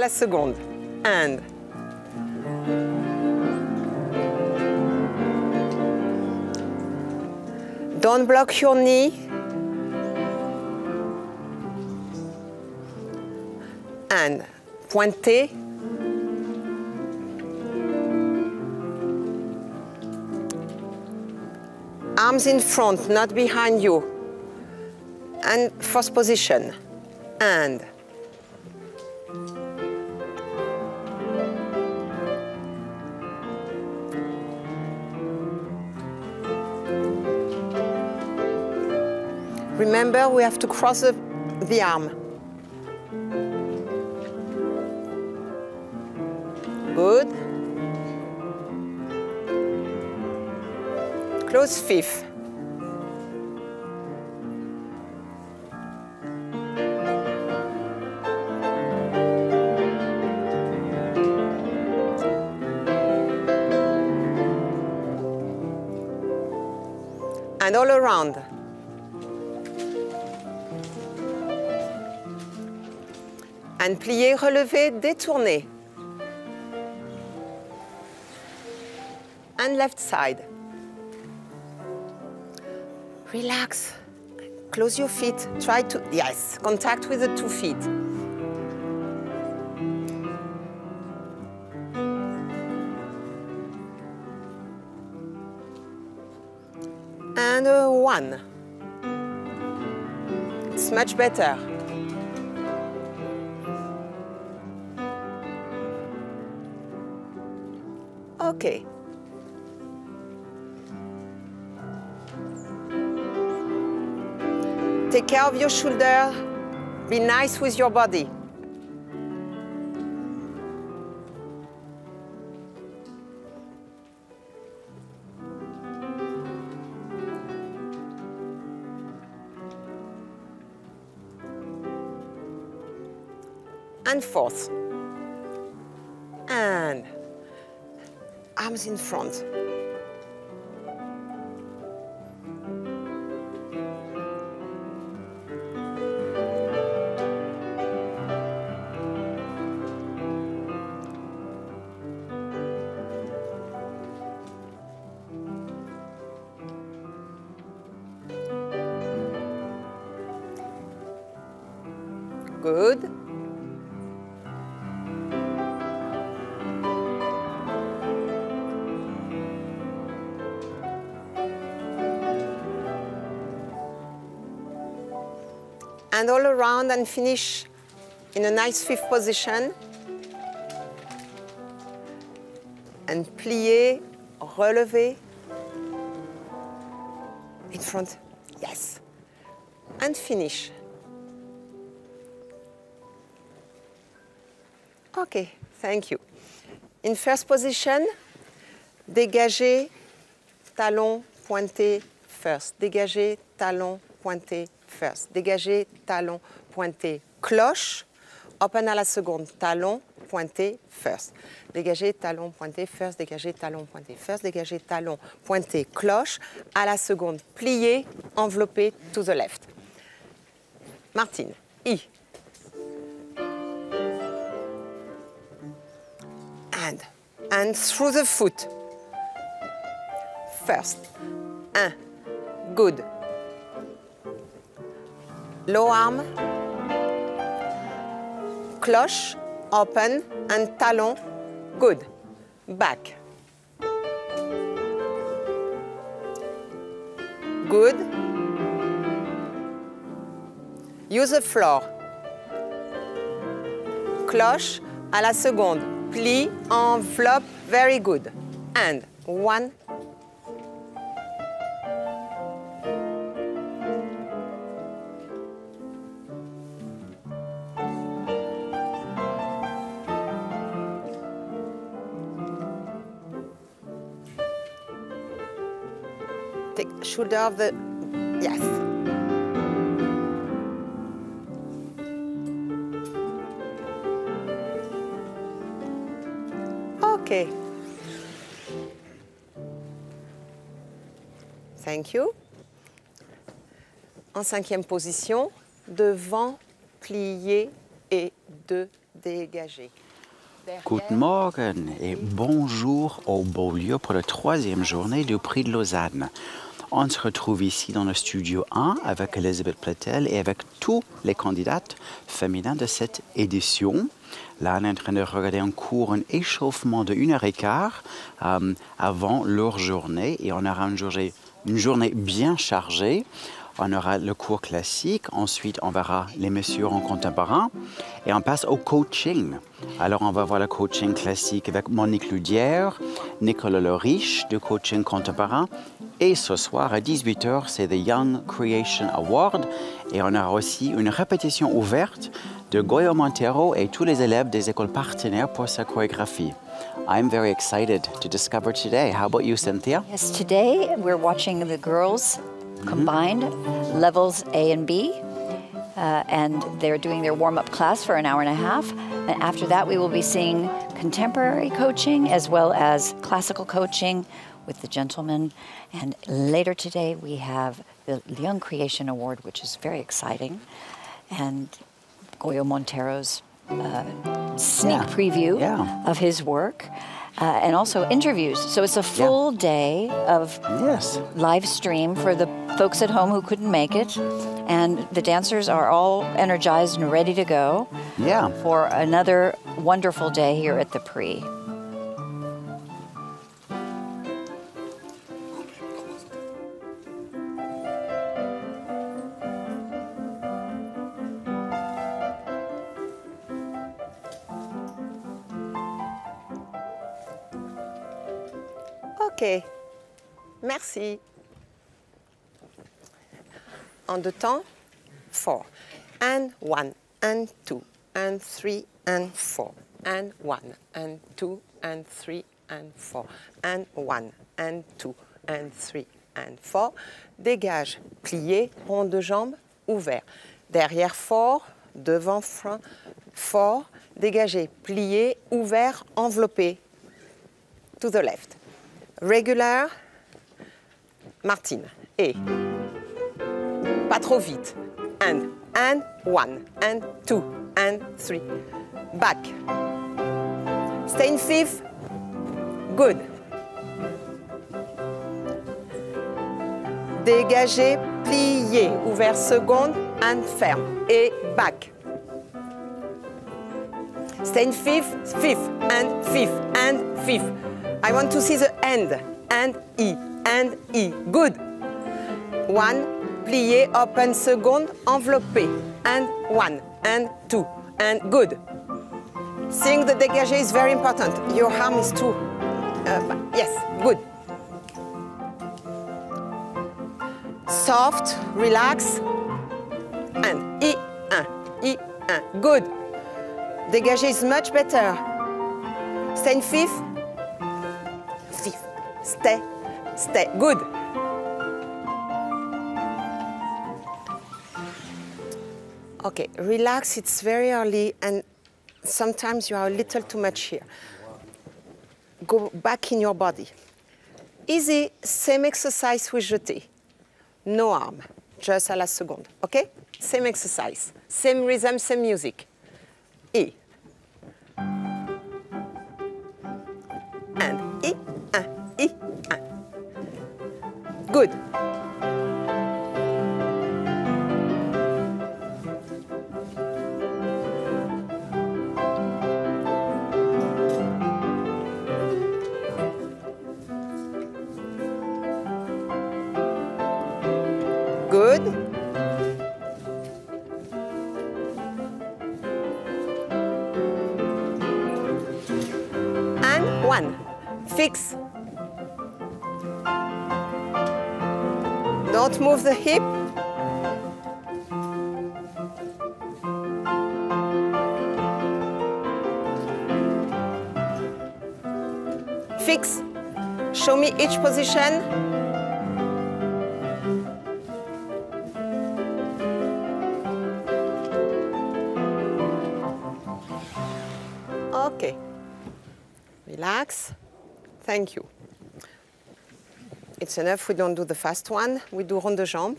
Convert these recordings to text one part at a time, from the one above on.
la seconde. And. Don't block your knee. And pointez. Arms in front, not behind you. And first position. And. Remember, we have to cross the, the arm. Good. Close fifth. And all around. And plier, relever, détourner. And left side. Relax. Close your feet. Try to, yes, contact with the two feet. And uh, one. It's much better. Care of your shoulder. Be nice with your body. And fourth. And arms in front. Around and finish in a nice fifth position. And plier, relever. In front, yes. And finish. Okay, thank you. In first position, dégagez, talon pointé first. Dégagez, talon pointé first. Dégagez, talon pointé cloche. Open à la seconde, talon pointé first. Dégagez, talon pointé first. Dégagez, talon pointé first. Dégagez, talon pointé cloche. À la seconde, plié, enveloppé to the left. Martine, I. and and through the foot. First, un, good. Low arm, cloche, open, and talon, good. Back. Good. Use the floor. Cloche à la seconde. Plie, enveloppe, very good. And one. Of the, yes. Okay. Thank you. En cinquième position, devant, plié et deux dégagez. Derrière, Guten Morgen et bonjour au Beaulieu pour la troisième journée du Prix de Lausanne. On se retrouve ici dans le studio 1 avec Elisabeth Platel et avec tous les candidates féminins de cette édition. Là, on est en train de regarder un cours, un échauffement de 1 heure et quart euh, avant leur journée et on aura une journée, une journée bien chargée. On aura le cours classique, ensuite on verra les messieurs en contemporain et on passe au coaching. Alors on va voir le coaching classique avec Monique Ludière, Nicolas Loriche du coaching contemporain et ce soir à 18h c'est the Young Creation Award et on aura aussi une répétition ouverte de Goyo Montero et tous les élèves des écoles partenaires pour sa chorégraphie. I'm very excited to discover today. How about you, Cynthia? Yes, today we're watching the girls combined levels A and B. Uh, and they're doing their warm up class for an hour and a half. And after that, we will be seeing contemporary coaching as well as classical coaching with the gentlemen. And later today, we have the Young Creation Award, which is very exciting. And Goyo Montero's uh, sneak Yeah. preview Yeah. of his work. Uh, and also interviews. So it's a full day of Yes. live stream for the folks at home who couldn't make it. And the dancers are all energized and ready to go Yeah. for another wonderful day here at the Prix. Ok. Merci. En deux temps. Four. And one, and two, and three, and four. And one, and two, and three, and four. And one, and two, and three, and four. Dégage, plié, rond de jambe, ouvert. Derrière fort, devant frein, fort. Dégagé, plié, ouvert, enveloppé. To the left. Regular, Martine. Et. Pas trop vite. And, and, one, and two, and three. Back. Stay in fifth. Good. Dégagé, plié, ouvert seconde, and ferme. Et back. Stay in fifth, fifth, and fifth, and fifth. I want to see the end. And E, and E. Good. One, plié, open seconde, enveloppé. And one, and two, and good. Seeing the dégagé is very important. Your arm is too. uh, yes, good. Soft, relax. And E, un, E, un. Good. Dégagé is much better. Stay in fifth. Fifth. Stay. Stay. Good. Okay, relax. It's very early, and sometimes you are a little too much here. Go back in your body. Easy, same exercise with jeté. No arm, just à la seconde. Okay? Same exercise, same rhythm, same music. E. And E, un, E, un. Good. Good. Fix. Don't move the hip. Fix. Show me each position. Thank you. It's enough we don't do the fast one. We do rond de jambe.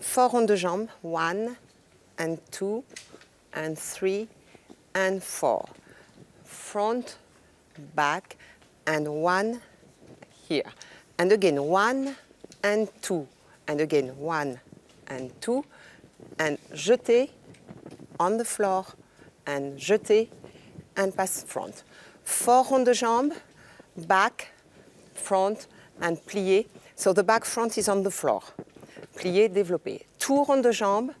Four rond de jambe. One and two and three and four. Front, back, and one here. And again, one and two. And again, one and two. And jeté on the floor, and jeté, and pass front. Four rond de jambe, back, front, and plié. So the back front is on the floor. Plié, développé. Tour on the jambe,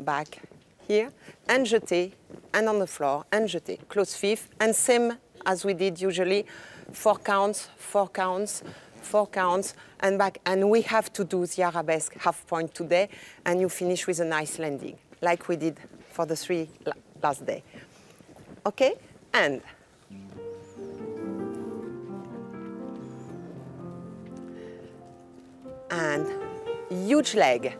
back here, and jeté, and on the floor, and jeté. Close fifth, and same as we did usually, four counts, four counts, four counts, and back. And we have to do the arabesque half point today, and you finish with a nice landing, like we did for the three last day. Okay? And and huge leg.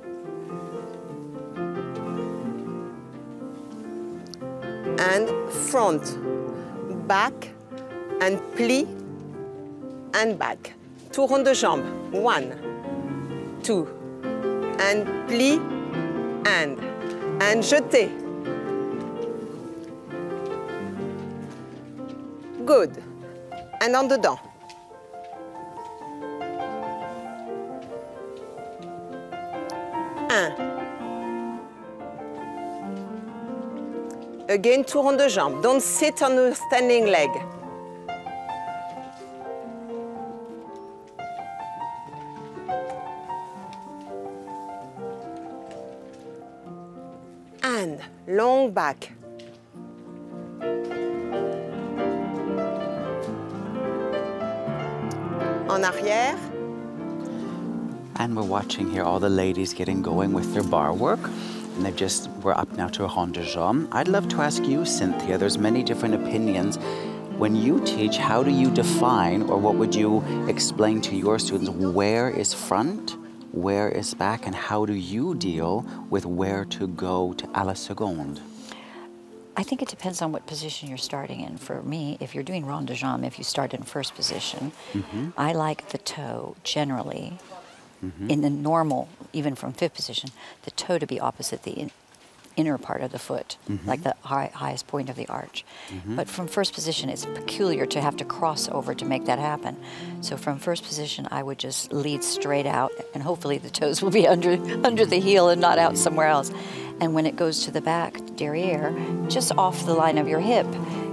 And front, back, and plie, and back. Tour the jambe. One, two, and plie, and, and jeté. Good. And en dedans. Again, tour on the jambe. Don't sit on a standing leg. And long back. En arrière. And we're watching here all the ladies getting going with their bar work. And they've just, we're up now to a rond de jambe. I'd love to ask you, Cynthia, there's many different opinions. When you teach, how do you define or what would you explain to your students? Where is front, where is back, and how do you deal with where to go to à la seconde? I think it depends on what position you're starting in. For me, if you're doing rond de jambe, if you start in first position, mm-hmm. I like the toe generally Mm-hmm. in the normal, even from fifth position, the toe to be opposite the in, inner part of the foot, mm-hmm. like the high, highest point of the arch. Mm-hmm. But from first position, it's peculiar to have to cross over to make that happen. So from first position, I would just lead straight out, and hopefully the toes will be under under the heel and not out somewhere else. And when it goes to the back, derriere, just off the line of your hip.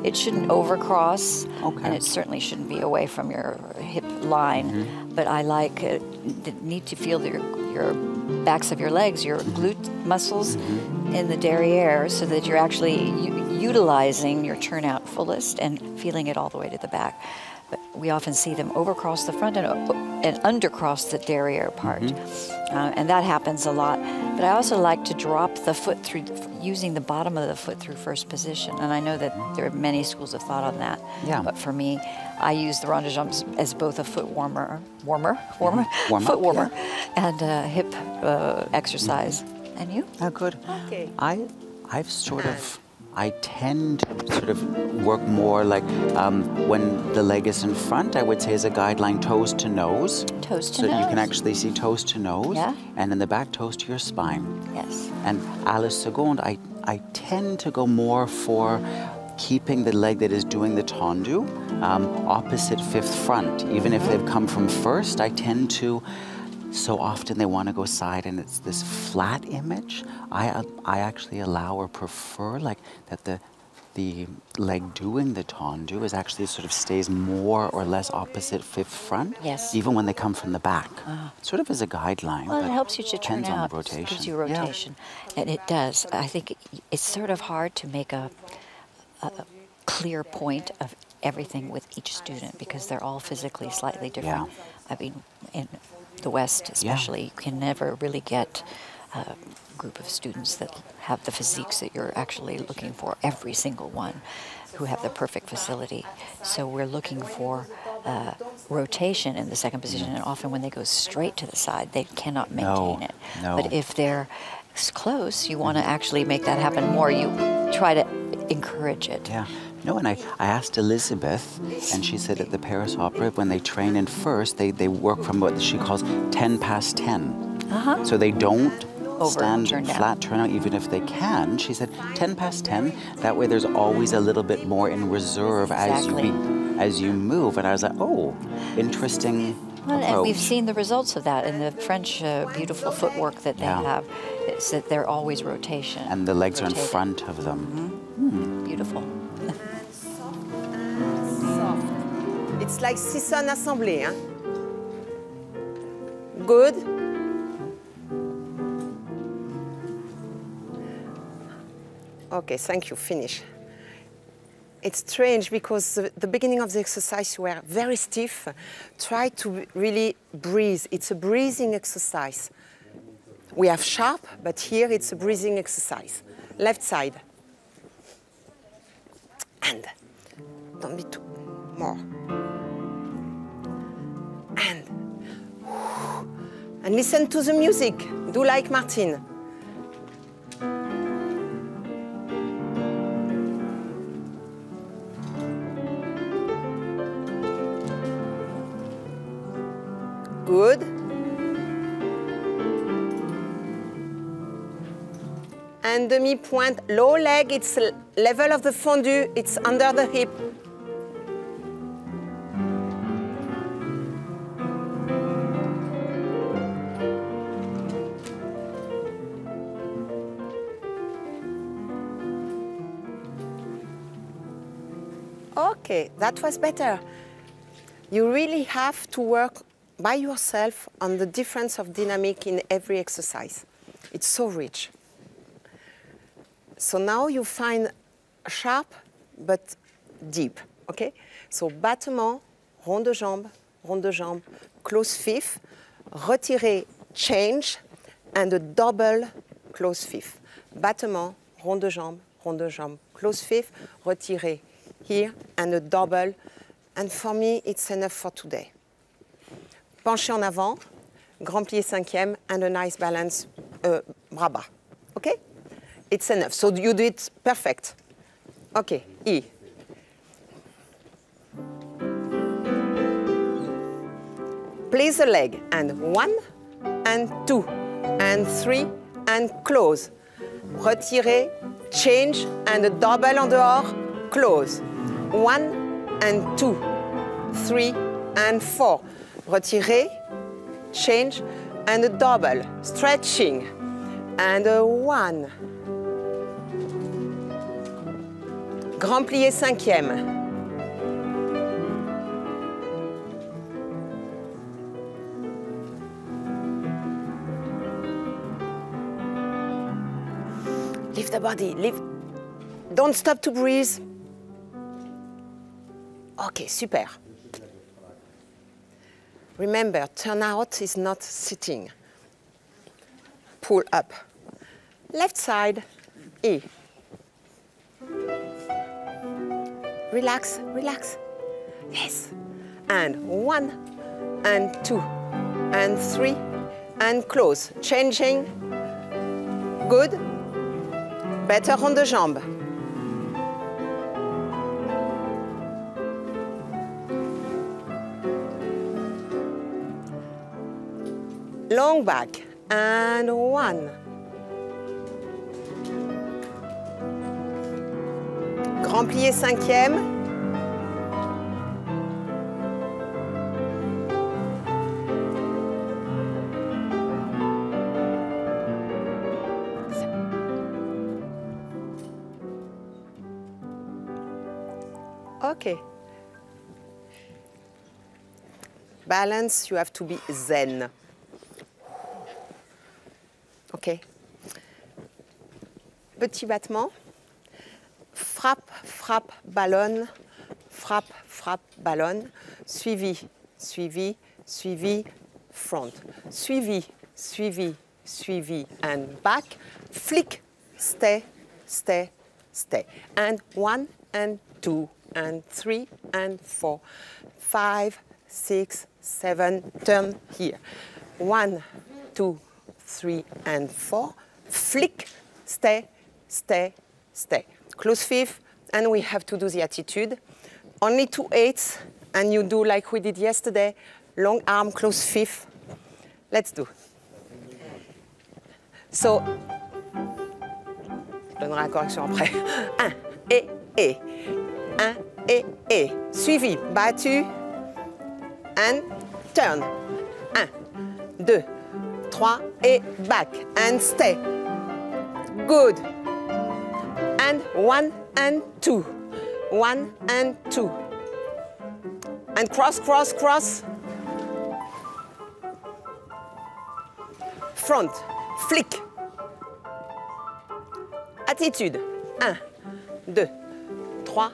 It shouldn't overcross, Okay. and it certainly shouldn't be away from your hip line. Mm-hmm. But I like the need to feel your your backs of your legs, your mm-hmm. glute muscles mm-hmm. in the derriere, so that you're actually u- utilizing your turnout fullest and feeling it all the way to the back. But we often see them overcross the front and, and undercross the derriere part, uh, and that happens a lot. But I also like to drop the foot through, using the bottom of the foot through first position. And I know that there are many schools of thought on that. Yeah. But for me, I use the rond de jambes as both a foot warmer, warmer, warmer, Warm foot up, warmer, and a hip uh, exercise. And you? Oh, good. Okay. I, I've sort of, I tend to sort of work more like um, when the leg is in front, I would say as a guideline, toes to nose. Toes to nose. so you can actually see toes to nose. Yeah. And in the back, toes to your spine. Yes. And à la seconde, I, I tend to go more for keeping the leg that is doing the tendu um, opposite fifth front. Even if they've come from first, I tend to, so often they want to go side and it's this flat image. I, uh, I actually allow or prefer like that the, the leg doing the tendu is actually sort of stays more or less opposite fifth front. Yes. Even when they come from the back. Sort of as a guideline. Well, it helps you to turn depends out. on the rotation. Gives you Yeah. rotation, and it does. I think it's sort of hard to make a, a clear point of everything with each student because they're all physically slightly different. Yeah. I mean, in the West especially, you can never really get a group of students that have the physiques that you're actually looking for. Every single one who have the perfect facility. So we're looking for uh, rotation in the second position, and often when they go straight to the side, they cannot maintain No, it. no. But if they're close, you want to actually make that happen more. You try to encourage it. Yeah. No, and I, I asked Elizabeth, and she said at the Paris Opera, when they train in first, they, they work from what she calls 10 past 10. Uh-huh. So they don't over stand turn flat, turnout, even if they can. She said 10 past 10. That way, there's always a little bit more in reserve as you be, as you move. And I was like, oh, interesting Well, and we've seen the results of that in the French uh, beautiful footwork that they Yeah. have. It's that they're always rotation. and the legs are in front of them. Beautiful. It's like sissonne assemblée. Hein? Good. Okay, thank you. Finish. It's strange because the, the beginning of the exercise you were very stiff. Try to really breathe. It's a breathing exercise. We have sharp, but here it's a breathing exercise. Left side. And don't be too more. And and listen to the music. Do like Martin. Good. And demi point, low leg, it's level of the fondue, it's under the hip. Okay, that was better. You really have to work by yourself on the difference of dynamic in every exercise. It's so rich. So now you find sharp but deep, okay? So battement, rond de jambe, rond de jambe, close fifth, retirer, change, and a double close fifth. Battement, rond de jambe, rond de jambe, close fifth, retirer here, and a double. And for me, it's enough for today. Penché en avant, grand plié cinquième, and a nice balance, uh, bras. Okay? It's enough. So you do it perfect. Okay, E. Place the leg and one and two and three and close. Retirez, change and a double en dehors, close. One and two, three and four. Retirez, change and a double, stretching and a one. Grand plié cinquième. Lift the body, lift. Don't stop to breathe. Okay, super. Remember, turnout is not sitting. Pull up. Left side, E. Relax, relax. Yes. And one, and two, and three, and close. Changing. Good. Better on the jambe. Long back. And one. Grand plié cinquième. Okay. Balance, you have to be zen. Okay. Petit battement. Frappe, frappe, ballonne. Frappe, frappe, ballonne. Suivi, suivi, suivi, front. Suivi, suivi, suivi, and back. Flick, stay, stay, stay. And one, and two, and three, and four, five, six, seven, turn here. One, two, three, and four. Flick, stay, stay, stay. Close fifth, and we have to do the attitude. Only two eights, and you do like we did yesterday. Long arm, close fifth. Let's do. So, je donnerai la correction après. Un, et, et. Un, et, et. Suivi, battu. And turn. Un, deux, trois, et back. And stay. Good. And one and two. One and two. And cross, cross, cross. Front, flick. Attitude. 1, 2, 3, 4,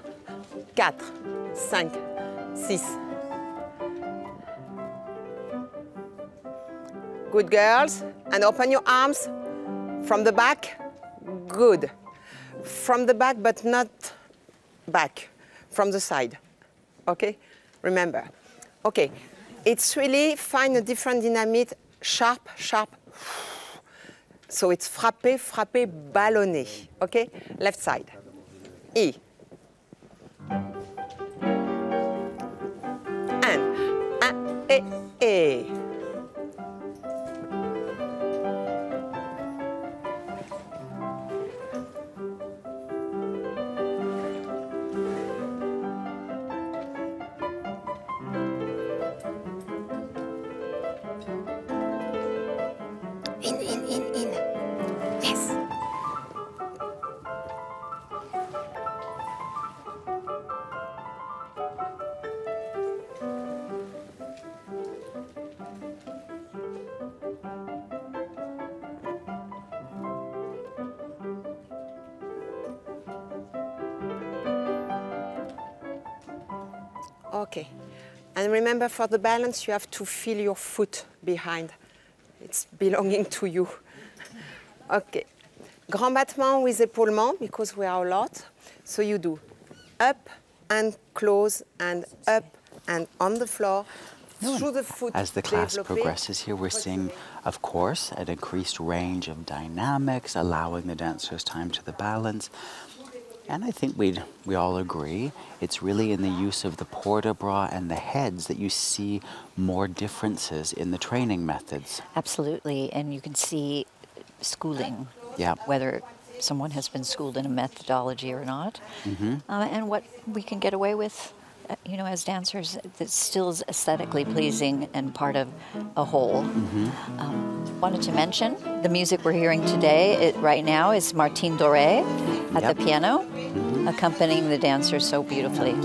5, 6. Good girls. And open your arms from the back. Good. From the back, but not back. From the side. Okay? Remember. Okay. It's really find a different dynamic. Sharp, sharp. So it's frappé, frappé, ballonner. Okay? Left side. E. And. Remember, for the balance, you have to feel your foot behind. It's belonging to you. Okay. Grand battement with épaulement, because we are a lot. So you do up and close and up and on the floor. Through the foot. As the class progresses here, we're seeing, of course, an increased range of dynamics, allowing the dancers time to the balance. And I think we'd, we all agree it's really in the use of the port de bras and the heads that you see more differences in the training methods. Absolutely, and you can see schooling. Yeah. Whether someone has been schooled in a methodology or not, Mm-hmm. uh, and what we can get away with, you know, as dancers, that still is aesthetically pleasing and part of a whole. Mm-hmm. Um, wanted to mention the music we're hearing today. It, right now is Martine Doré at Yep. the piano, Mm-hmm. accompanying the dancers so beautifully.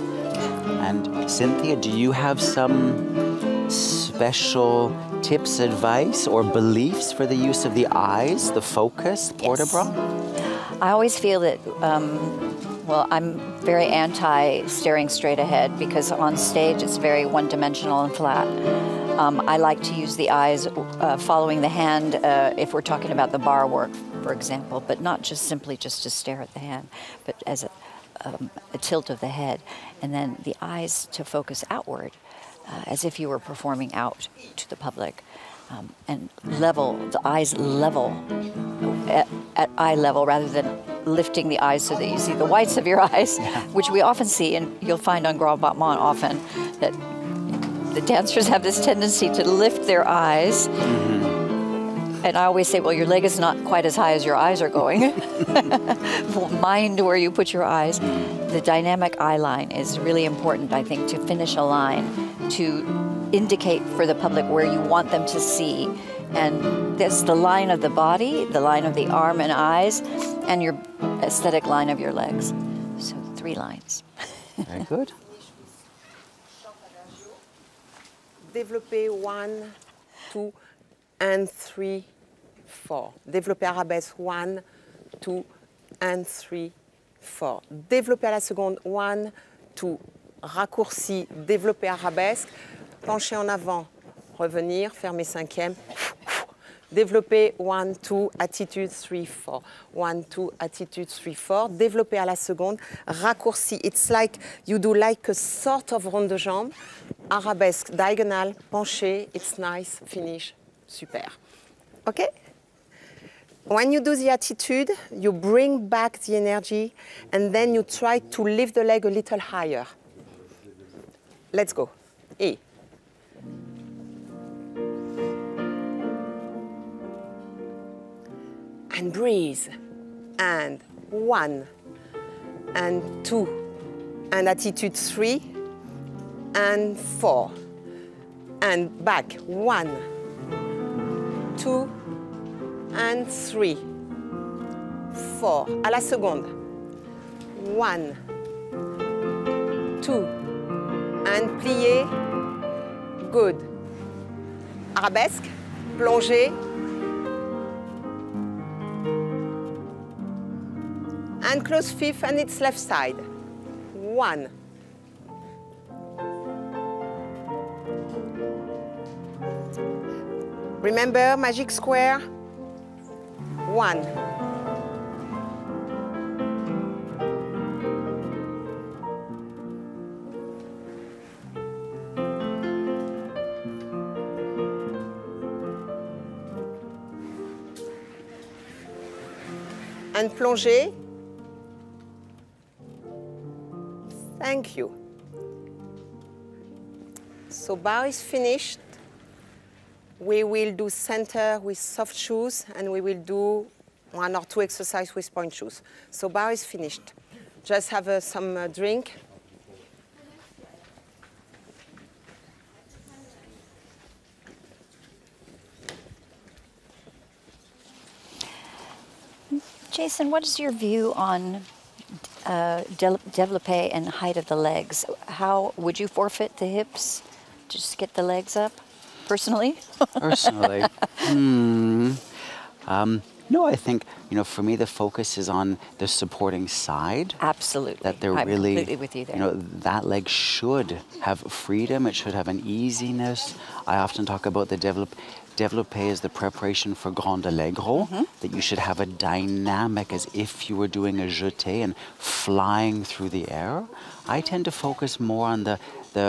And Cynthia, do you have some special tips, advice, or beliefs for the use of the eyes, the focus, port Yes. I always feel that, um, well, I'm very anti staring straight ahead because on stage it's very one dimensional and flat. Um, I like to use the eyes uh, following the hand uh, if we're talking about the bar work, for example, but not just simply just to stare at the hand, but as a, um, a tilt of the head. And then the eyes to focus outward uh, as if you were performing out to the public. Um, and level, the eyes level at, at eye level rather than lifting the eyes so that you see the whites of your eyes, which we often see, and you'll find on Grand Battement often that the dancers have this tendency to lift their eyes. And I always say, well, your leg is not quite as high as your eyes are going. Mind where you put your eyes. The dynamic eye line is really important, I think, to finish a line, to indicate for the public where you want them to see. And there's the line of the body, the line of the arm and eyes, and your aesthetic line of your legs. So three lines. Very good. Développer one, two, and three, four. Développer arabesque one, two, and three, four. Développer à la seconde one, two. Raccourci, développer arabesque. Pencher en avant, revenir, fermer cinquième. Développer one, two, attitude three, four. One, two, attitude three, four. Développer à la seconde. Raccourci. It's like you do like a sort of ronde de jambe. Arabesque, diagonal, penché. It's nice. Finish. Super. Okay? When you do the attitude, you bring back the energy and then you try to lift the leg a little higher. Let's go. And breathe. And one, and two, and attitude three, and four, and back. One, two, and three, four. À la seconde. One, two, and plié. Good. Arabesque, plongée. And close fifth and its left side. One. Remember magic square? One. And plongée. Thank you. So bar is finished. We will do center with soft shoes and we will do one or two exercises with point shoes. So bar is finished. Just have uh, some uh, drink. Jason, what is your view on uh, de- developpe and height of the legs? How would you forfeit the hips? Just get the legs up, personally. Personally, hmm. Um, no, I think you know. For me, the focus is on the supporting side. Absolutely. That they're I'm really, completely with you there. know, that leg should have freedom. It should have an easiness. I often talk about the develop. Développé is the preparation for Grand Allegro, Mm-hmm. that you should have a dynamic as if you were doing a jeté and flying through the air. I tend to focus more on the, the,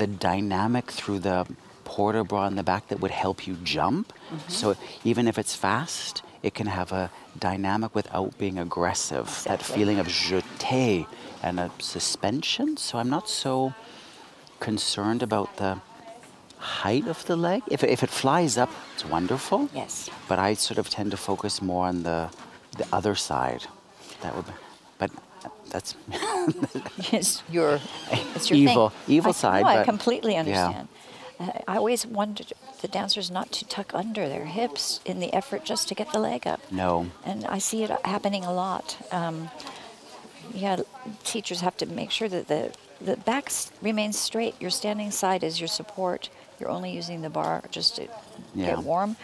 the dynamic through the port de bras in the back that would help you jump. Mm-hmm. So even if it's fast, it can have a dynamic without being aggressive. That feeling of jeté and a suspension. So I'm not so concerned about the height of the leg. If, it- if it flies up, it's wonderful. Yes. But I sort of tend to focus more on the the other side. That would, be, but that's it's your, it's your Evil- thing. evil I, side, No, I completely understand. Uh, I always wanted the dancers not to tuck under their hips in the effort just to get the leg up. no. And I see it happening a lot. Um, yeah, teachers have to make sure that the the back remains straight. Your standing side is your support. You're only using the bar just to Yeah. get warm.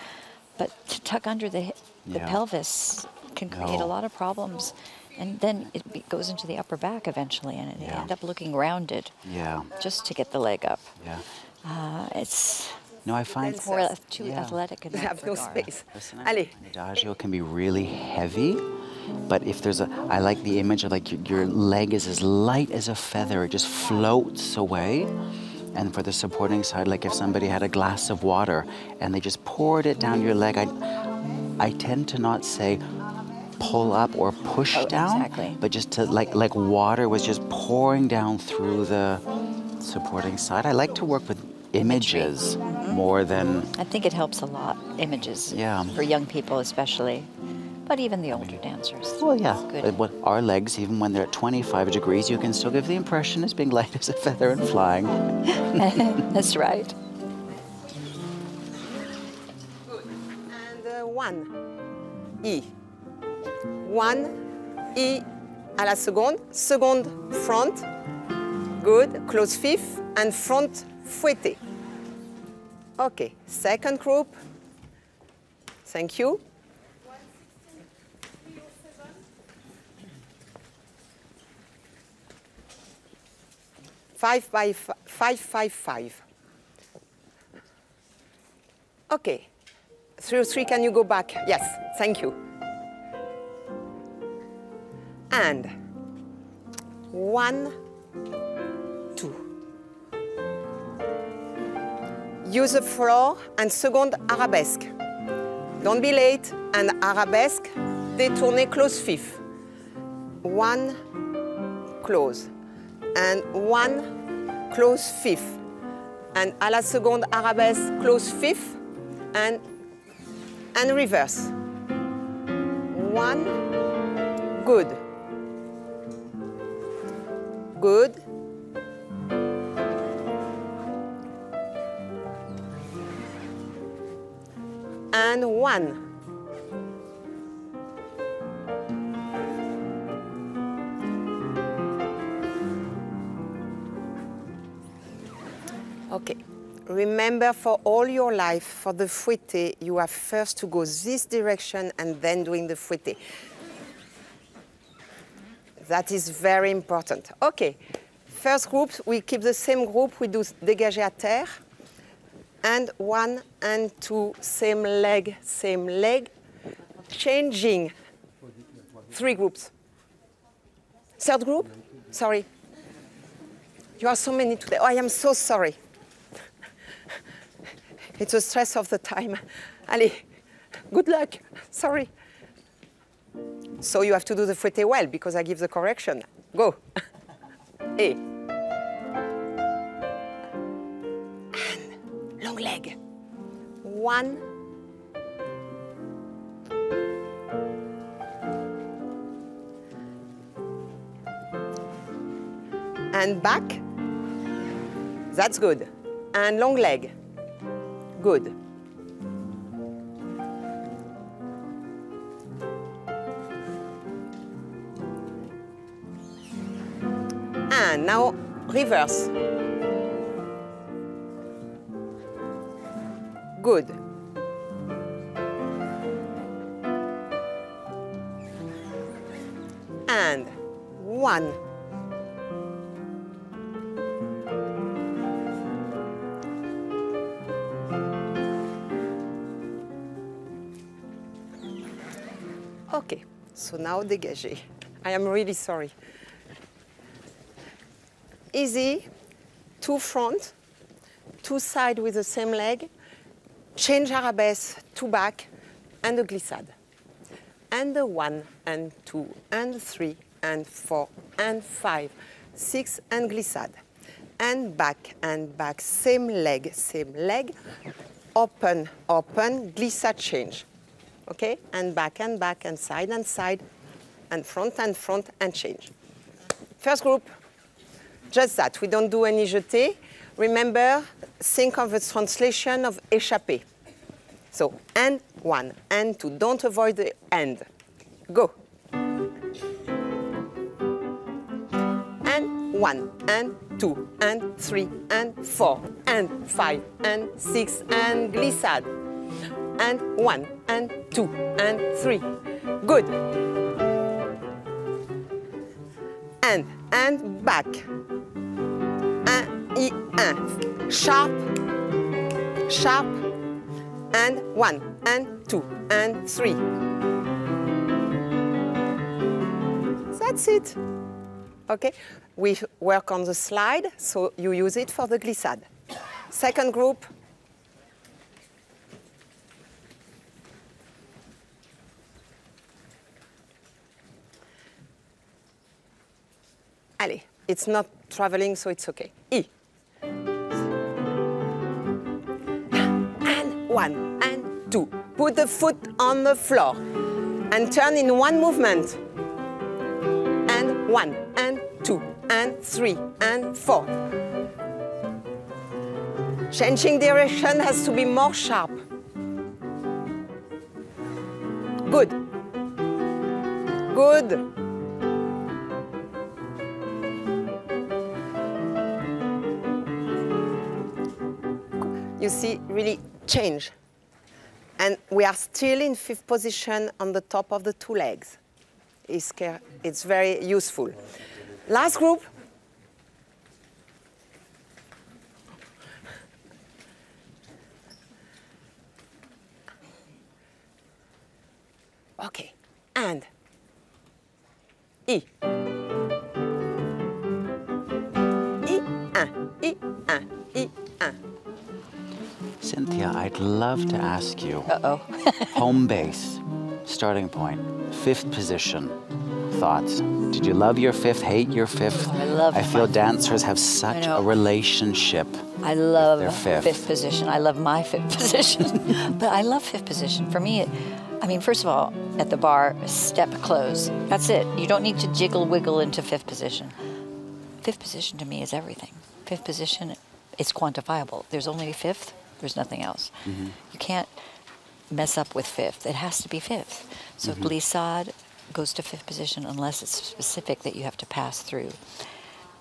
But to tuck under the the Yeah. pelvis can create a lot of problems. And then it goes into the upper back eventually, and they Yeah. end up looking rounded Yeah. just to get the leg up. Yeah. Uh, it's No, I find Then more Yes. too Yeah. athletic in They that have no regard. space. Listen, Allez. adagio can be really heavy, but if there's a, I like the image of like your, your leg is as light as a feather, it just floats away. And for the supporting side, like if somebody had a glass of water and they just poured it down your leg, I, I tend to not say pull up or push Oh, down, exactly. but just to like like water was just pouring down through the supporting side. I like to work with images mm-hmm. more than I think it helps a lot, images, Yeah. for young people especially, but even the older dancers. Well, yeah. Good. But what our legs, even when they're at 25 degrees, you can still give the impression as being light as a feather and flying. That's right. Good. And uh, one. E. One. I. À la seconde. Seconde front. Good. Close fifth. And front fouetté. Okay. Second group. Thank you. Five by f- five, five, five. Okay. Three or three, can you go back? Yes, thank you. And one, two. Use the floor and second arabesque. Don't be late and arabesque, détourner close fifth. One, close. And one, close fifth. And à la seconde arabesque, close fifth. And, and reverse. one. Good. Good. And one. Okay. Remember for all your life, for the fouette, you have first to go this direction and then doing the fouette. That is very important. Okay. First group, we keep the same group. We do dégager à terre. And one and two, same leg, same leg. Changing. Three groups. Third group? Sorry. You are so many today. Oh, I am so sorry. It's a stress of the time. Allez, good luck. Sorry. So you have to do the fouette well because I give the correction. Go. A. And long leg. One. And back. That's good. And long leg. Good. And now reverse. Good. And one. So now dégagé. I am really sorry. Easy, two front, two side with the same leg, change arabesque, two back, and a glissade. And the one, and two, and three, and four, and five, six, and glissade. And back, and back, same leg, same leg, open, open, glissade change okay? And back and back and side and side and front and front and change. First group, just that. We don't do any jeté. Remember, think of the translation of échappé. So, and one, and two. Don't avoid the end. Go. And one, and two, and three, and four, and five, and six, and glissade and one, and two, and three. Good. And, and back. Un, i, un. Sharp, sharp, and one, and two, and three. That's it. Okay, we work on the slide, so you use it for the glissade. Second group, Allez, it's not traveling, so it's okay. E. And one, and two. Put the foot on the floor and turn in one movement. And one, and two, and three, and four. Changing direction has to be more sharp. Good. Good. You see really change. And we are still in fifth position on the top of the two legs. It's, it's very useful. Last group. Okay, and E. Cynthia, I'd love to ask you. Uh-oh. home base, starting point, fifth position. Thoughts? Did you love your fifth? Hate your fifth? Oh, I love I feel dancers have such a relationship. I love their fifth. fifth position. I love my fifth position. but I love fifth position. For me, it, I mean, first of all, at the barre, step close. That's it. You don't need to jiggle wiggle into fifth position. Fifth position to me is everything. Fifth position is quantifiable. There's only a fifth, there's nothing else. Mm-hmm. You can't mess up with fifth. It has to be fifth. So mm-hmm. glissade goes to fifth position unless it's specific that you have to pass through.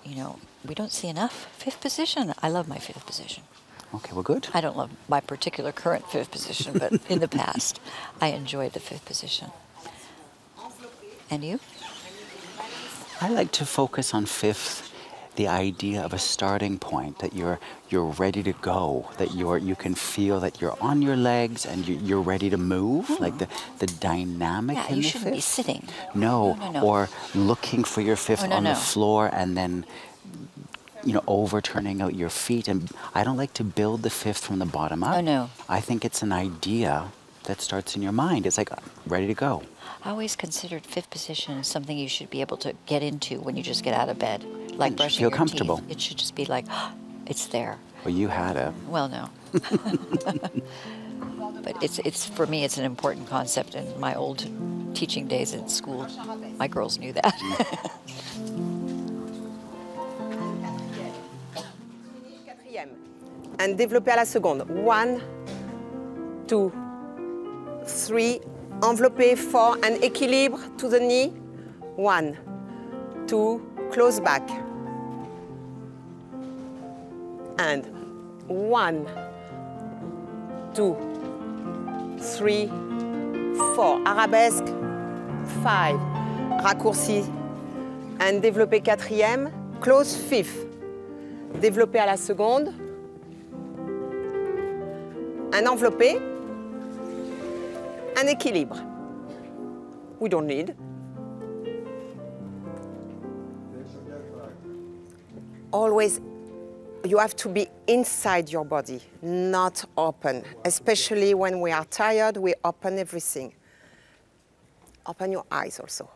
You know, we don't see enough fifth position. I love my fifth position. Okay, well, good. I don't love my particular current fifth position, but in the past, I enjoyed the fifth position. And you? I like to focus on fifth, the idea of a starting point that you're you're ready to go, that you're you can feel that you're on your legs and you, you're ready to move, hmm. like the the dynamic Yeah, in you the shouldn't be sitting. No, No, no, no. or looking for your fifth Oh, on the floor and then you know overturning out your feet and I don't like to build the fifth from the bottom up. Oh, no. I think it's an idea that starts in your mind. It's like uh, ready to go. I always considered fifth position something you should be able to get into when you just get out of bed, like And brushing feel your comfortable. teeth. It should just be like, it's there. Well, you had it. Well, no. but it's it's for me it's an important concept in my old teaching days at school. My girls knew that. And développer à la seconde. One, two, three. Envelopper, four. And équilibre to the knee. One, two, close back. And one, two, three, four. Arabesque, five. Raccourci. And développer quatrième. Close fifth. Développer à la seconde. Un enveloppé. Un équilibre. We don't need. Always, you have to be inside your body, not open. Especially when we are tired, we open everything. Open your eyes also.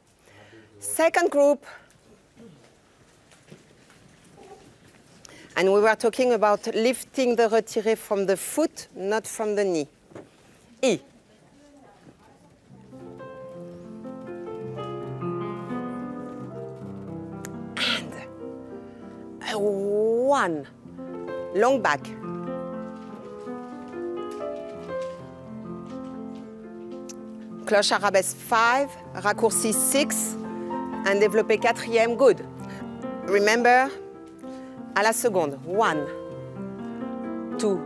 Second group, And we were talking about lifting the retiré from the foot, not from the knee. E. one. Long back. Cloche arabesque 5, raccourci 6, and développé quatrième, good. Remember, à la seconde. One, two,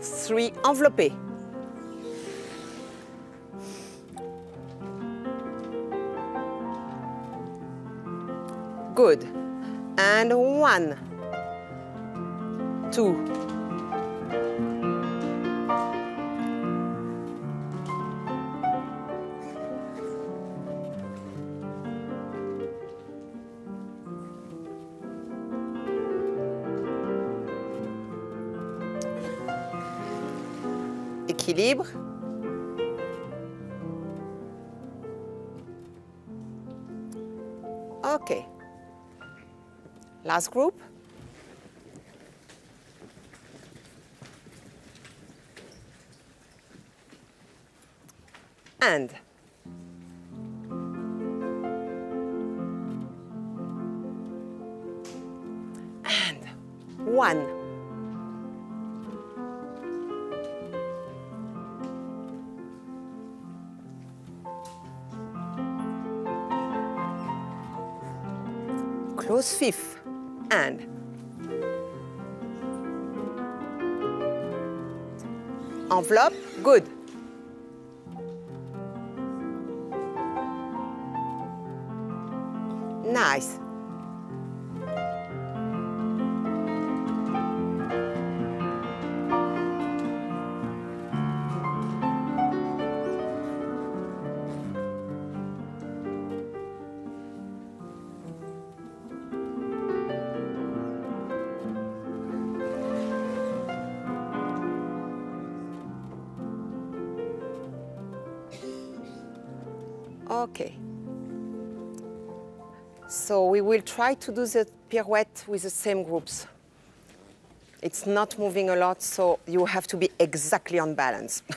three, enveloppé. Good. And one, two. Équilibre. Okay. Last group. And and one. Close fifth and envelope, good. Try to do the pirouette with the same groups. It's not moving a lot, so you have to be exactly on balance.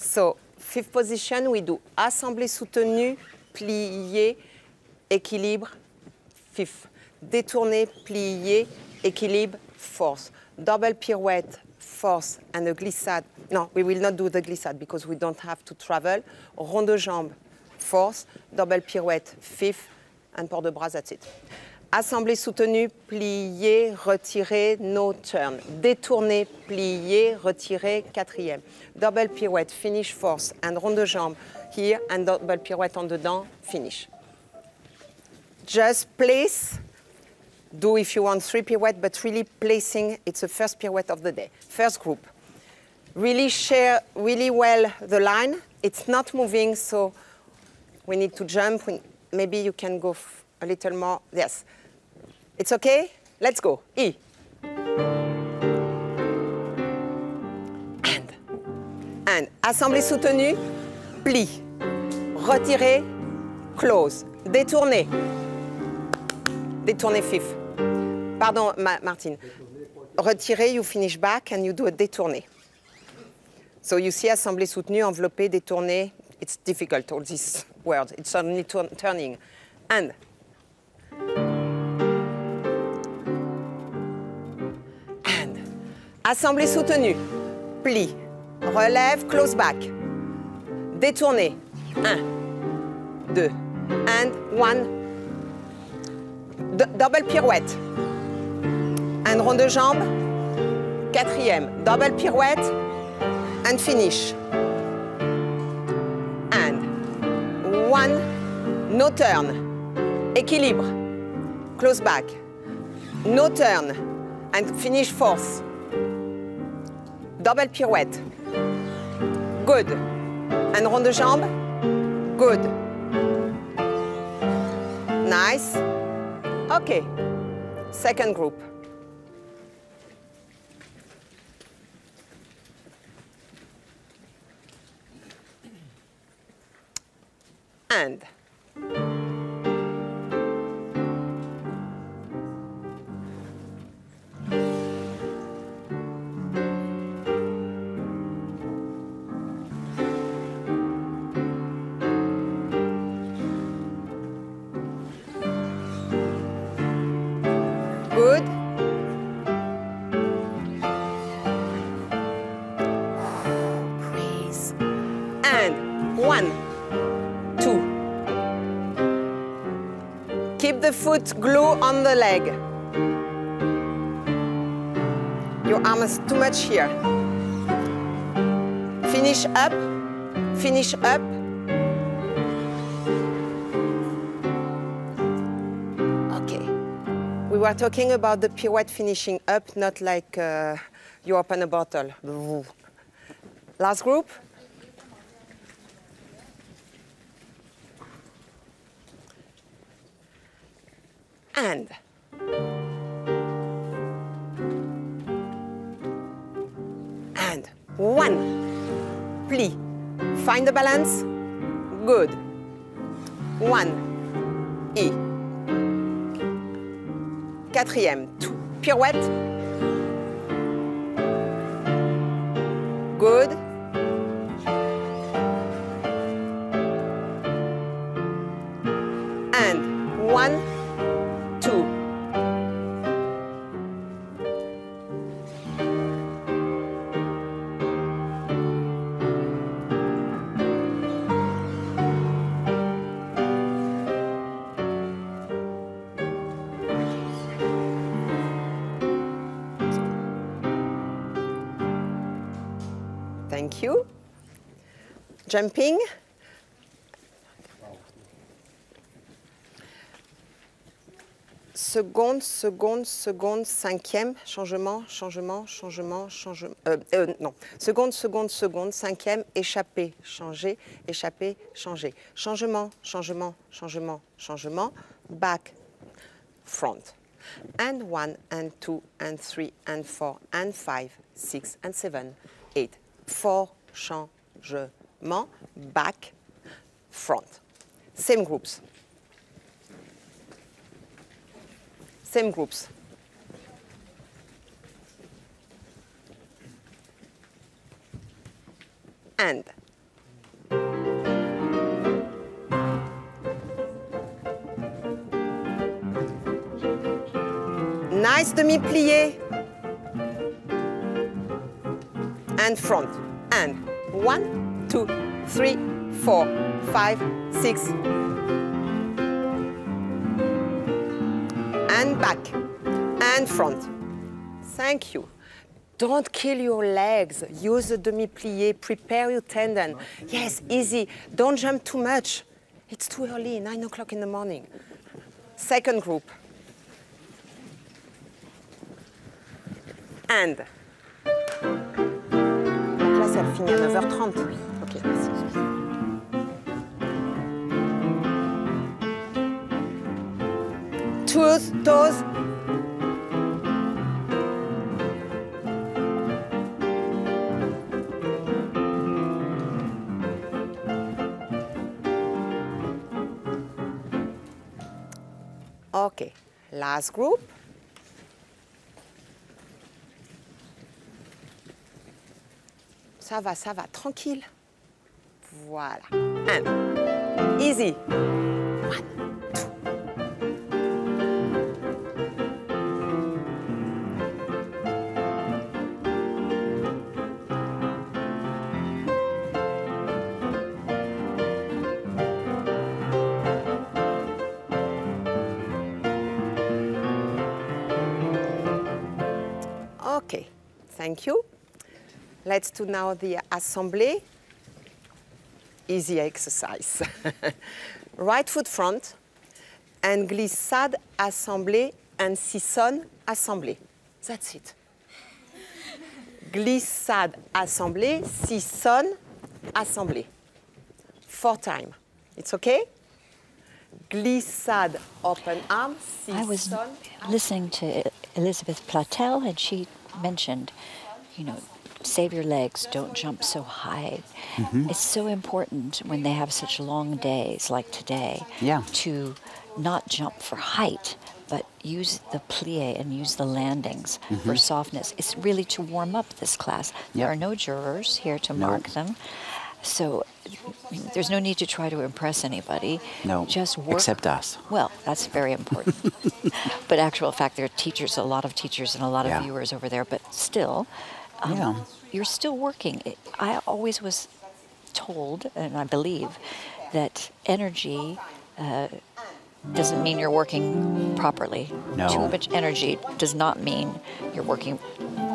So, fifth position, we do assemblée soutenue, plié, équilibre, fifth. Détourné, plié, équilibre, force. Double pirouette, force, and a glissade. No, we will not do the glissade because we don't have to travel. Rond de jambe, force. Double pirouette, fifth, and port de bras, that's it. Assemblée soutenue, plié, retiré, no turn. Détourné, plié, retiré, quatrième. Double pirouette, finish force, and rond de jambe here, and double pirouette en dedans, finish. Just place, do if you want three pirouette, but really placing, it's the first pirouette of the day. First group. Really share really well the line. It's not moving, so we need to jump. Maybe you can go a little more. Yes. It's okay? Let's go. E. And. And. Assemblée soutenue. Plie. Retirez. Close. Détournez. Détournez fif. Pardon, Ma- Martine. Retirez, you finish back and you do a détourné. So you see assemblée soutenue, enveloppé, détourné. It's difficult, all these words. It's only turn- turning. And. And. Assemblée soutenue. Plie. Relève, close back. Détourné. Un. Deux. And one. D- double pirouette. Un rond de jambe. Quatrième. Double pirouette. And finish. One. No turn. Équilibre. Close back. No turn. And finish fourth. Double pirouette. Good. Un rond de jambe. Good. Nice. Okay. Second group. And. Foot glue on the leg. Your arm is too much here. Finish up, finish up. Okay. We were talking about the pirouette finishing up, not like uh, you open a bottle. Last group. And. And. One. Plie. Find the balance. Good. One. E. Quatrième, two. pirouette. Good. Jumping. Seconde, seconde, seconde, cinquième, changement, changement, changement, changement. euh, euh, non. Seconde, seconde, seconde, cinquième, échappé, changer, échappé, changer. Changement, changement, changement, changement. Back, front. And one, and two, and three, and four, and five, six, and seven, eight. Four, changement, main, back, front. Same groups. Same groups. And nice demi-plié and front and one two, three, four, five, six. And back. And front. Thank you. Don't kill your legs. Use the demi-plié. Prepare your tendon. Yes, easy. Don't jump too much. It's too early, 9 o'clock in the morning. Second group. And. Finit à 9h30. Toes, toes. Okay, last group. Ça va, ça va, tranquille. Voilà. And easy. One, thank you. Let's do now the assemblée. Easy exercise. right foot front and glissade assemblée and sissonne assemblée. That's it. Glissade assemblée, sissonne assemblée. Four times. It's okay? Glissade open arm, I was listening to Elisabeth Platel, and she mentioned, you know, save your legs, don't jump so high. Mm-hmm. It's so important when they have such long days like today Yeah. to not jump for height, but use the plie and use the landings for mm-hmm. softness. It's really to warm up this class. There are no jurors here to mark them. So there's no need to try to impress anybody. No, Just work except us. well, that's very important. but actual fact, there are teachers, a lot of teachers, and a lot of Yeah. viewers over there. But still, um, Yeah. you're still working. It, I always was told, and I believe, that energy uh, doesn't mean you're working properly. No. Too much energy does not mean you're working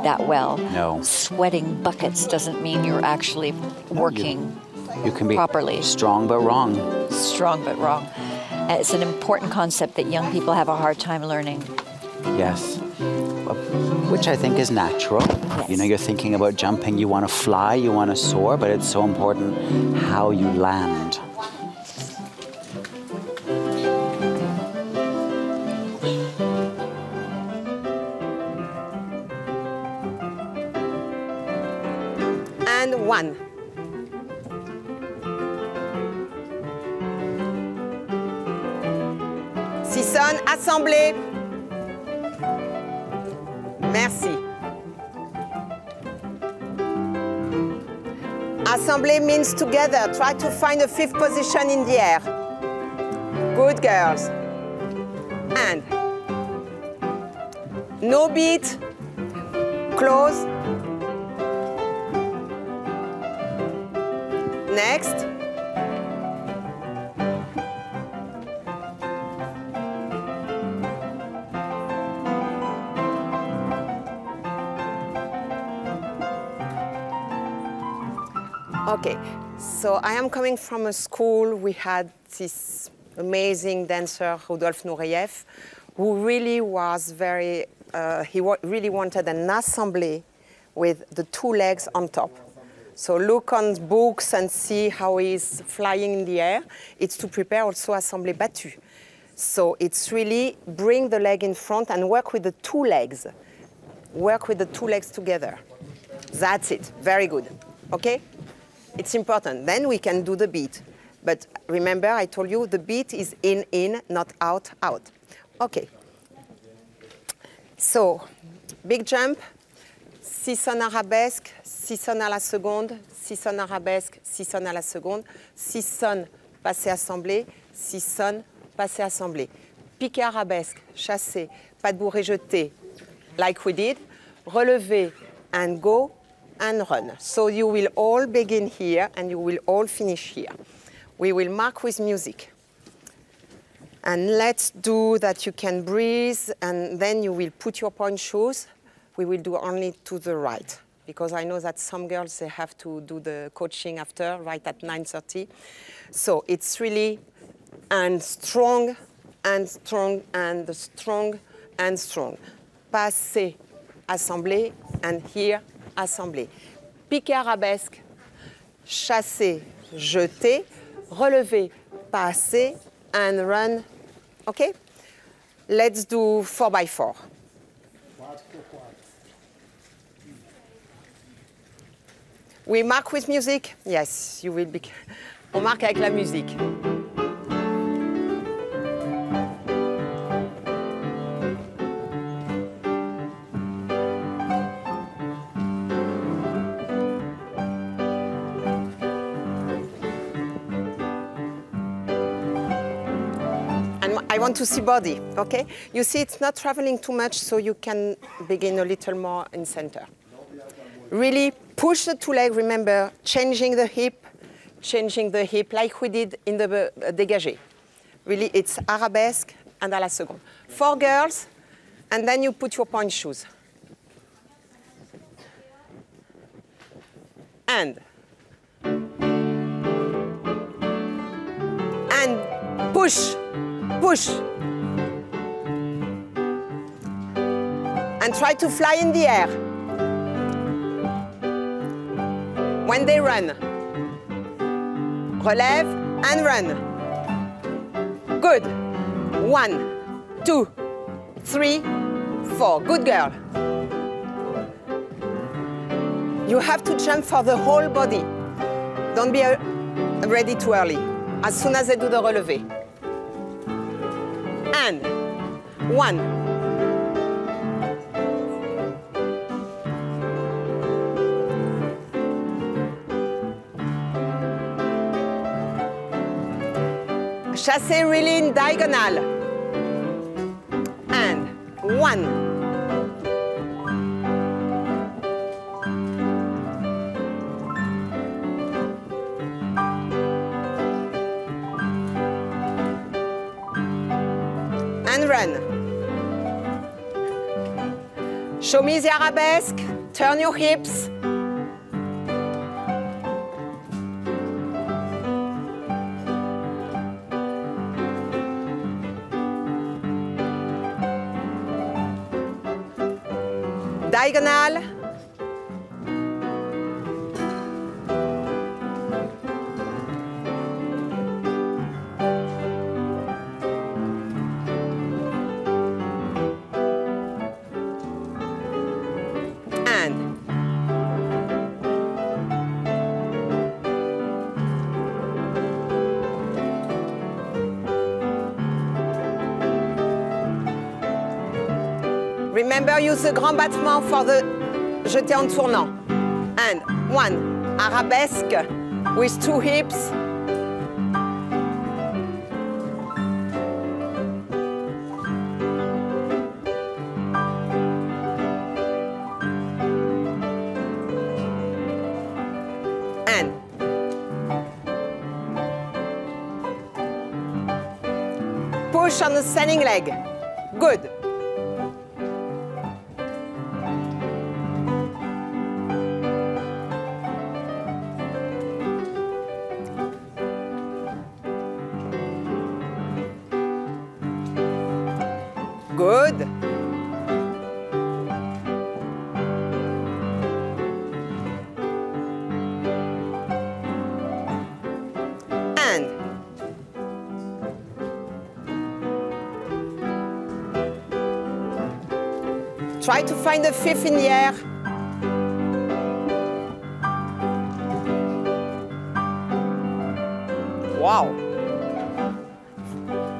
that well. No. Sweating buckets doesn't mean you're actually working You can be Properly. strong but wrong. strong but wrong. Uh, It's an important concept that young people have a hard time learning. Yes. Which I think is natural. Yes. You know, you're thinking about jumping, you want to fly, you want to soar, but it's so important how you land. One. Sissonne, assemblée. Merci. Assemblée means together. Try to find a fifth position in the air. Good girls. And no beat. Close. Next. Okay, so I am coming from a school. We had this amazing dancer, Rudolf Nureyev, who really was very, uh, he wa- really wanted an assemblée with the two legs on top. So look on books and see how he's flying in the air. It's to prepare also assemblée battue. So it's really bring the leg in front and work with the two legs. Work with the two legs together. That's it. Very good. Okay? It's important. Then we can do the beat. But remember, I told you the beat is in, in, not out, out. Okay. So, big jump, sissonne arabesque, sissonne à la seconde, sissonne arabesque, sissonne à la seconde, sissonne passé assemblée, sissonne passé assemblée. Piqué arabesque, chassé, pas de bourrée jeté, like we did. Relevé and go and run. So you will all begin here and you will all finish here. We will mark with music. And let's do that you can breathe and then you will put your point shoes. We will do only to the right because I know that some girls they have to do the coaching after right at 9:30. So it's really and strong and strong and strong and strong. Passer, assembler and here assembler. Piqué arabesque, chasser, jeter, relever, passer and run. Okay? Let's do four by four. We mark with music? Yes, you will be. On marque avec la musique. And I want to see body, okay? You see it's not traveling too much, so you can begin a little more in center. Really push the two legs, remember, changing the hip, changing the hip like we did in the uh, dégagé. Really, it's arabesque and à la seconde. Four girls, and then you put your pointe shoes. And. And push, push. And try to fly in the air. When they run, relève and run. Good. One, two, three, four. Good girl. You have to jump for the whole body. Don't be uh, ready too early. As soon as they do the relevé. And one, Chassez really in diagonal. And one. And run. Show me the arabesque. Turn your hips. Diagonal. Remember, use the grand battement for the jeté en tournant. And one, arabesque with two hips. And push on the standing leg. Try to find a fifth in the air. Wow.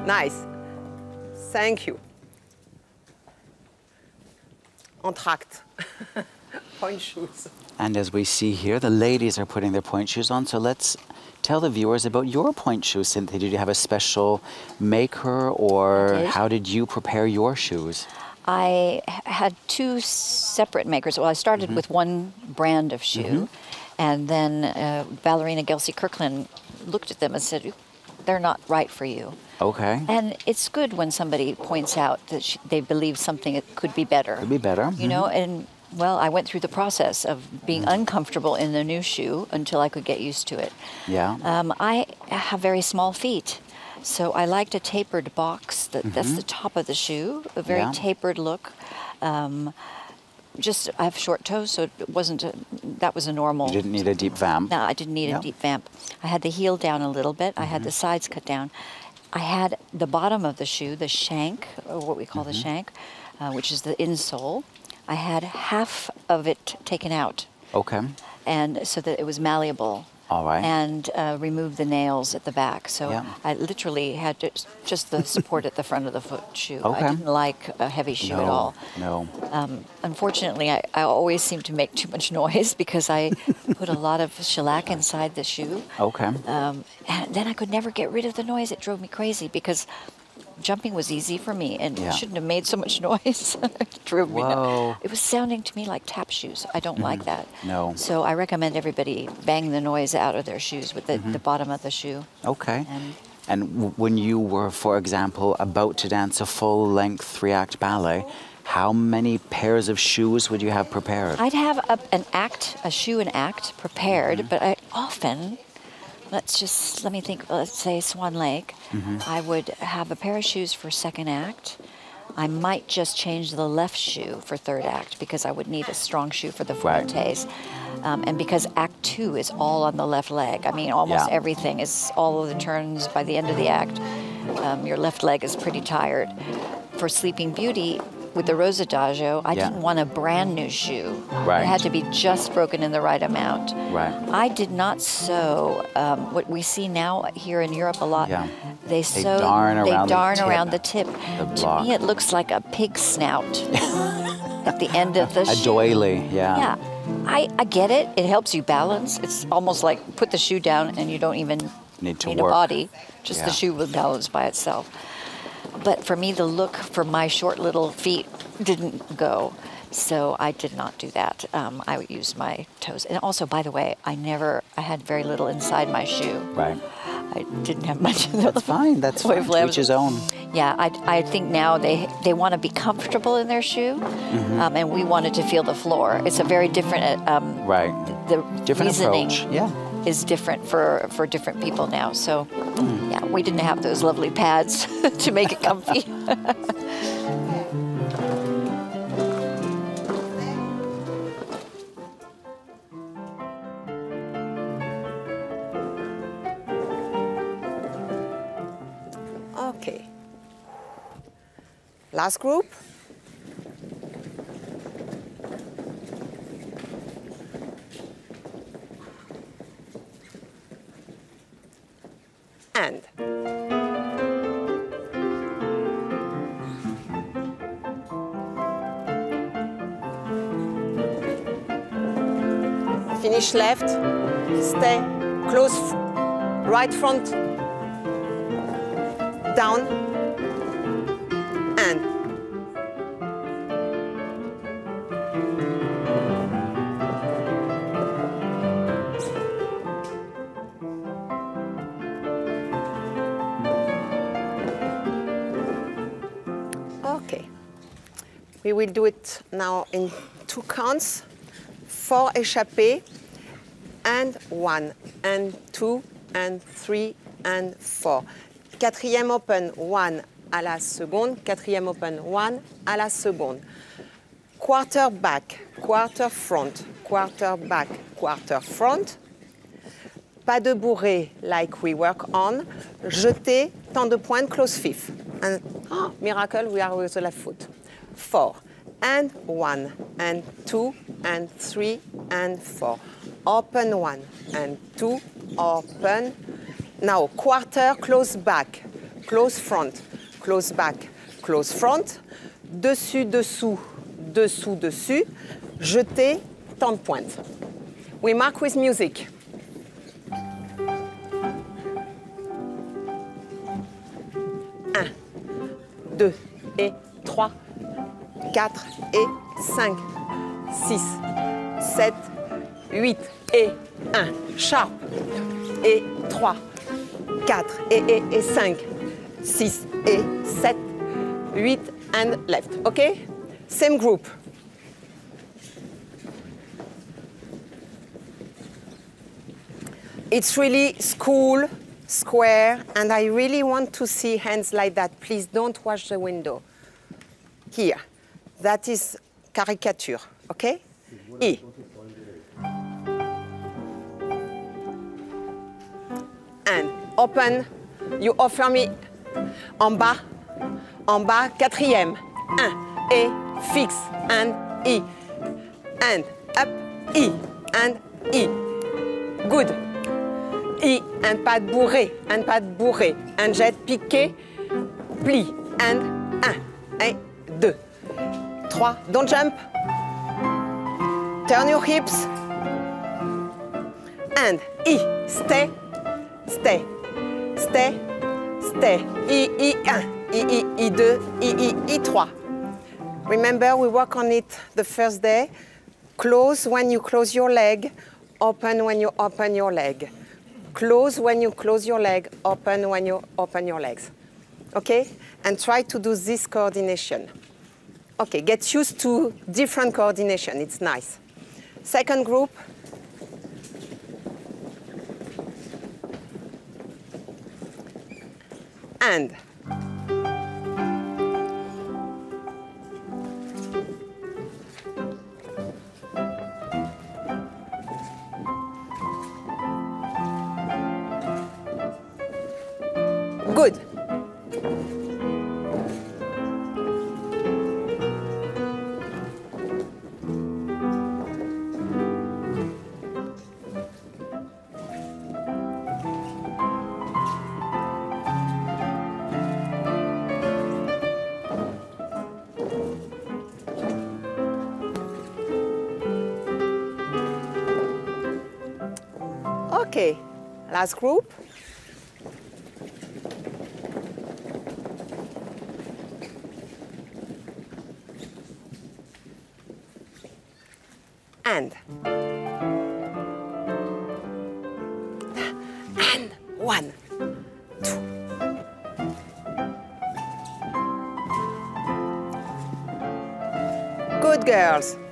Nice. Thank you. Entr'acte. Pointe shoes. And as we see here, the ladies are putting their pointe shoes on. So let's tell the viewers about your pointe shoes, Cynthia. Did you have a special maker or I how did you prepare your shoes? I had two separate makers. Well, I started with one brand of shoe, and then uh, ballerina Gelsey Kirkland looked at them and said, "They're not right for you." Okay. And it's good when somebody points out that sh they believe something it could be better. Could be better. You know, and well, I went through the process of being uncomfortable in the new shoe until I could get used to it. Yeah. Um, I have very small feet, so I liked a tapered box. That, That's the top of the shoe, a very Mm-hmm. Yeah. tapered look. Um, just I have short toes, so it wasn't. A, that was a normal. you didn't need a deep vamp. No, I didn't need a deep vamp. I had the heel down a little bit. I had the sides cut down. I had the bottom of the shoe, the shank, or what we call the shank, uh, which is the insole. I had half of it taken out, Okay. and so that it was malleable. All right. And uh, removed the nails at the back. So Yeah. I literally had to, just the support at the front of the foot shoe. Okay. I didn't like a heavy shoe no. at all. No. Um, unfortunately, I, I always seem to make too much noise because I put a lot of shellac inside the shoe. Okay. Um, and then I could never get rid of the noise. It drove me crazy because jumping was easy for me and Yeah. shouldn't have made so much noise. it drove me nuts. Whoa. It was sounding to me like tap shoes. I don't like that. No. So I recommend everybody bang the noise out of their shoes with the, the bottom of the shoe. Okay. And- And when you were, for example, about to dance a full length three act ballet, how many pairs of shoes would you have prepared? I'd have a, an act, a shoe and act prepared, Mm-hmm. but I often, let's just, let me think, let's say Swan Lake, Mm-hmm. I would have a pair of shoes for second act. I might just change the left shoe for third act because I would need a strong shoe for the Right. fouettés. Um, and because act two is all on the left leg. I mean, almost Yeah. everything is all of the turns by the end of the act. Um, your left leg is pretty tired. For Sleeping Beauty, with the Rose Adagio, I Yeah. didn't want a brand new shoe. Right. It had to be just broken in the right amount. Right. I did not sew um, what we see now here in Europe a lot. Yeah. They sew. darn they around the darn tip. around the tip. The to me, it looks like a pig snout at the end of the A shoe. A doily, yeah. Yeah, I, I get it. It helps you balance. It's almost like put the shoe down and you don't even Need to need work. a body. Just Yeah. the shoe will balance by itself. But for me, the look for my short little feet didn't go. So I did not do that. Um, I used my toes. And also, by the way, I never, I had very little inside my shoe. Right. I didn't have much. That's fine. That's fine. To each his own. Yeah, I, I think now they they want to be comfortable in their shoe, Mm-hmm. um, and we wanted to feel the floor. It's a very different. Um, Right. the Different reasoning approach. Yeah. Is different for for different people now. So, Mm. yeah, we didn't have those lovely pads to make it comfy. Okay. Last group. Left, stay, close, right front, down, and. Okay. We will do it now in two counts. Four échappés, and one, and two, and three, and four. Quatrième open, one à la seconde. Quatrième open, one à la seconde. Quarter back, quarter front, quarter back, quarter front. Pas de bourrée like we work on. Jeté, temps de pointe, close fifth. And oh, miracle, we are with the left foot. Four, and one, and two, and three, and four. Open one, and two, open. Now, quarter, close back, close front, close back, close front. Dessus, dessous, dessous, dessus. Jeté, temps de pointe. We mark with music. Un, deux et trois, 4 et 5, 6, 7, 8 et 1. Sharp. Et 3, 4 et, et, et 5, 6 et 7, 8 and left. Okay? Same group. It's really school, square, and I really want to see hands like that. Please don't wash the window. Here. That is caricature, okay? E. And open. You offer me. En bas, en bas, quatrième. Un, et, fixe, and, E. And, up, E, and, E. Good. I, un pas de bourré, un pas de bourré, un jet piqué, pli, and, un, et, deux, trois, don't jump, turn your hips, and, I, stay, stay, stay, stay, I, I, un, I, I, I, deux, I, I, I, trois. Remember, we work on it the first day. Close when you close your leg, open when you open your leg. Close when you close your leg, open when you open your legs. Okay? And try to do this coordination. Okay, get used to different coordination, it's nice. Second group. And. Good. Last group. and. And one. Good girls.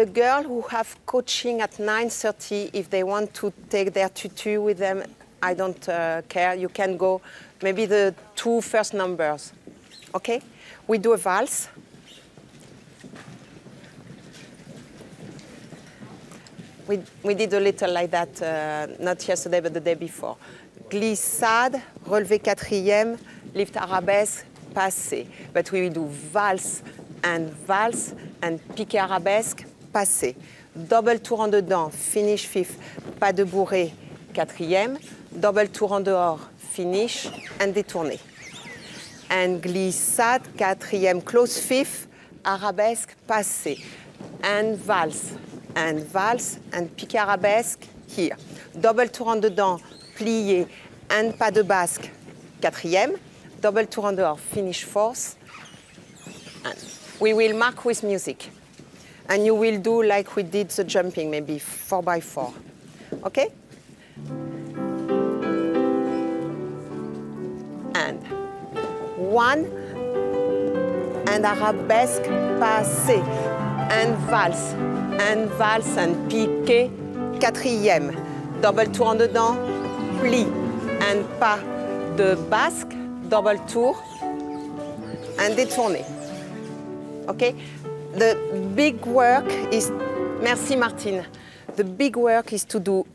The girl who have coaching at 9.30, if they want to take their tutu with them, I don't uh, care. You can go maybe the two first numbers. Okay? We do a valse. We, we did a little like that, uh, not yesterday, but the day before. Glissade, relevé quatrième, lift arabesque, passé. But we will do valse and valse and piqué arabesque, passé. Double tour en dedans, finish fifth, pas de bourré, quatrième. Double tour en dehors, finish and détourné. And glissade, quatrième, close fifth, arabesque, passé. And valse, and valse, and piqué arabesque, here. Double tour en dedans, plié, and pas de basque, quatrième. Double tour en dehors, finish fourth. And we will mark with music. And you will do like we did the jumping, maybe four by four. Okay? And one, and arabesque, passé, and valse, and valse, and piqué, quatrième. Double tour en dedans, pli, and pas de basque, double tour, and détourné. Okay? The big work is, merci Martine. The big work is to do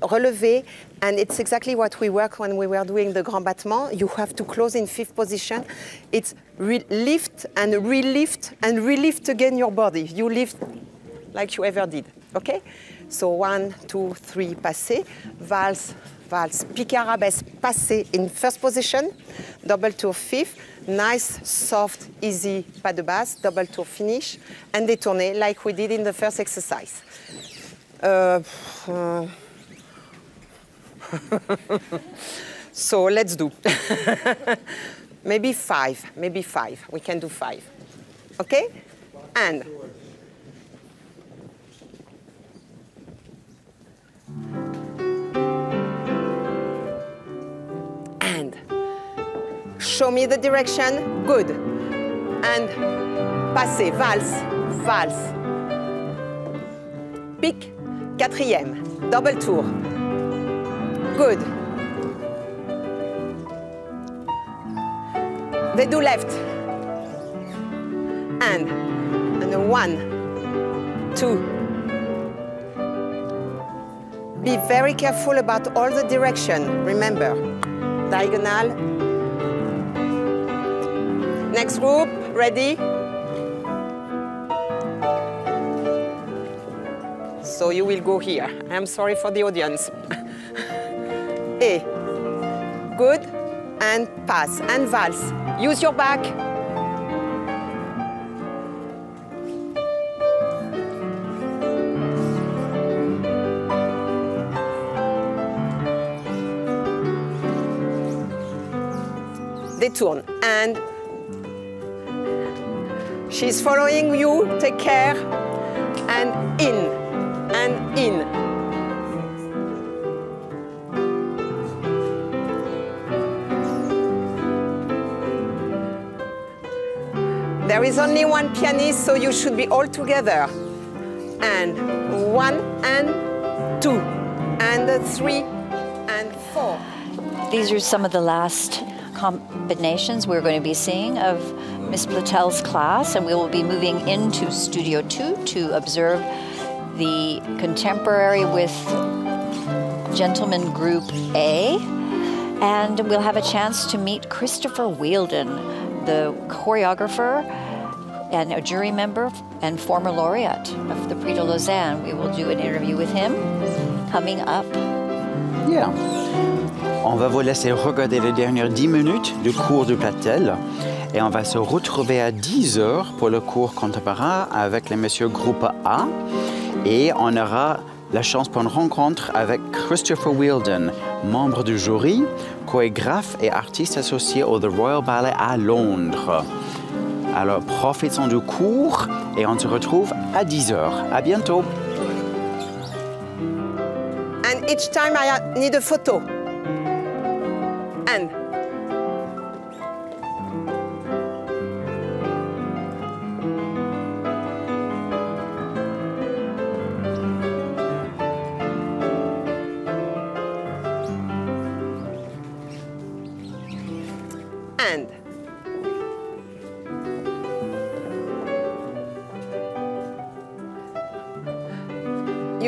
relevé, and it's exactly what we work when we were doing the grand battement. You have to close in fifth position. It's lift and relift and relift again your body. You lift like you ever did. Okay? So one, two, three, passé. Valse, valse, piqué arabesque, passé in first position. Double tour fifth. Nice, soft, easy pas de basque. Double tour finish. And détourné like we did in the first exercise. Uh, so let's do. maybe five, maybe five. We can do five. Okay? And. Show me the direction. Good. And passez, valse, valse. Piqué, quatrième. Double tour. Good. They do left. And, and one, two. Be very careful about all the direction. Remember, diagonal. Next group, ready? So you will go here. I'm sorry for the audience. A. Good. And pass. And valse. Use your back. Détourné. And she's following you. Take care. And in. And in. There is only one pianist, so you should be all together. And one and two and three and four. These are some of the last combinations we're going to be seeing of Miss Platel's class, and we will be moving into Studio 2 to observe the contemporary with Gentleman Group A. And we'll have a chance to meet Christopher Wheeldon, the choreographer and a jury member and former laureate of the Prix de Lausanne. We will do an interview with him coming up. Yeah. On va vous laisser regarder les dernières 10 minutes du cours de Platel et on va se retrouver à 10 heures pour le cours contemporain avec les messieurs groupe A et on aura la chance pour une rencontre avec Christopher Wheeldon, membre du jury, chorégraphe et artiste associé au The Royal Ballet à Londres. Alors profitons du cours et on se retrouve à 10 heures. À bientôt. And each time I need a photo.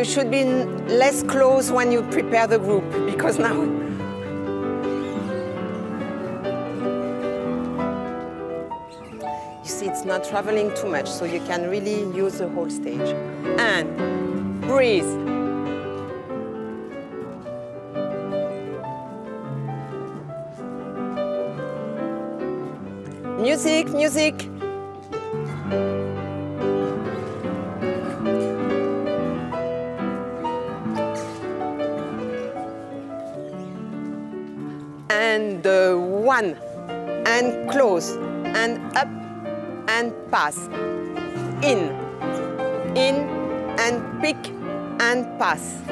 You should be less close when you prepare the group because now. You see, it's not traveling too much, so you can really use the whole stage. And breathe. Music, music. Uh, one and close and up and pass. In in and pick and pass.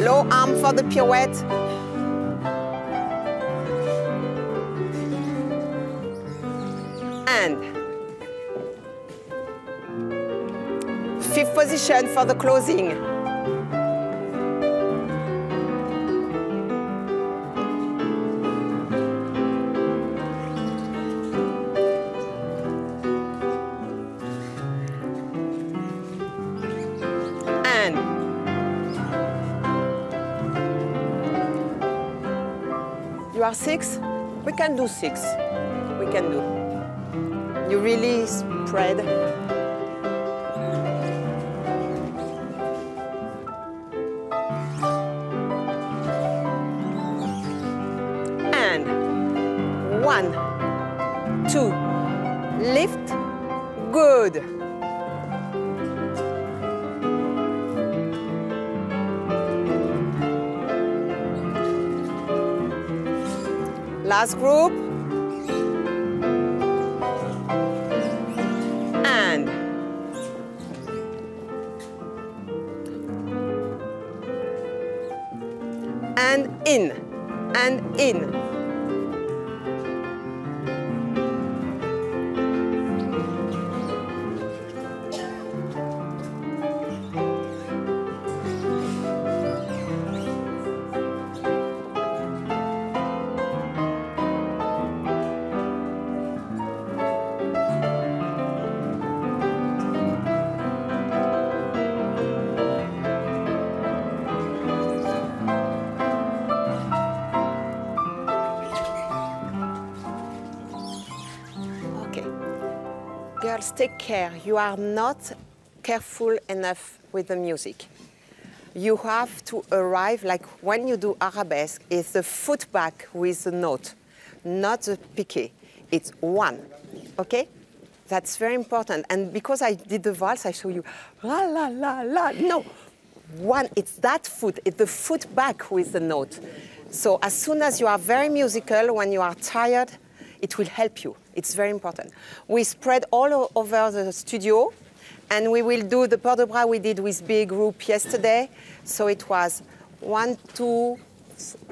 Low arm for the pirouette. And fifth position for the closing are six? We can do six. We can do. You really spread Last care. You are not careful enough with the music. You have to arrive, like when you do arabesque, it's the foot back with the note, not the piqué. It's one, okay? That's very important. And because I did the valse, I show you, la la la la. No, one, it's that foot, it's the foot back with the note. So as soon as you are very musical, when you are tired, it will help you. It's very important. We spread all over the studio, and we will do the port de bras we did with big group yesterday. So it was one, two,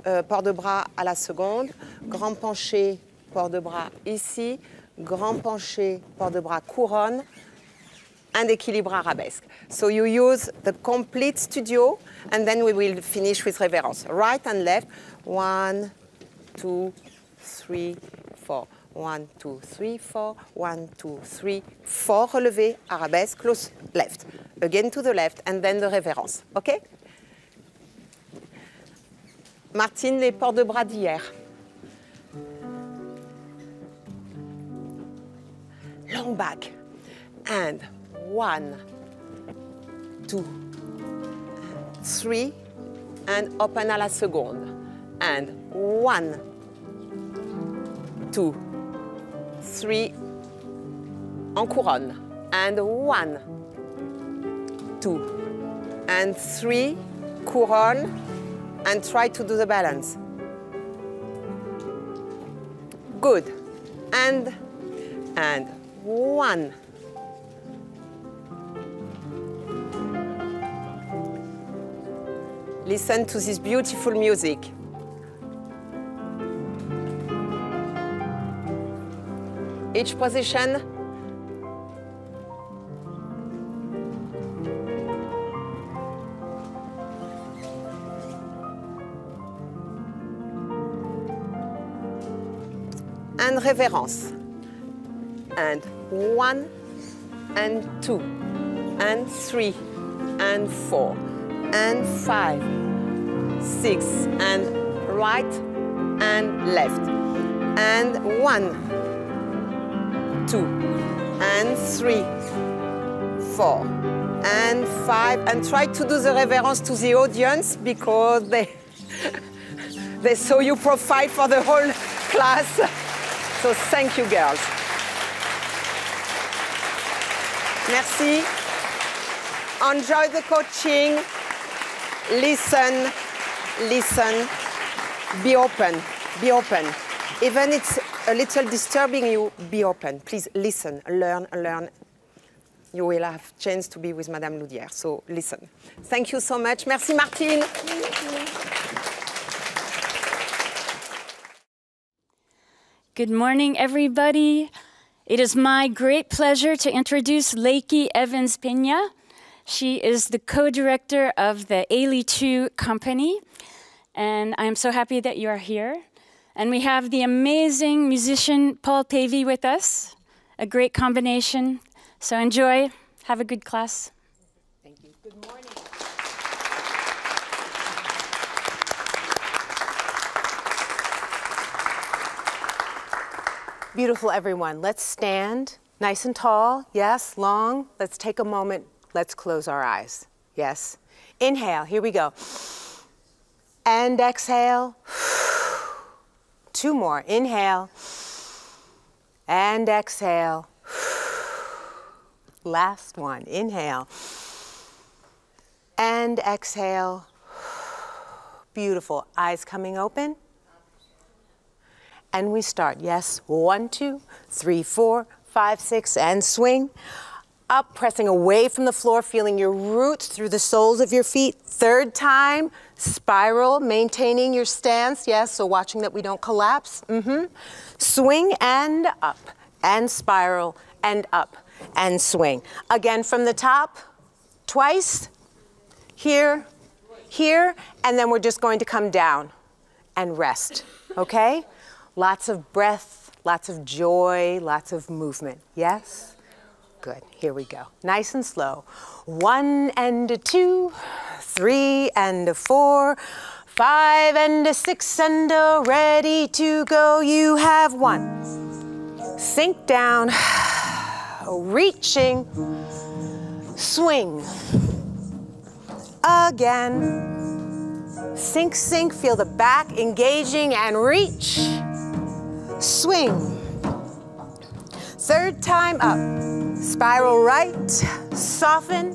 euh, port de bras à la seconde, grand penché, port de bras ici, grand penché, port de bras couronne, and équilibre arabesque. So you use the complete studio, and then we will finish with reverence. Right and left, one, two, three, four. One, two, three, four. One, two, three, four. Relevé, arabesque, close left. Again to the left, and then the reverence. Okay? Martine, les ports de bras d'hier. Long back. And one, two, three, and open à la seconde. And one, two, three, en couronne. And one, two, and three, couronne, and try to do the balance. Good. And, and one. Listen to this beautiful music. Each position. And reverence. And one, and two, and three, and four, and five, six, and right, and left, and one, two, and three, four, and five, and try to do the reverence to the audience because they they saw you profile for the whole class. So thank you, girls. Merci. Enjoy the coaching. Listen, listen. Be open, be open. Even it's a little disturbing you, be open. Please listen, learn, learn. You will have chance to be with Madame Loudières, so listen. Thank you so much. Merci, Martine. Good morning, everybody. It is my great pleasure to introduce Lakey Evans Peña. She is the co director of the Ailey 2 company, and I'm so happy that you are here. And we have the amazing musician Paul Pavey with us, a great combination. So enjoy, have a good class. Thank you. Good morning. Beautiful, everyone. Let's stand nice and tall. Yes, long. Let's take a moment. Let's close our eyes. Yes. Inhale. Here we go. And exhale. Two more. Inhale. And exhale. Last one. Inhale. And exhale. Beautiful. Eyes coming open. And we start. Yes, one, two, three, four, five, six, and swing. Up, pressing away from the floor, feeling your roots through the soles of your feet. Third time, spiral, maintaining your stance. Yes, so watching that we don't collapse. Mm-hmm. Swing and up, and spiral, and up, and swing. Again from the top, twice. Here, here, and then we're just going to come down and rest, okay? Lots of breath, lots of joy, lots of movement. Yes? Good. Here we go. Nice and slow. One and a two, three and a four, five and a six and a ready to go. You have one. Sink down, reaching, swing. Again. Sink, sink, feel the back engaging and reach. Swing. Third time up. Spiral right, soften,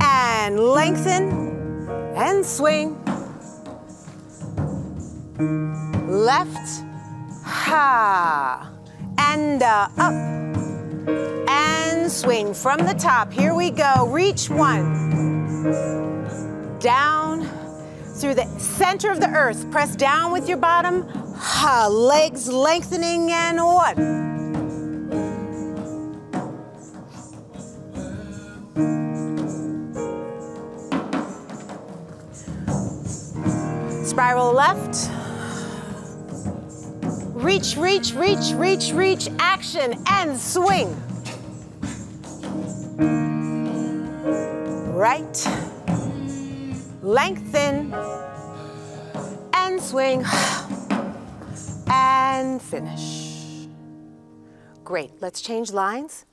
and lengthen, and swing. Left, ha, and uh, up, and swing from the top. Here we go. Reach one. Down through the center of the earth. Press down with your bottom. Ha, legs lengthening and one. Spiral left. Reach, reach, reach, reach, reach, action, and swing. Right. Lengthen. And swing. And finish. Great. Let's change lines.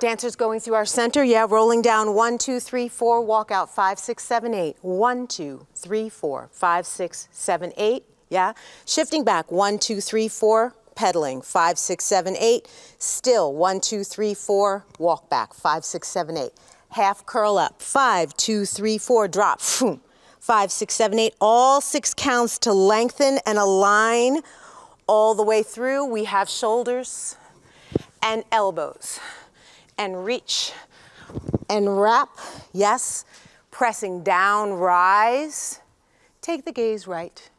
Dancers going through our center, yeah, rolling down. One, two, three, four, walk out five, six, seven, eight. One, two, three, four, five, six, seven, eight, yeah. Shifting back, one, two, three, four, pedaling, five, six, seven, eight. Still, one, two, three, four, walk back, five, six, seven, eight. Half curl up, five, two, three, four, drop, five, six, seven, eight. All six counts to lengthen and align all the way through. We have shoulders and elbows and reach and wrap. Yes, pressing down, rise. Take the gaze right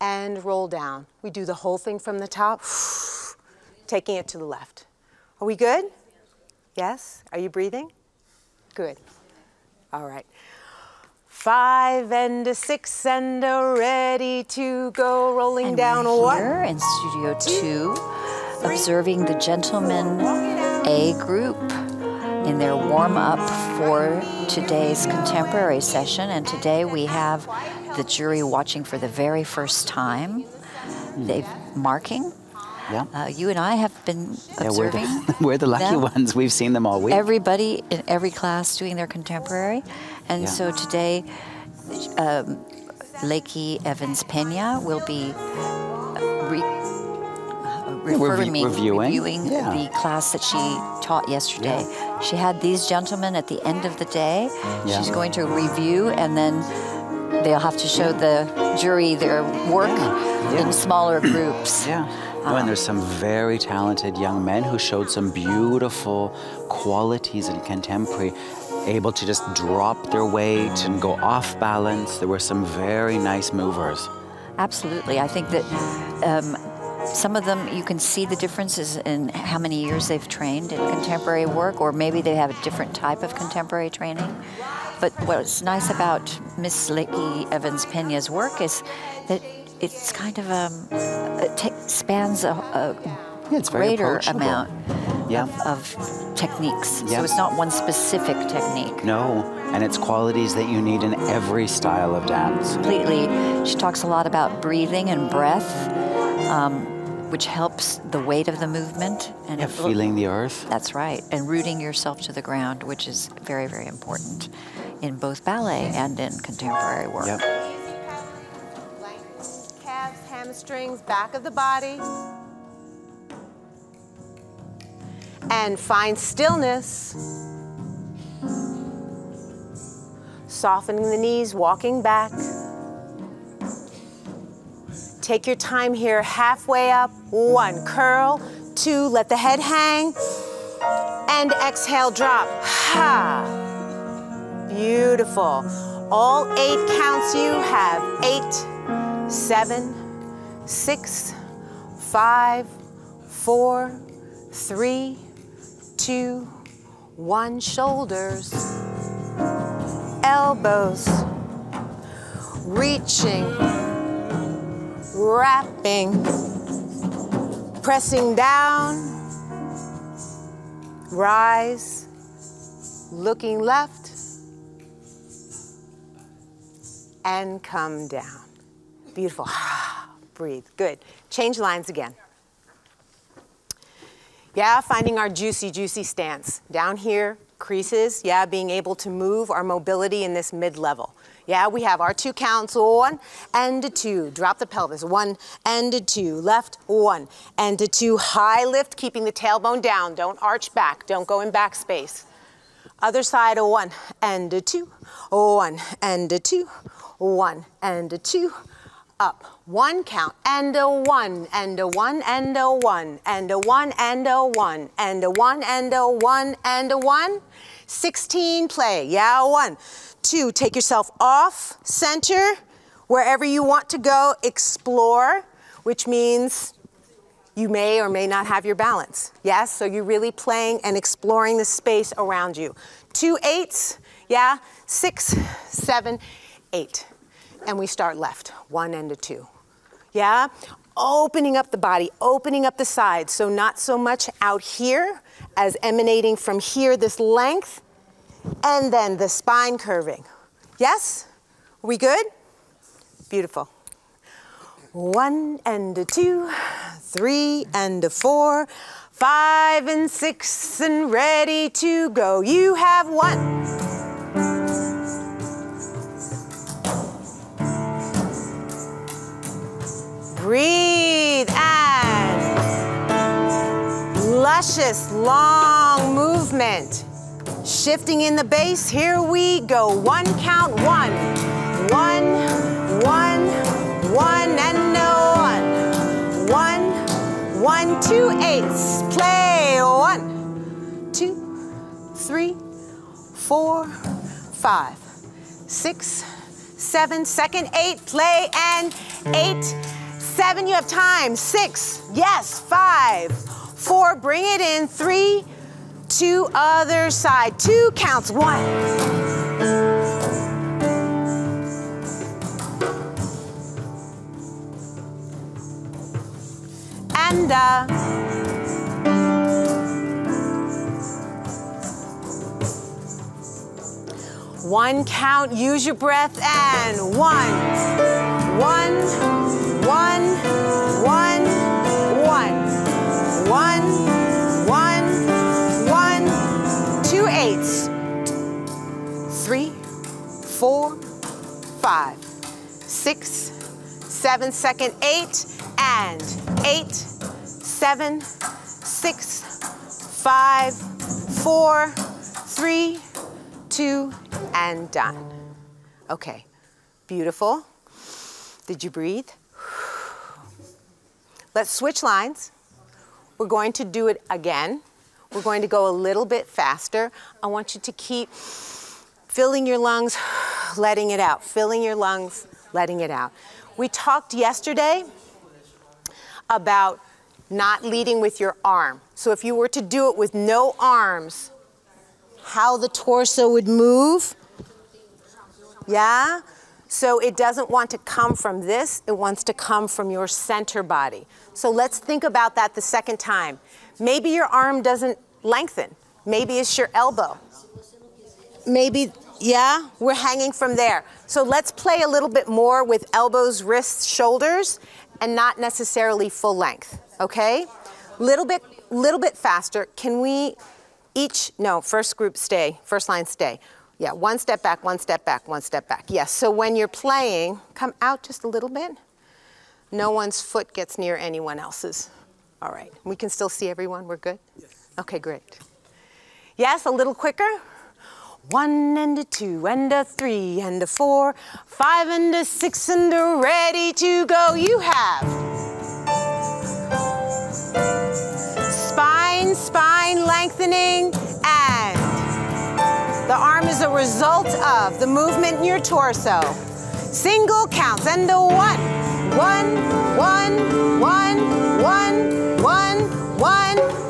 and roll down. We do the whole thing from the top, taking it to the left. Are we good? Yes? Are you breathing? Good. All right. Five and a six and a ready to go, rolling and down we're one. here in Studio Two, observing the gentlemen A group in their warm up for today's contemporary session. And today we have the jury watching for the very first time. They've marking. Yeah. Uh, you and I have been Yeah, we're observing. the, we're the lucky them. ones. We've seen them all week. everybody in every class doing their contemporary. And Yeah. so today, um, Lakey Evans Peña will be reviewing. reviewing Yeah. the class that she taught yesterday. She had these gentlemen at the end of the day. Yeah. She's going to review and then they'll have to show the jury their work Yeah. in smaller groups. Yeah. Oh, and there's some very talented young men who showed some beautiful qualities in contemporary, able to just drop their weight and go off balance. There were some very nice movers. Absolutely. I think that um, some of them, you can see the differences in how many years they've trained in contemporary work, or maybe they have a different type of contemporary training. But what's nice about Miss Lakey Evans Peña's work is that it's kind of um, it spans a, a Yeah, it's greater amount Yeah. of, of techniques. Yeah. So it's not one specific technique. No, and it's qualities that you need in every style of dance. completely. She talks a lot about breathing and breath, um, which helps the weight of the movement and Yeah, it- feeling the earth. That's right, and rooting yourself to the ground, which is very, very important in both ballet and in contemporary work. Yep. Calves, hamstrings, back of the body. And find stillness. Softening the knees, walking back. Take your time here, halfway up. One, curl. Two, let the head hang. And exhale, drop. Ha. Beautiful. All eight counts you have eight, seven, six, five, four, three, two, one. Shoulders, elbows, reaching, wrapping, pressing down, rise, looking left, and come down. Beautiful. Breathe. Good. Change lines again. Yeah, finding our juicy, juicy stance. Down here, creases. Yeah, being able to move our mobility in this mid-level. Yeah, we have our two counts, one and two. Drop the pelvis, one and two. Left, one and two. High lift, keeping the tailbone down. Don't arch back, don't go in back space. Other side, one and two. One and a two. One and two. Up, one count, and a one, and a one, and a one, and a one, and a one, and a one, and a one, and a one. 16, play, yeah, one two, take yourself off center, wherever you want to go, explore, which means you may or may not have your balance. Yes, so you're really playing and exploring the space around you. Two eights, yeah, six, seven, eight. And we start left, one and a two. Yeah, opening up the body, opening up the sides. So not so much out here as emanating from here, this length, and then the spine curving. Yes? We good? Beautiful. One and a two, three and a four, five and six, and ready to go. You have one. Breathe and luscious, long movement. Shifting in the base, here we go. One count, one, one, one, one, and no one. One, one, two, eights. Play, one, two, three, four, five, six, seven, second, eight, play, and eight, seven, you have time, six, yes, five, four, bring it in, three, two, other side. Two counts. One. And uh, one count, use your breath, and one, one, one, one, one, one, four, five, six, seven, second eight, and eight, seven, six, five, four, three, two, and done. Okay, beautiful. Did you breathe? Let's switch lines. We're going to do it again. We're going to go a little bit faster. I want you to keep filling your lungs, letting it out, filling your lungs, letting it out. We talked yesterday about not leading with your arm. So if you were to do it with no arms, how the torso would move. Yeah? So it doesn't want to come from this, it wants to come from your center body. So let's think about that the second time. Maybe your arm doesn't lengthen. Maybe it's your elbow. Maybe, yeah, we're hanging from there. So let's play a little bit more with elbows, wrists, shoulders, and not necessarily full length, okay? Little bit, little bit faster. Can we each, no, first group stay, first line stay. Yeah, one step back, one step back, one step back. Yes, so when you're playing, come out just a little bit. No one's foot gets near anyone else's. All right, we can still see everyone, we're good? Yes. Okay, great. Yes, a little quicker. One and a two and a three and a four, five and a six and a ready to go. You have spine, spine lengthening, and the arm is a result of the movement in your torso. Single counts and a one, one, one, one, one, one, one.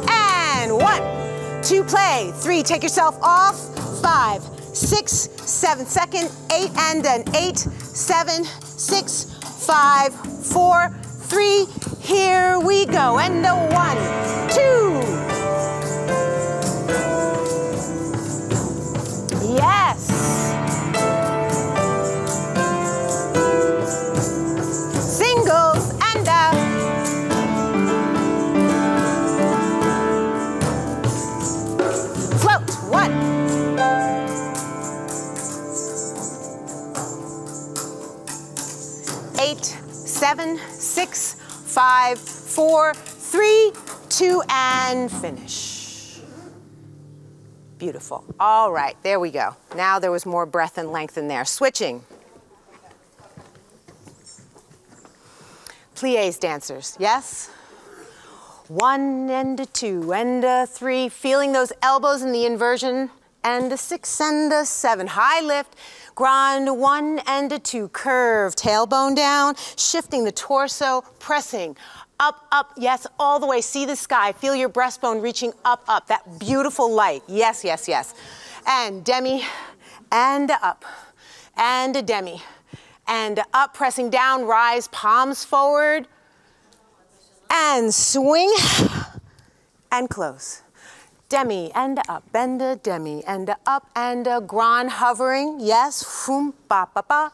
Two play, three, take yourself off, five, six, seven, second, eight, and an eight, seven, six, five, four, three, here we go, and a one, two. Yes. Seven, six, five, four, three, two, and finish. Beautiful. All right, there we go. Now there was more breath and length in there. Switching. Pliés dancers, yes? One and a two and a three, feeling those elbows in the inversion, and a six and a seven. High lift, grand one and a two, curve, tailbone down, shifting the torso, pressing up, up, yes, all the way. See the sky, feel your breastbone reaching up, up, that beautiful light. Yes, yes, yes. And demi, and up, and a demi, and up, pressing down, rise, palms forward, and swing and close. Demi and up a demi and up and a grand hovering. Yes, foom ba ba ba.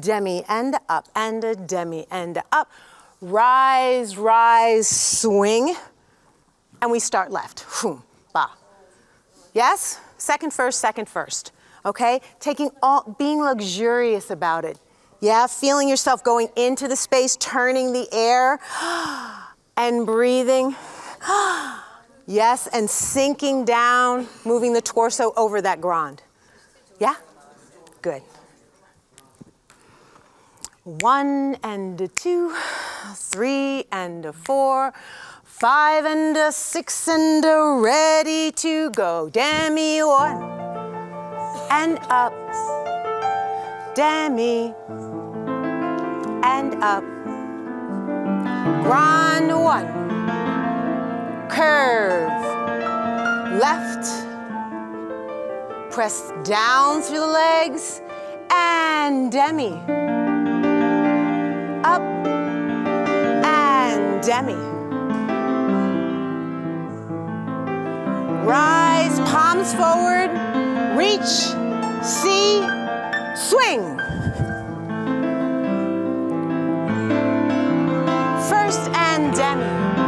Demi and up and a demi and up. Rise, rise, swing. And we start left. Foom ba. Yes? Second first, second first. Okay? Taking all being luxurious about it. Yeah, feeling yourself going into the space, turning the air and breathing. yes, and sinking down, moving the torso over that grand. Yeah? Good. One and a two, three and a four, five and a six and a ready to go. Demi one and up, demi and up. Grand one. Curve. Left. Press down through the legs. And demi. Up. And demi. Rise, palms forward. Reach. See. Swing. First and demi.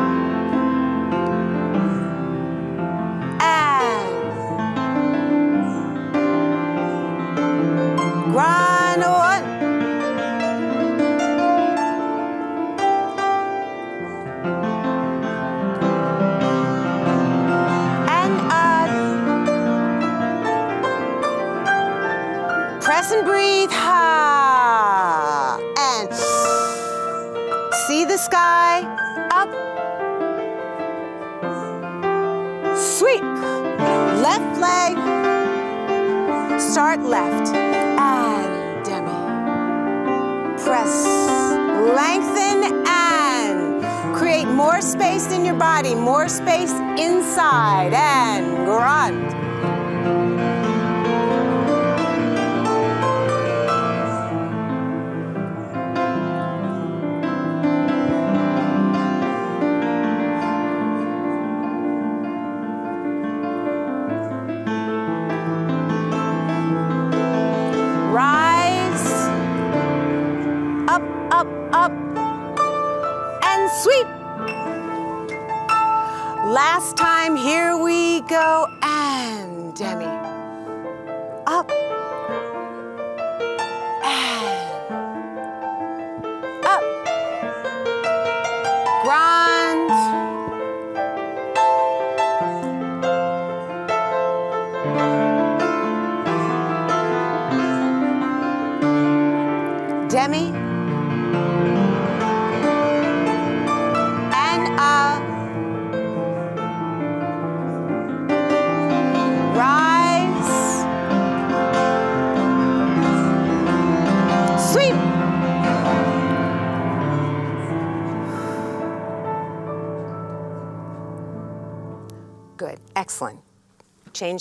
Start left. And demi. Press. Lengthen and create more space in your body, more space inside. And grunt.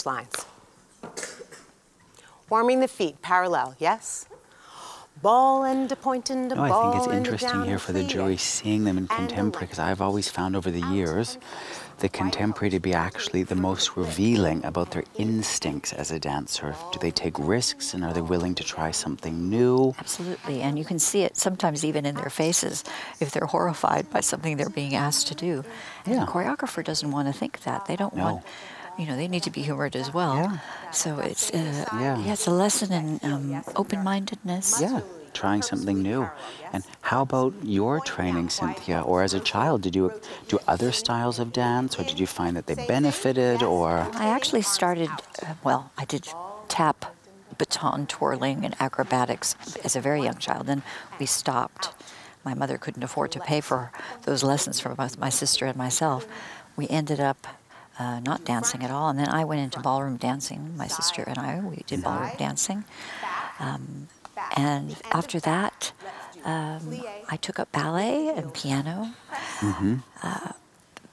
Change lines. Warming the feet, parallel, yes? Ball and a point and a No, ball I think it's interesting here for the jury seeing them in contemporary because I've always found over the years the contemporary to be actually the most revealing about their instincts as a dancer. Do they take risks and are they willing to try something new? Absolutely, and you can see it sometimes even in their faces if they're horrified by something they're being asked to do. And Yeah. the choreographer doesn't want to think that. They don't No. want, you know, they need to be humored as well. Yeah. So it's uh, Yeah. yeah. it's a lesson in um, open-mindedness. Yeah, trying something new. And how about your training, Cynthia? Or as a child, did you do other styles of dance, or did you find that they benefited, or I actually started, uh, well, I did tap, baton twirling, and acrobatics as a very young child. Then we stopped. My mother couldn't afford to pay for those lessons for both my sister and myself. We ended up uh, not dancing at all. And then I went into ballroom dancing. My sister and I, we did ballroom dancing. Um, and after that, um, I took up ballet and piano. Uh,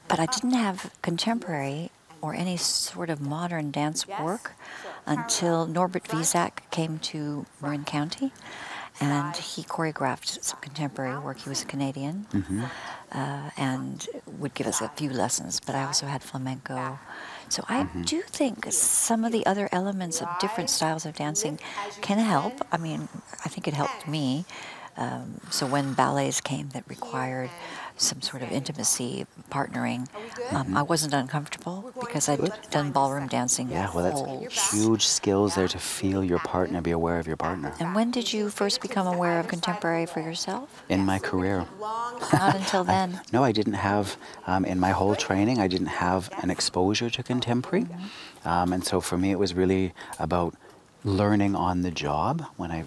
but I didn't have contemporary or any sort of modern dance work until Norbert Vesak came to Marin County and he choreographed some contemporary work. He was a Canadian uh, and would give us a few lessons, but I also had flamenco. So I do think some of the other elements of different styles of dancing can help. I mean, I think it helped me. Um, so when ballets came that required some sort of intimacy, partnering, um, I wasn't uncomfortable because I'd done ballroom dancing. yeah? Well, whole- that's huge skills there to feel your partner, be aware of your partner. And when did you first become aware of contemporary for yourself? In my career, Not until then. No, I didn't have, um, in my whole training, I didn't have an exposure to contemporary. Um, and so for me, it was really about learning on the job when I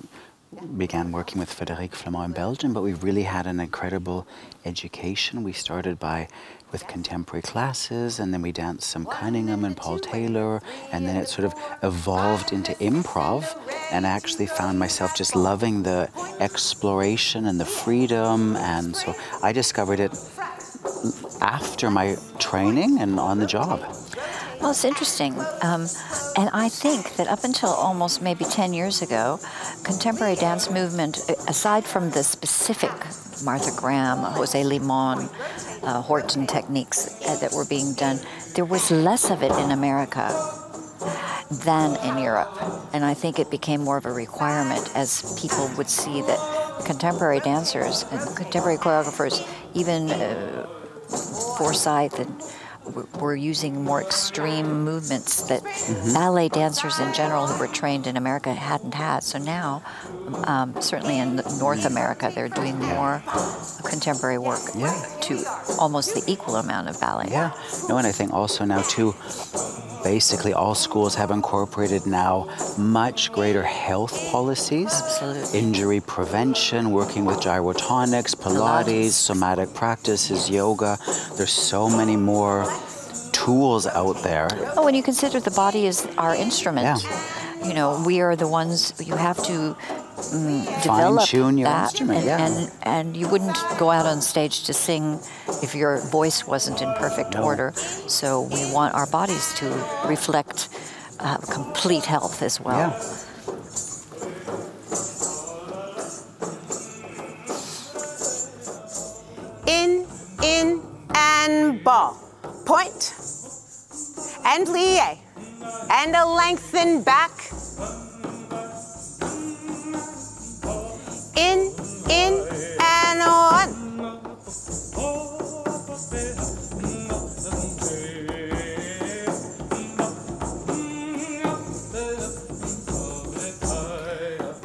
began working with Frédéric Flamand in Belgium. But we really had an incredible education. We started by with contemporary classes, and then we danced some Cunningham and Paul Taylor, and then it sort of evolved into improv. And I actually found myself just loving the exploration and the freedom. And so I discovered it after my training and on the job. Well, it's interesting. Um, and I think that up until almost maybe 10 years ago, contemporary dance movement, aside from the specific Martha Graham, Jose Limon, uh, Horton techniques uh, that were being done, there was less of it in America than in Europe. And I think it became more of a requirement as people would see that contemporary dancers and contemporary choreographers, even uh, Forsythe and were using more extreme movements that ballet dancers in general who were trained in America hadn't had. So now, um, certainly in North America, they're doing more contemporary work Yeah. to almost the equal amount of ballet. Yeah. No, and I think also now too, basically all schools have incorporated now much greater health policies. Absolutely. Injury prevention, working with gyrotonics, Pilates, Pilates. somatic practices, yoga. There's so many more tools out there. Oh, when you consider the body is our instrument, Yeah. you know, we are the ones you have to mm, develop Fine-tune your that, instrument, and, yeah. and and you wouldn't go out on stage to sing if your voice wasn't in perfect No. order. So we want our bodies to reflect uh, complete health as well. Yeah. In, in, and ball. And plie. And a lengthen back. In, in, and on.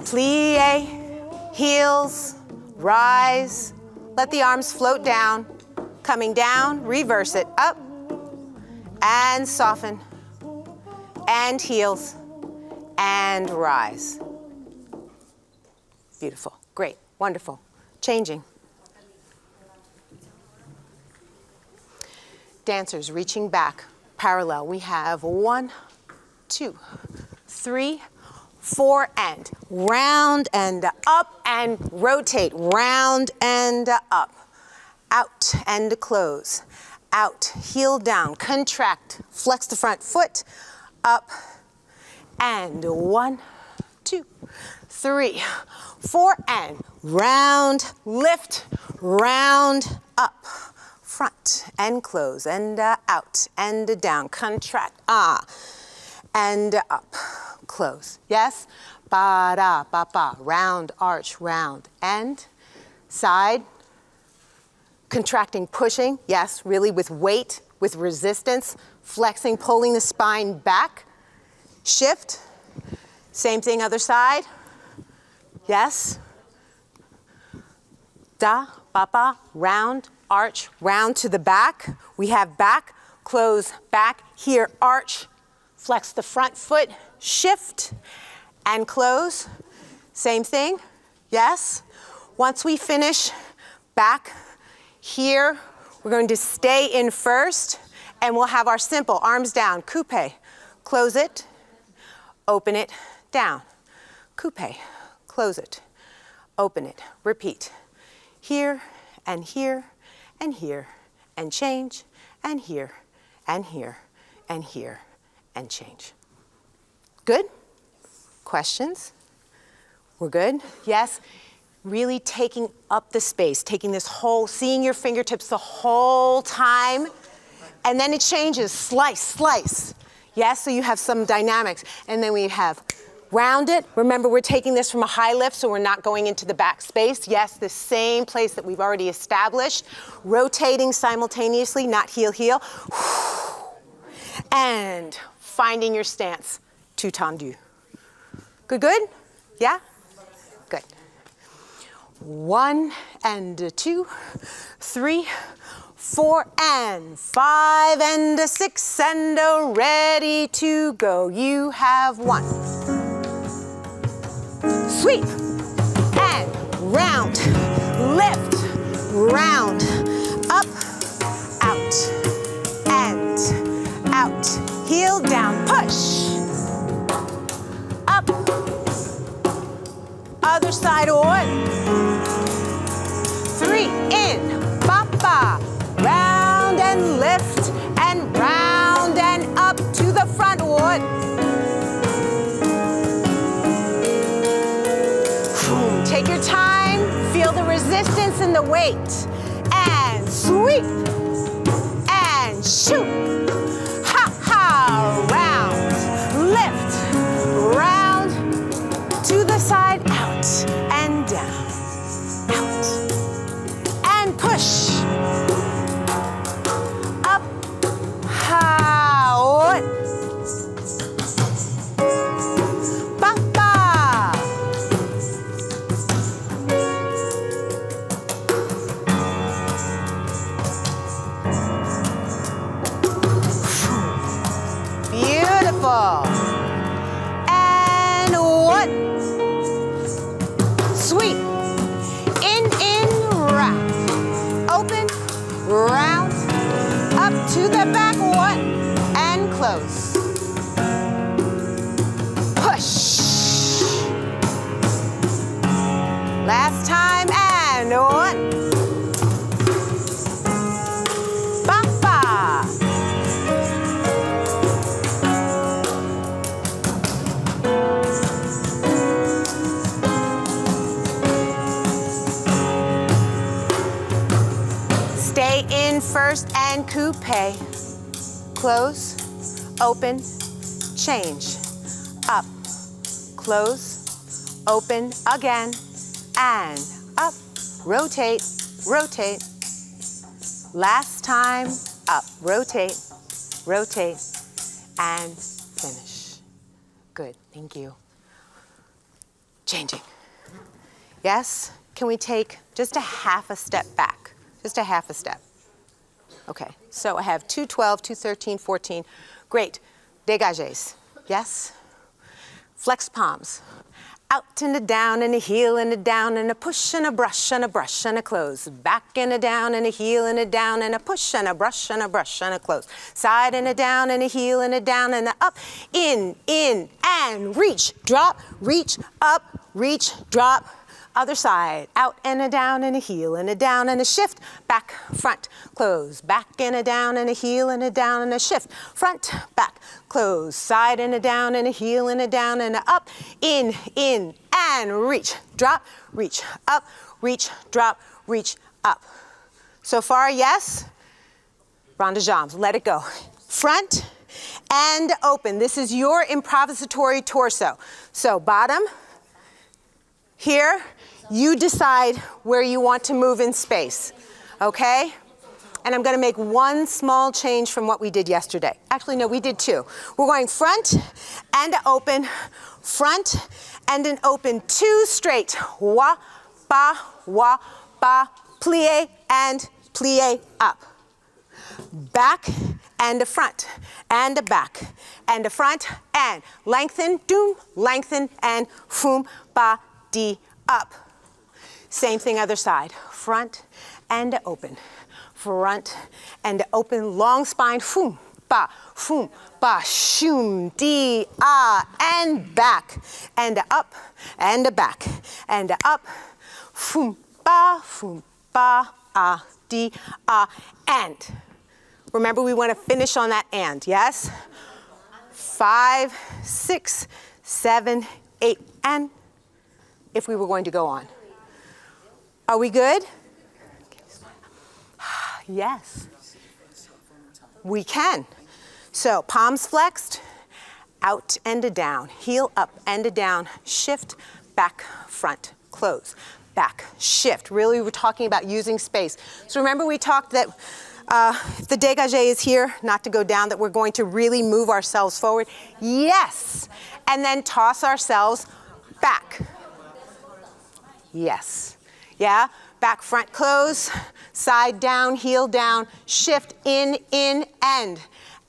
Plie, heels, rise, let the arms float down, coming down, reverse it, up, and soften, and heels, and rise. Beautiful. Wonderful. Changing. Dancers reaching back, parallel. We have one, two, three, four, and round and up and rotate, round and up, out and close, out, heel down, contract, flex the front foot, up, and one, two, three, four, and round, lift, round, up, front, and close, and uh, out, and down, contract, ah, and up, close, yes? Ba da ba ba, round, arch, round, and side, contracting, pushing, yes, really with weight, with resistance, flexing, pulling the spine back, shift, same thing other side, yes, da, ba, round, arch, round to the back, we have back, close, back, here, arch, flex the front foot, shift, and close, same thing, yes, once we finish, back, here, we're going to stay in first, and we'll have our simple arms down, coupe. Close it, open it, down. Coupe, close it, open it, repeat. Here, and here, and here, and change, and here, and here, and here, and change. Good? Questions? We're good? Yes? really taking up the space, taking this whole, seeing your fingertips the whole time, and then it changes, slice, slice. Yes, so you have some dynamics. And then we have round it. Remember, we're taking this from a high lift, so we're not going into the back space. Yes, the same place that we've already established. Rotating simultaneously, not heel, heel. And finding your stance, tout tendu. Good, good? Yeah? Good. One and two, three, four and five and a six and a ready to go. You have one. Sweep and round, lift, round, up, out, and out. Heel down, push. Up, other side on three, in, ba-ba, round and lift, and weight, and sweep, and shoot. Ha ha, round, lift, round, to the side, out, and down out, and push. Close, open again, and up. Rotate, rotate. Last time, up. Rotate, rotate, and finish. Good, thank you. Changing. Yes? Can we take just a half a step back? Just a half a step. Okay, so I have 212, 213, 14. Great. Dégagés. Yes? Flex palms. Out and a down and a heel and a down and a push and a brush and a brush and a close. Back and a down and a heel and a down and a push and a brush and a brush and a close. Side and a down and a heel and a down and a up. In, in, and reach, drop, reach, up, reach, drop, other side, out and a down and a heel and a down and a shift, back, front, close, back and a down and a heel and a down and a shift, front, back, close, side and a down and a heel and a down and a up, in, in, and reach, drop, reach, up, reach, drop, reach, up. So far, yes? Rond de jambes, let it go. Front and open. This is your improvisatory torso. So bottom, here, you decide where you want to move in space, okay? And I'm gonna make one small change from what we did yesterday. Actually, no, we did two. We're going front and open, front and an open, two straight. Wa, ba, wa, ba, plie and plie up. Back and a front and a back and a front and lengthen, doom, lengthen and foom, ba, di, up. Same thing other side. Front and open. Front and open. Long spine. Foom. Ba. Foom. Ba. Shoom. Di. Ah. And back. And up. And back. And up. Foom. Ba. Foom. Ba. Ah. Di. Ah. And. Remember, we want to finish on that and, yes? Five, six, seven, eight, and if we were going to go on. Are we good? Yes. We can. So palms flexed, out and a down, heel up and a down, shift, back, front, close, back, shift. Really, we're talking about using space. So remember we talked that uh, if the dégagé is here, not to go down, that we're going to really move ourselves forward. Yes. And then toss ourselves back. Yes. Yeah? Back front close, side down, heel down, shift in, in, end.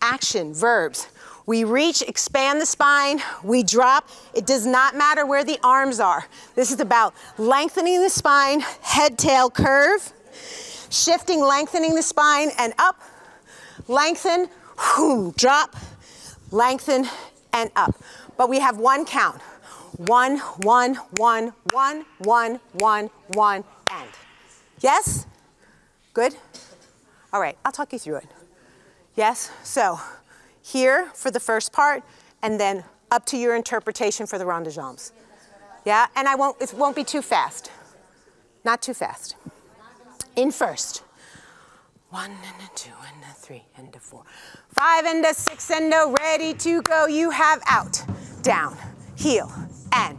Action, verbs. We reach, expand the spine, we drop. It does not matter where the arms are. This is about lengthening the spine, head tail curve, shifting, lengthening the spine and up, lengthen, whoom, drop, lengthen and up. But we have one count. One, one, one, one, one, one, one, and. Yes? Good? All right, I'll talk you through it. Yes? So here for the first part, and then up to your interpretation for the rond jambes. Yeah, and I won't, it won't be too fast. Not too fast. In first. One and a two and a three and a four. Five and a six and a ready to go. You have out, down, heel, and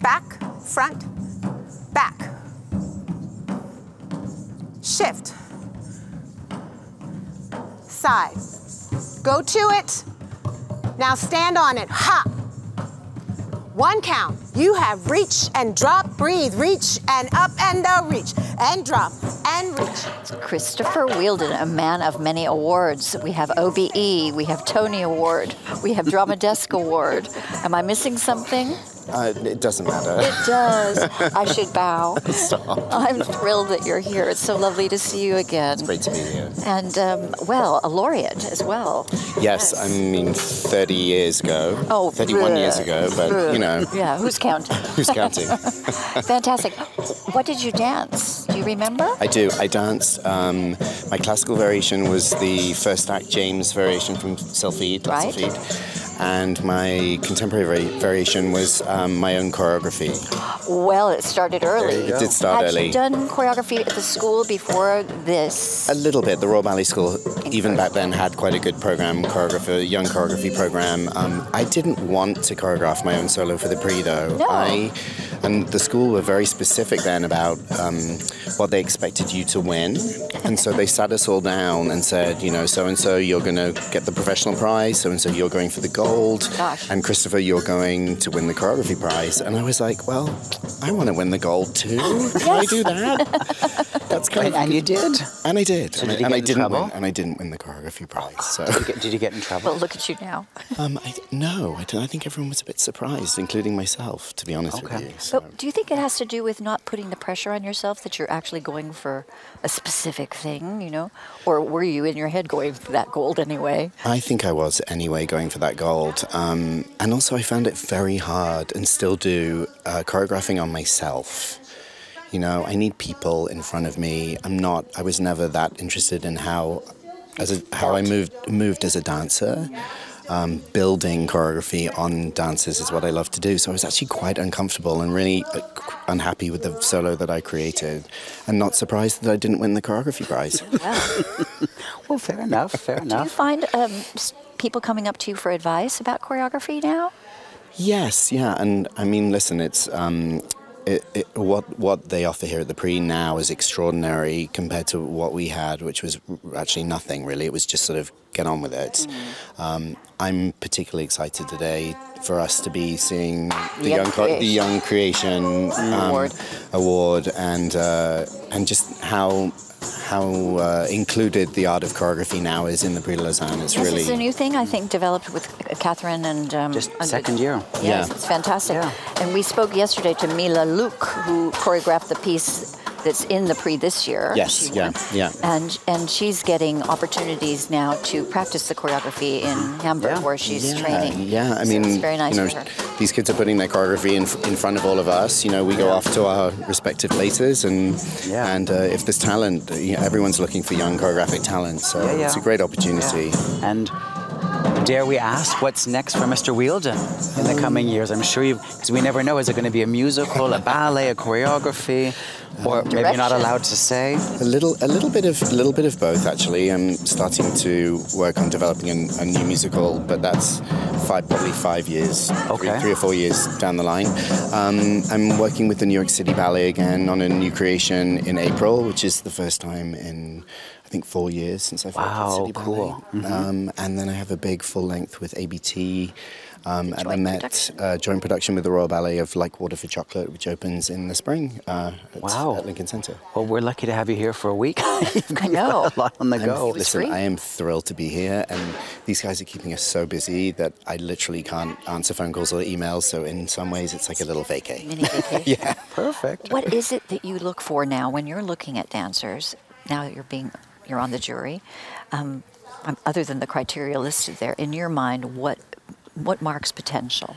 back, front, back. Shift. Side. Go to it. Now stand on it. Hop. One count. You have reach and drop, breathe, reach and up and a reach and drop and reach. Christopher Wheeldon, a man of many awards. We have OBE, we have Tony Award, we have Drama Desk Award. Am I missing something? Uh, it doesn't matter. It does. I should bow. Stop. I'm thrilled that you're here. It's so lovely to see you again. It's great to be here. And, um, well, a laureate as well. Yes, I mean, 30 years ago. Oh, 31 bleh, years ago, but bleh. you know, Yeah, who's counting? who's counting? Fantastic. What did you dance? Do you remember? I do. I danced. Um, my classical variation was the first act James variation from Sylphide. La Right. Sylphide. And my contemporary variation was um, my own choreography. Well, it started early. It did start Had early. you done choreography at the school before this? A little bit. The Royal Ballet School, even back then, had quite a good program, choreographer, young choreography program. Um, I didn't want to choreograph my own solo for the pre, though. No. I, and the school were very specific then about um, what they expected you to win, and so they sat us all down and said, you know, so and so you're going to get the professional prize, so and so you're going for the gold, gold. Gosh. And Christopher, you're going to win the choreography prize. And I was like, well, I want to win the gold too. Can I do that? That's kind And, of. and you did. And I did. So and did you I, and get I in didn't trouble? win. And I didn't win the choreography prize. So, Did you get, did you get in trouble? Well, look at you now. um, I, no, I, I think everyone was a bit surprised, including myself, to be honest Okay. with you. So. But do you think it has to do with not putting the pressure on yourself that you're actually going for a specific thing, you know? Or were you in your head going for that gold anyway? I think I was anyway going for that gold. Um, and also, I found it very hard and still do uh, choreographing on myself. You know, I need people in front of me. I'm not, I was never that interested in how, as a, how I moved, moved as a dancer. Um, building choreography on dances is what I love to do. So I was actually quite uncomfortable and really uh, unhappy with the solo that I created, and not surprised that I didn't win the choreography prize. Well, fair enough. Fair enough. Do you find um, people coming up to you for advice about choreography now? Yes, yeah, and I mean, listen, it's um, it, it, what what they offer here at the Pre now is extraordinary compared to what we had, which was actually nothing really. It was just sort of get on with it. Um, I'm particularly excited today for us to be seeing the Young the Creation. young creation um, Award. award and uh, and just how. How uh, included the art of choreography now is in the Prix de Lausanne. It's This really is a new thing, I think, developed with uh, Catherine and um, Just under- second year. Yes, Yeah. it's fantastic. Yeah. And we spoke yesterday to Mila Luke, who choreographed the piece that's in the Prix this year. Yes, yeah, yeah. And and she's getting opportunities now to practice the choreography in Hamburg, Yeah. where she's yeah, training. Yeah, I So mean, it's very nice you know, for her. these kids are putting their choreography in, in front of all of us. You know, we go off to our respective places, and Yeah. and uh, if there's talent, you know, everyone's looking for young choreographic talent. So Yeah, yeah. it's a great opportunity. And dare we ask what's next for Mr. Wheeldon in the coming years? I'm sure you, because we never know. Is it going to be a musical, a ballet, a choreography, or maybe you're not allowed to say? A little, a little bit of, a little bit of both. Actually, I'm starting to work on developing a, a new musical, but that's five, probably five years, three- three, or four years down the line. Um, I'm working with the New York City Ballet again on a new creation in April, which is the first time in. I think four years since I've worked Wow, with City cool. Ballet. Um, and then I have a big full length with ABT um, at the Met, production. uh, joint production with the Royal Ballet of Like Water for Chocolate, which opens in the spring uh, at, Wow. at Lincoln Center. Well, we're lucky to have you here for a week. You've got know. a lot on the I'm- go. was listen. I am thrilled to be here, and these guys are keeping us so busy that I literally can't answer phone calls or emails. So in some ways, it's like a little vacay. Mini vacation. Yeah. Perfect. What is it that you look for now when you're looking at dancers? Now that you're being you're on the jury, um, um, other than the criteria listed there, in your mind, what what marks potential?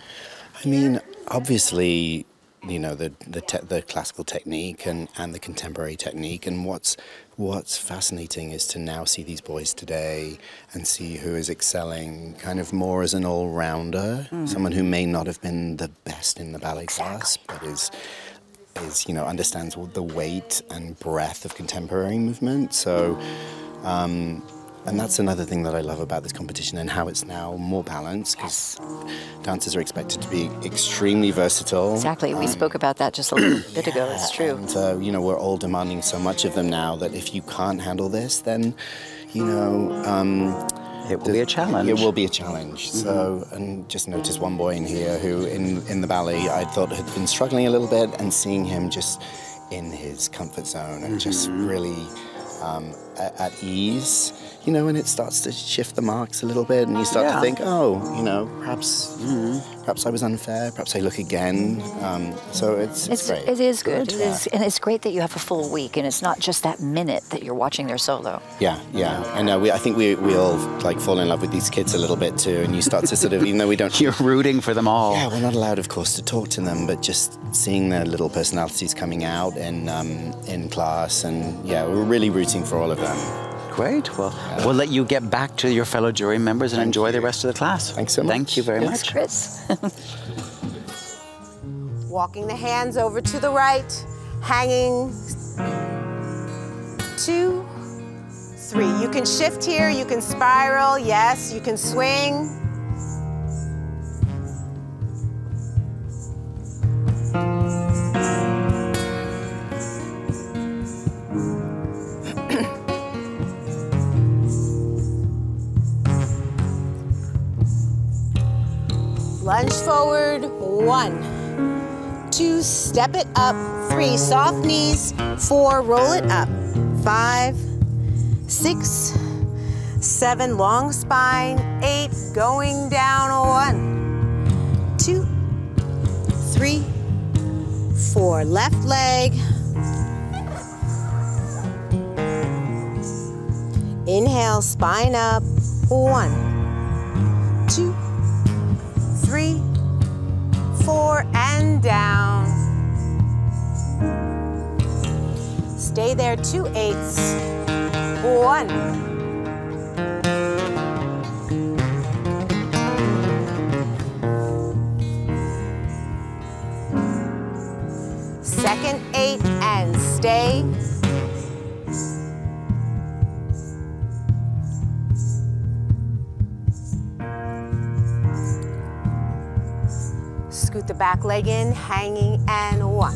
I mean, obviously, you know the the, the classical technique and, and the contemporary technique, and what's what's fascinating is to now see these boys today and see who is excelling kind of more as an all rounder, someone who may not have been the best in the ballet class, but is is you know understands all the weight and breadth of contemporary movement. So. Um, and that's another thing that I love about this competition and how it's now more balanced because dancers are expected to be extremely versatile. Exactly. We spoke about that just a little bit ago. It's true. And, uh, you know, we're all demanding so much of them now that if you can't handle this, then, you know, um, It will be a challenge. It will be a challenge. So, and just noticed one boy in here who, in in the ballet, I thought had been struggling a little bit, and seeing him just in his comfort zone and just really um, at, at ease, you know, and it starts to shift the marks a little bit, and you start Yeah. to think, oh, you know, perhaps, perhaps I was unfair, perhaps I look again. Um, so it's it's, It's, great. it is good. It is, and it's great that you have a full week, and it's not just that minute that you're watching their solo. Yeah, yeah. and know. We, I think we, we all like fall in love with these kids a little bit too, and you start to sort of, even though we don't. You're rooting for them all. Yeah, we're not allowed, of course, to talk to them, but just seeing their little personalities coming out in um, in class, and yeah, we're really rooting for all of them. Great. Well, we'll let you get back to your fellow jury members and enjoy the rest of the class. Thanks so much. Thank you very Thanks, much. Chris. Walking the hands over to the right, hanging two, three. You can shift here, you can spiral, yes, you can swing. Lunge forward, one, two, step it up, three, soft knees, four, roll it up, five, six, seven, long spine, eight, going down, one, two, three, four, left leg, Inhale, spine up. One, three, four, and down. Stay there, two eights. One. Second eight and stay. The back leg in, hanging, and one.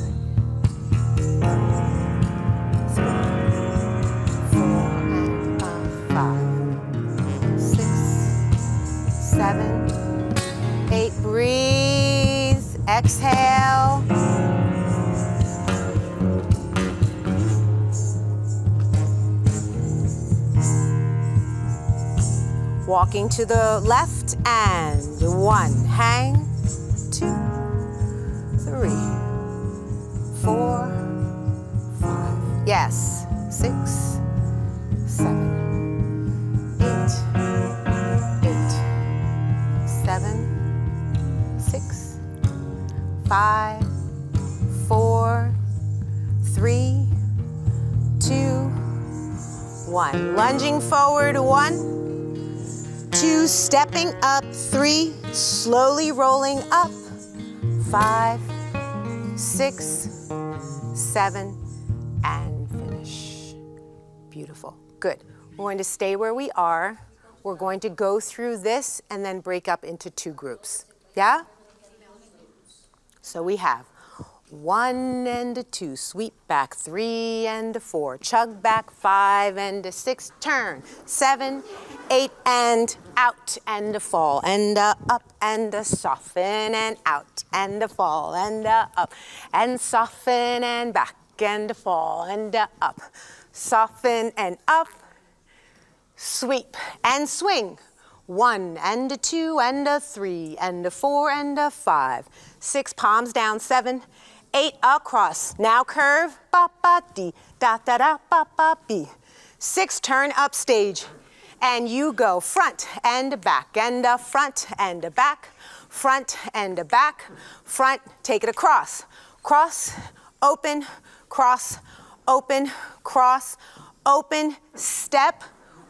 Seven, eight. Breathe, exhale. Walking to the left and one, hang, one. Lunging forward, one, two, stepping up, three, slowly rolling up, five, six, seven, and finish. Beautiful. Good. We're going to stay where we are. We're going to go through this and then break up into two groups. Yeah? So we have one and a two, sweep back, three and a four, chug back, five and a six, turn, seven, eight, and out and a fall, and a up and a soften and out and a fall and a up, and soften and back and a fall and a up, soften and up, sweep and swing. One and a two and a three and a four and a five. Six palms down, seven, eight across. Now curve, ba ba dee, da da da ba ba be. Six turn up stage. And you go front and back and a front and a back, front and a back, front, take it across. Cross, open, cross, open, cross, open, step.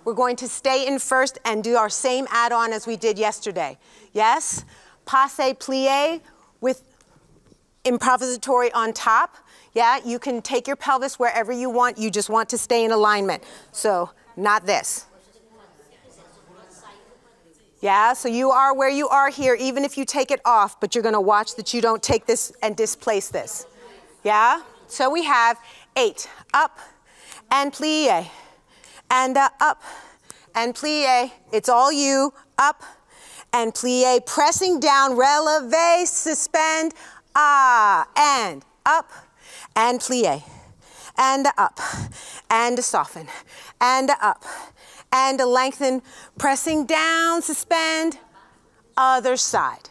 We're going to stay in first and do our same add-on as we did yesterday. Yes? Passe plie with improvisatory on top. Yeah, you can take your pelvis wherever you want. You just want to stay in alignment. So, not this. Yeah, so you are where you are here, even if you take it off, but you're gonna watch that you don't take this and displace this. Yeah? So we have eight, up and plie, and uh, up and plie. It's all you, up and plie, pressing down, releve, suspend, ah, and up and plie, and up, and soften, and up, and lengthen, pressing down, suspend, other side.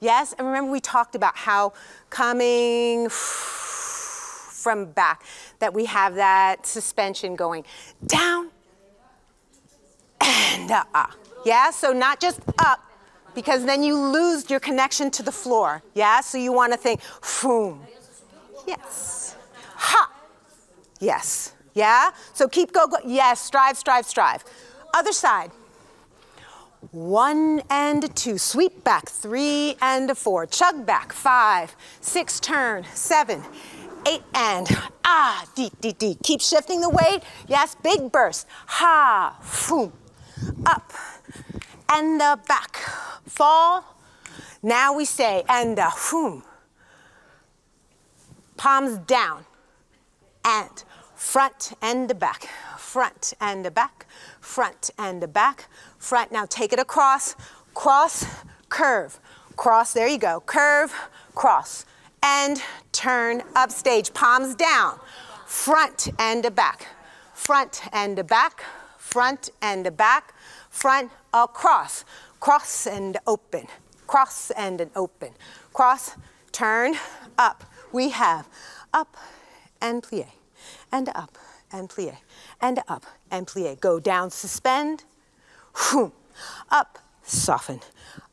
Yes, and remember we talked about how coming from back, that we have that suspension going down and up. Yeah, so not just up, because then you lose your connection to the floor. Yeah, so you want to think, boom. Yes. Ha. Yes. Yeah? So keep go, go. Yes, strive, strive, strive. Other side. One and two, sweep back, three and a four, chug back, five, six, turn, seven, eight, and ah, deep, deep, deep. Keep shifting the weight. Yes, big burst. Ha, boom, up, and the back, fall. Now we say, and the boom. Palms down, and front and the back, front and the back, front and the back, front. Now take it across, cross, curve, cross, there you go, curve, cross, and turn up stage, palms down, front and the back, front and the back, front and the back, front, across, cross. Cross and open, cross and an open, cross, turn, up. We have up and plie, and up and plie, and up and plie. Go down, suspend, up, soften,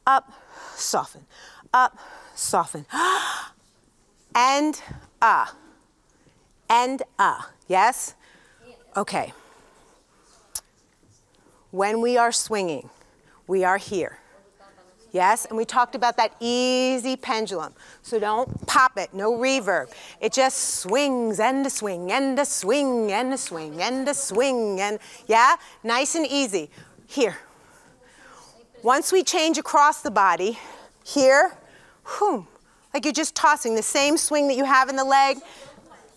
up, soften, up, soften, and ah, and ah, yes? Okay. When we are swinging, we are here. Yes, and we talked about that easy pendulum. So don't pop it, no reverb. It just swings and a swing and a swing and a swing and a swing and yeah, nice and easy. Here. Once we change across the body, here, whoom, like you're just tossing the same swing that you have in the leg,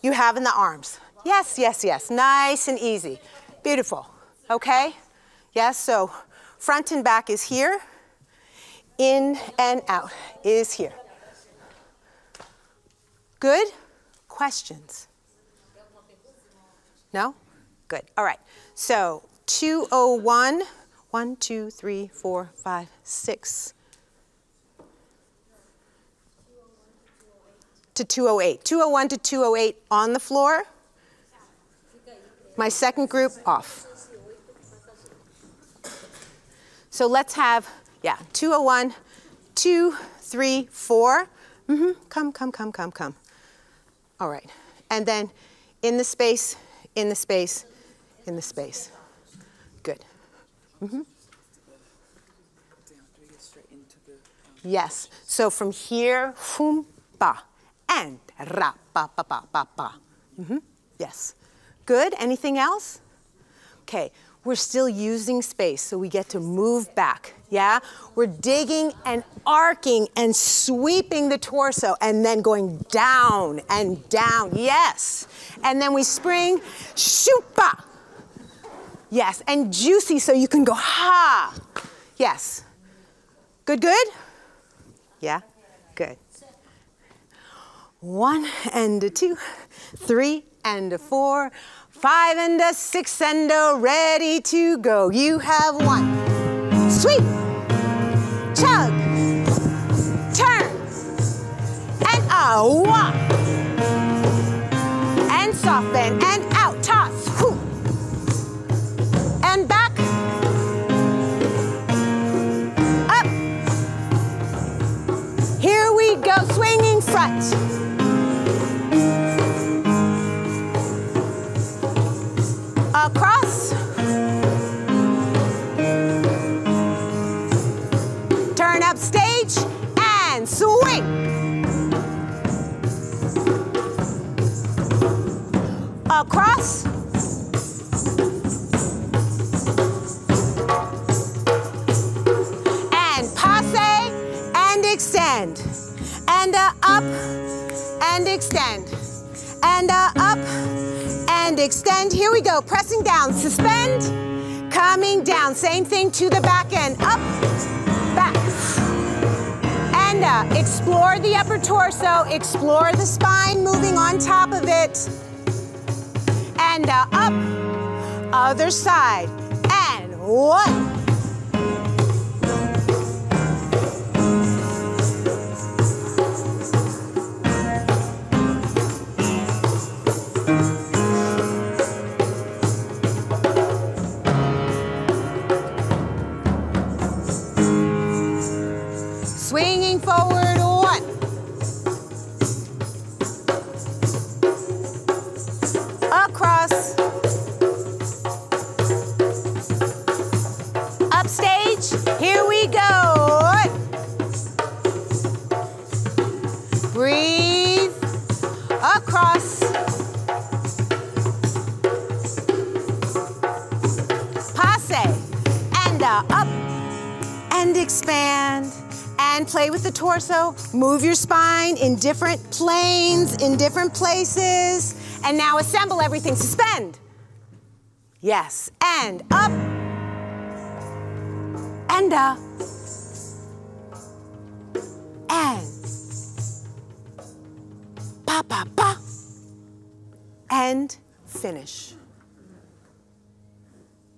you have in the arms. Yes, yes, yes, nice and easy. Beautiful, okay? Yes, so front and back is here in and out is here. Good? Questions? No? Good. All right. So 201, 1, 2, 3, 4, 5, 6. To 208. 201 to 208 on the floor. My second group off. So let's have yeah, 201, 2, 3, 4. Mm-hmm. Come, come, come, come, come. All right. And then in the space, in the space, in the space. Good. Mm-hmm. Yes. So from here, hum, ba, and ra, ba, ba, ba, ba, ba. Mm-hmm. Yes. Good. Anything else? Okay. We're still using space, so we get to move back yeah? We're digging and arcing and sweeping the torso and then going down and down, yes. And then we spring, shupa. Yes, and juicy so you can go ha. Yes. Good, good? Yeah? Good. One and a two, three and a four, five and a six and a ready to go. You have one sweep, chug, turn, and a walk. And soften, and out, toss, whoo. And back, up. Here we go, swinging front. Across. And passe and extend. And uh, up and extend. And uh, up and extend. Here we go. Pressing down. Suspend. Coming down. Same thing to the back end. Up back. And uh, explore the upper torso, explore the spine moving on top of it. And up, other side. And one. play with the torso, move your spine in different planes, in different places, and now assemble everything, suspend. Yes, and up, and up, and. Pa pa pa, and finish.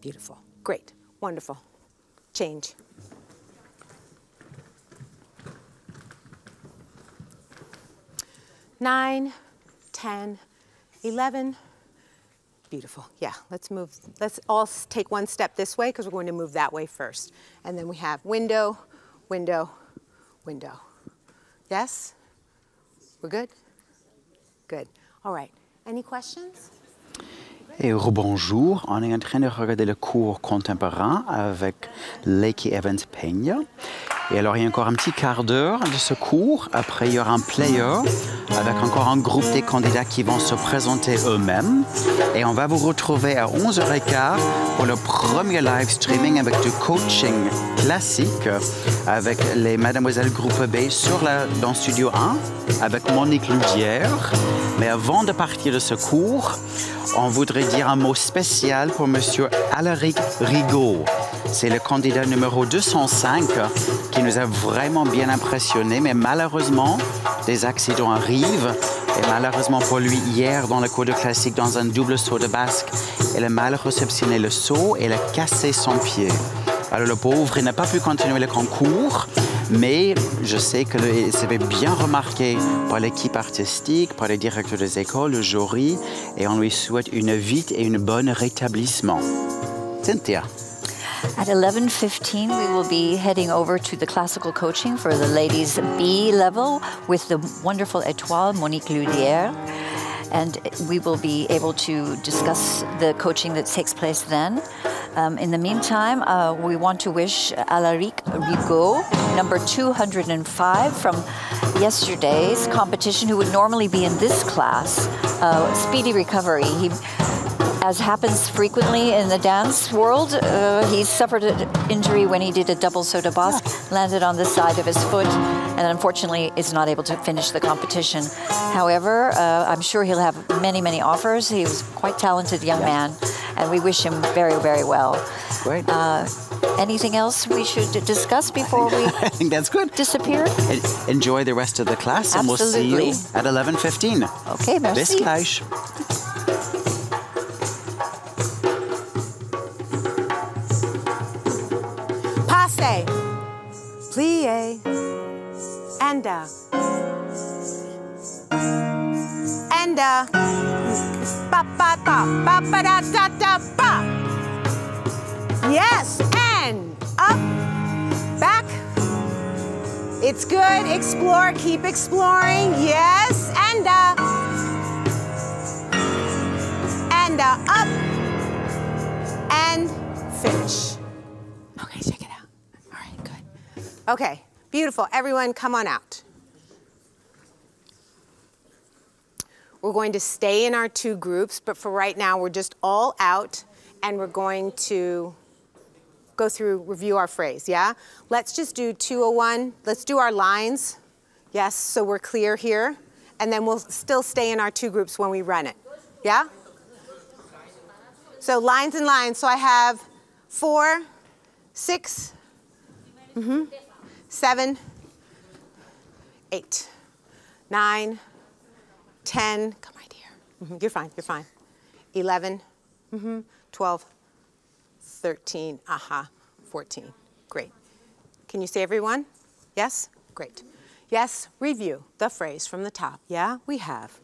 Beautiful, great, wonderful, change. Nine, ten, eleven. Beautiful. Yeah, let's move. Let's all take one step this way because we're going to move that way first. And then we have window, window, window. Yes? We're good? Good. All right. Any questions? Et bonjour, on est en train de regarder le cours contemporain avec Lakey Evans Peña. Et alors, il y a encore un petit quart d'heure de ce cours. Après, il y aura un player avec encore un groupe des candidats qui vont se présenter eux-mêmes. Et on va vous retrouver à 11h15 pour le premier live streaming avec du coaching classique avec les Mademoiselles Groupe B sur la, dans Studio 1 avec Monique Ludière. Mais avant de partir de ce cours, on voudrait dire un mot spécial pour Monsieur Alaric Rigaud. C'est le candidat numéro 205 qui nous a vraiment bien impressionné, mais malheureusement, des accidents arrivent. Et malheureusement pour lui, hier, dans le cours de classique, dans un double saut de basque, il a mal réceptionné le saut et il a cassé son pied. Alors le pauvre, il n'a pas pu continuer le concours, mais je sais que c'était bien remarqué par l'équipe artistique, par les directeurs des écoles, le jury, et on lui souhaite une vite et une bonne rétablissement. Cynthia. At 11:15 we will be heading over to the classical coaching for the ladies B level with the wonderful étoile Monique Ludière and we will be able to discuss the coaching that takes place then. Um, in the meantime, uh, we want to wish Alaric Rigaud, number 205 from yesterday's competition, who would normally be in this class, uh, speedy recovery. He as happens frequently in the dance world, uh, he suffered an injury when he did a double de basque, landed on the side of his foot, and unfortunately is not able to finish the competition. However, uh, I'm sure he'll have many, many offers. He was quite talented young man, and we wish him very, very well. Great. Uh, anything else we should discuss before we I think that's good. disappear? Enjoy the rest of the class, and we'll see you at 11:15. Okay, merci. Bis gleich. Passe. Plie. Enda. Enda. Ba ba ba ba ba da da da ba. Yes, and up, back. It's good. Explore. Keep exploring. Yes, and uh, and uh, up, and finish. Okay, check it out. All right, good. Okay, beautiful. Everyone, come on out. We're going to stay in our two groups, but for right now, we're just all out and we're going to go through, review our phrase, yeah? Let's just do 201. Let's do our lines, yes, so we're clear here. And then we'll still stay in our two groups when we run it, yeah? So lines and lines. So I have four, six, mhm, seven, eight, nine, 10, come right here. Mhm, You're fine, you're fine. 11, mhm, 12, 13, aha, 14. Great. Can you see everyone? Yes? Great. Yes, review the phrase from the top. Yeah, we have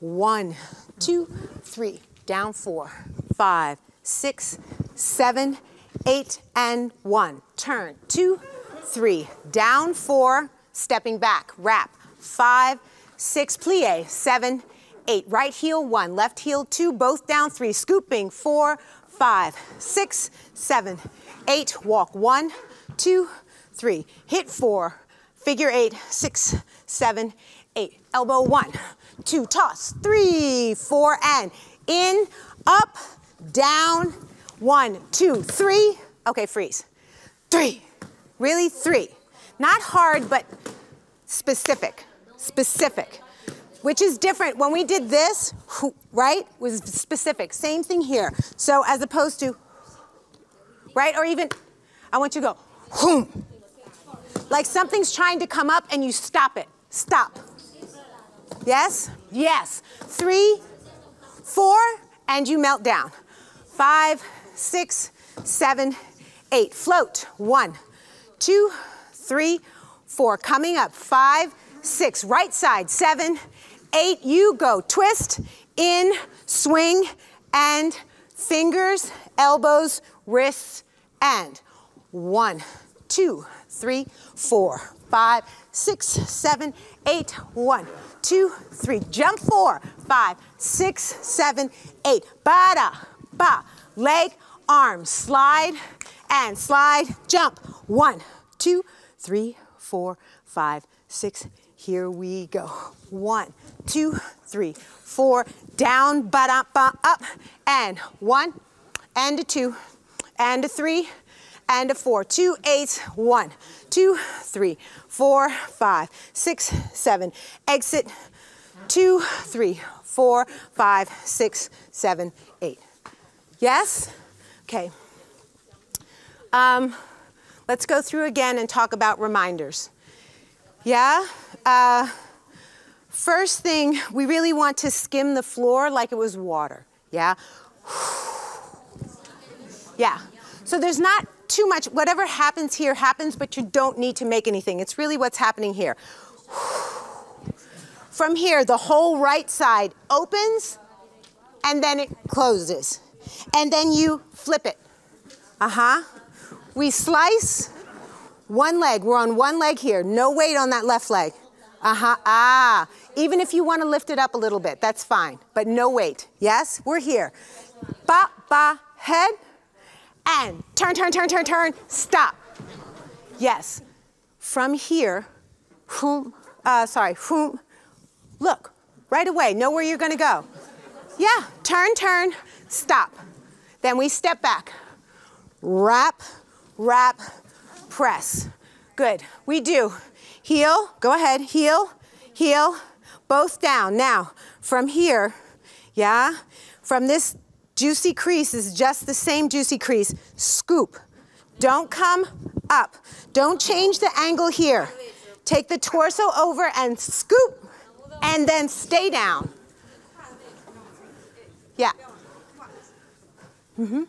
one, two, three, down four, five, six, seven, eight, and one. Turn, two, three, down four, stepping back, wrap, five, six, plie, seven, eight. Right heel, one, left heel, two, both down, three, scooping, four, five, six, seven, eight. Walk, one, two, three. Hit four, figure eight, six, seven, eight. Elbow, one, two, toss, three, four, and in, up, down, one, two, three. Okay, freeze. Three. Really? Three. Not hard, but specific. Specific. Which is different. When we did this, right, was specific. Same thing here. So as opposed to, right, or even, I want you to go. Like something's trying to come up and you stop it. Stop. Yes? Yes. Three, four, and you melt down. Five, six, seven, eight. Float. One, two, three, four. Coming up. Five, six. Right side. Seven, eight. You go. Twist, in, swing, and fingers, elbows, wrists, and one, two, three, four, five, six, seven, eight. One, two, three. Jump four, five, six, seven, eight. Ba-da, ba. Leg, arm, slide, and slide, jump. One, two, three, four, five, six. Here we go. One, two, three, four. Down, ba-da, ba, up, and one, and a two, and a three, and a four. Two eights, one, two, three, four, five, six, seven. Exit, two, three, four, five, six, seven, eight. Yes? Okay. Um, let's go through again and talk about reminders. Yeah? Uh, first thing, we really want to skim the floor like it was water. Yeah? Yeah. So there's not too much, whatever happens here happens, but you don't need to make anything. It's really what's happening here. From here, the whole right side opens and then it closes. And then you flip it. Uh-huh. We slice one leg. We're on one leg here. No weight on that left leg. Uh-huh. Ah. Even if you want to lift it up a little bit, that's fine. But no weight. Yes? We're here. Ba, ba, head. And turn, turn, turn, turn, turn. Stop. Yes. From here, whom, uh, sorry, whom, look, right away. Know where you're going to go. Yeah. Turn, turn, stop. Then we step back. Wrap, wrap, press. Good. We do heel, go ahead, heel, heel, both down. Now, from here, yeah, from this juicy crease is just the same juicy crease. Scoop. Don't come up. Don't change the angle here. Take the torso over and scoop, and then stay down. Yeah. Mm-hmm.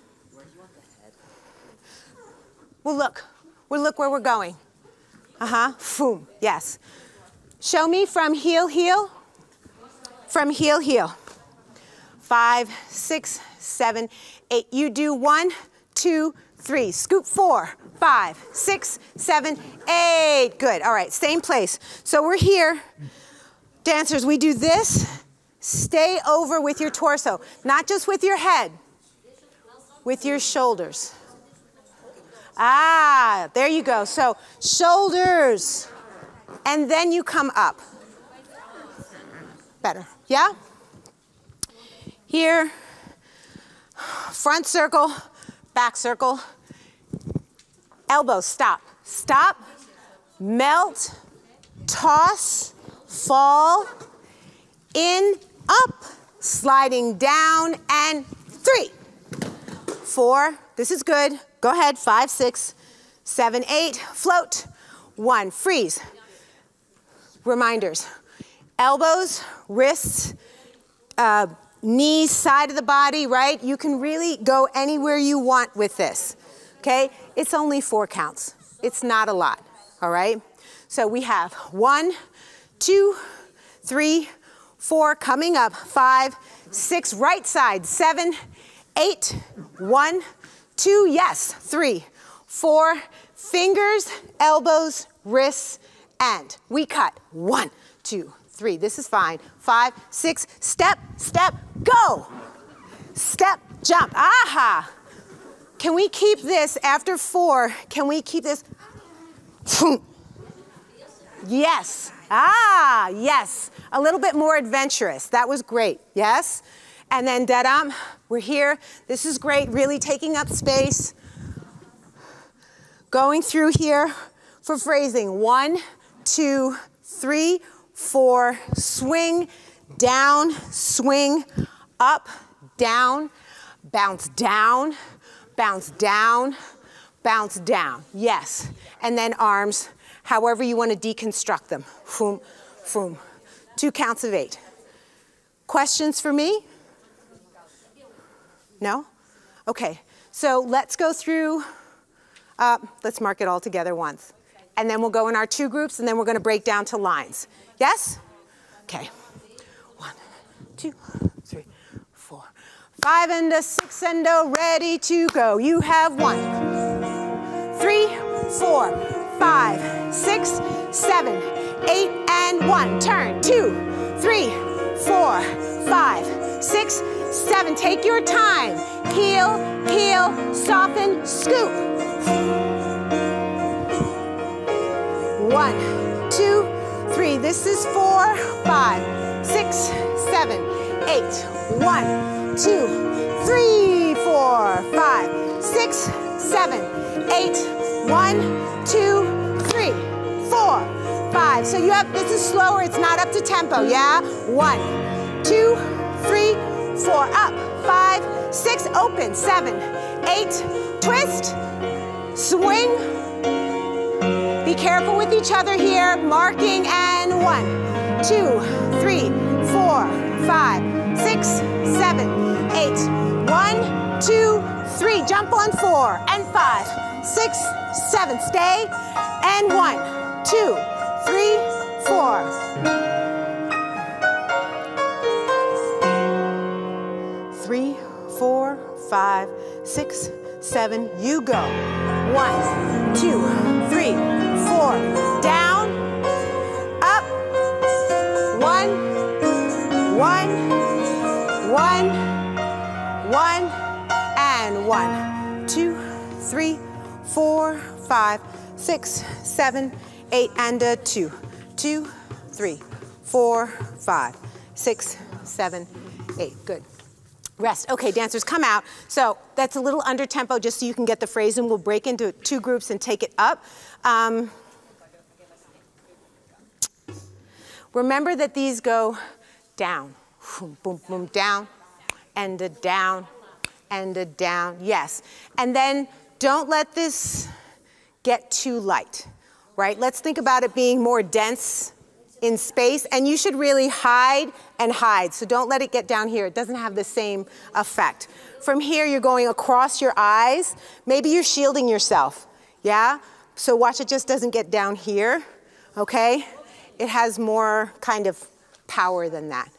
Well, look. Well, look where we're going. Uh-huh. Boom. Yes. Show me from heel, heel. From heel, heel. Five, six, seven, eight. You do one, two, three. Scoop four, five, six, seven, eight. Good. All right. Same place. So we're here. Dancers, we do this. Stay over with your torso, not just with your head, with your shoulders. Ah, there you go. So shoulders, and then you come up. Better, yeah? Here, front circle, back circle, elbows, stop. Stop, melt, toss, fall, in, up, sliding down, and three, four, this is good, Go ahead, five, six, seven, eight, float, one, freeze. Reminders, elbows, wrists, uh, knees, side of the body, right? You can really go anywhere you want with this, okay? It's only four counts. It's not a lot, all right? So we have one, two, three, four, coming up, five, six, right side, seven, eight, one, Two, yes. Three, four, fingers, elbows, wrists, and we cut. One, two, three. This is fine. Five, six, step, step, go. Step, jump. Aha. Can we keep this after four? Can we keep this? Yes. Ah, yes. A little bit more adventurous. That was great. Yes? And then dadam, we're here. This is great, really taking up space. Going through here for phrasing. One, two, three, four, swing, down, swing, up, down, bounce down, bounce down, bounce down. Yes. And then arms, however you want to deconstruct them. Foom, foom. Two counts of eight. Questions for me? No? Okay, so let's go through, uh, let's mark it all together once. And then we'll go in our two groups and then we're gonna break down to lines. Yes? Okay. One, two, three, four, five and a six and a ready to go. You have one, three, four, five, six, seven, eight, and one. Turn, two, three, four, five, six, seven. Take your time. Heel, heel, soften, scoop. One, two, three. This is four, five, six, seven, eight. One, two, three, four, five, six, seven, eight. One, two, three, four, five. So you have, this is slower, it's not up to tempo, yeah? One, two, three, four, up, five, six, open, seven, eight, twist, swing. Be careful with each other here, marking, and one, two, three, four, five, six, seven, eight, one, two, three, jump on four, and five, six, seven, stay, and one, two, three, four. Five, six, seven, you go. One, two, three, four, down, up, one, one, one, one, and one, two, three, four, five, six, seven, eight, and a two, two, three, four, five, six, seven, eight. Good. Rest. Okay, dancers, come out. So that's a little under tempo just so you can get the phrase, and we'll break into two groups and take it up. Um, remember that these go down, boom, boom, boom, down, and a down, and a down. Yes. And then don't let this get too light, right? Let's think about it being more dense in space, and you should really hide and hide. So don't let it get down here. It doesn't have the same effect. From here, you're going across your eyes. Maybe you're shielding yourself, yeah? So watch it just doesn't get down here, okay? It has more kind of power than that.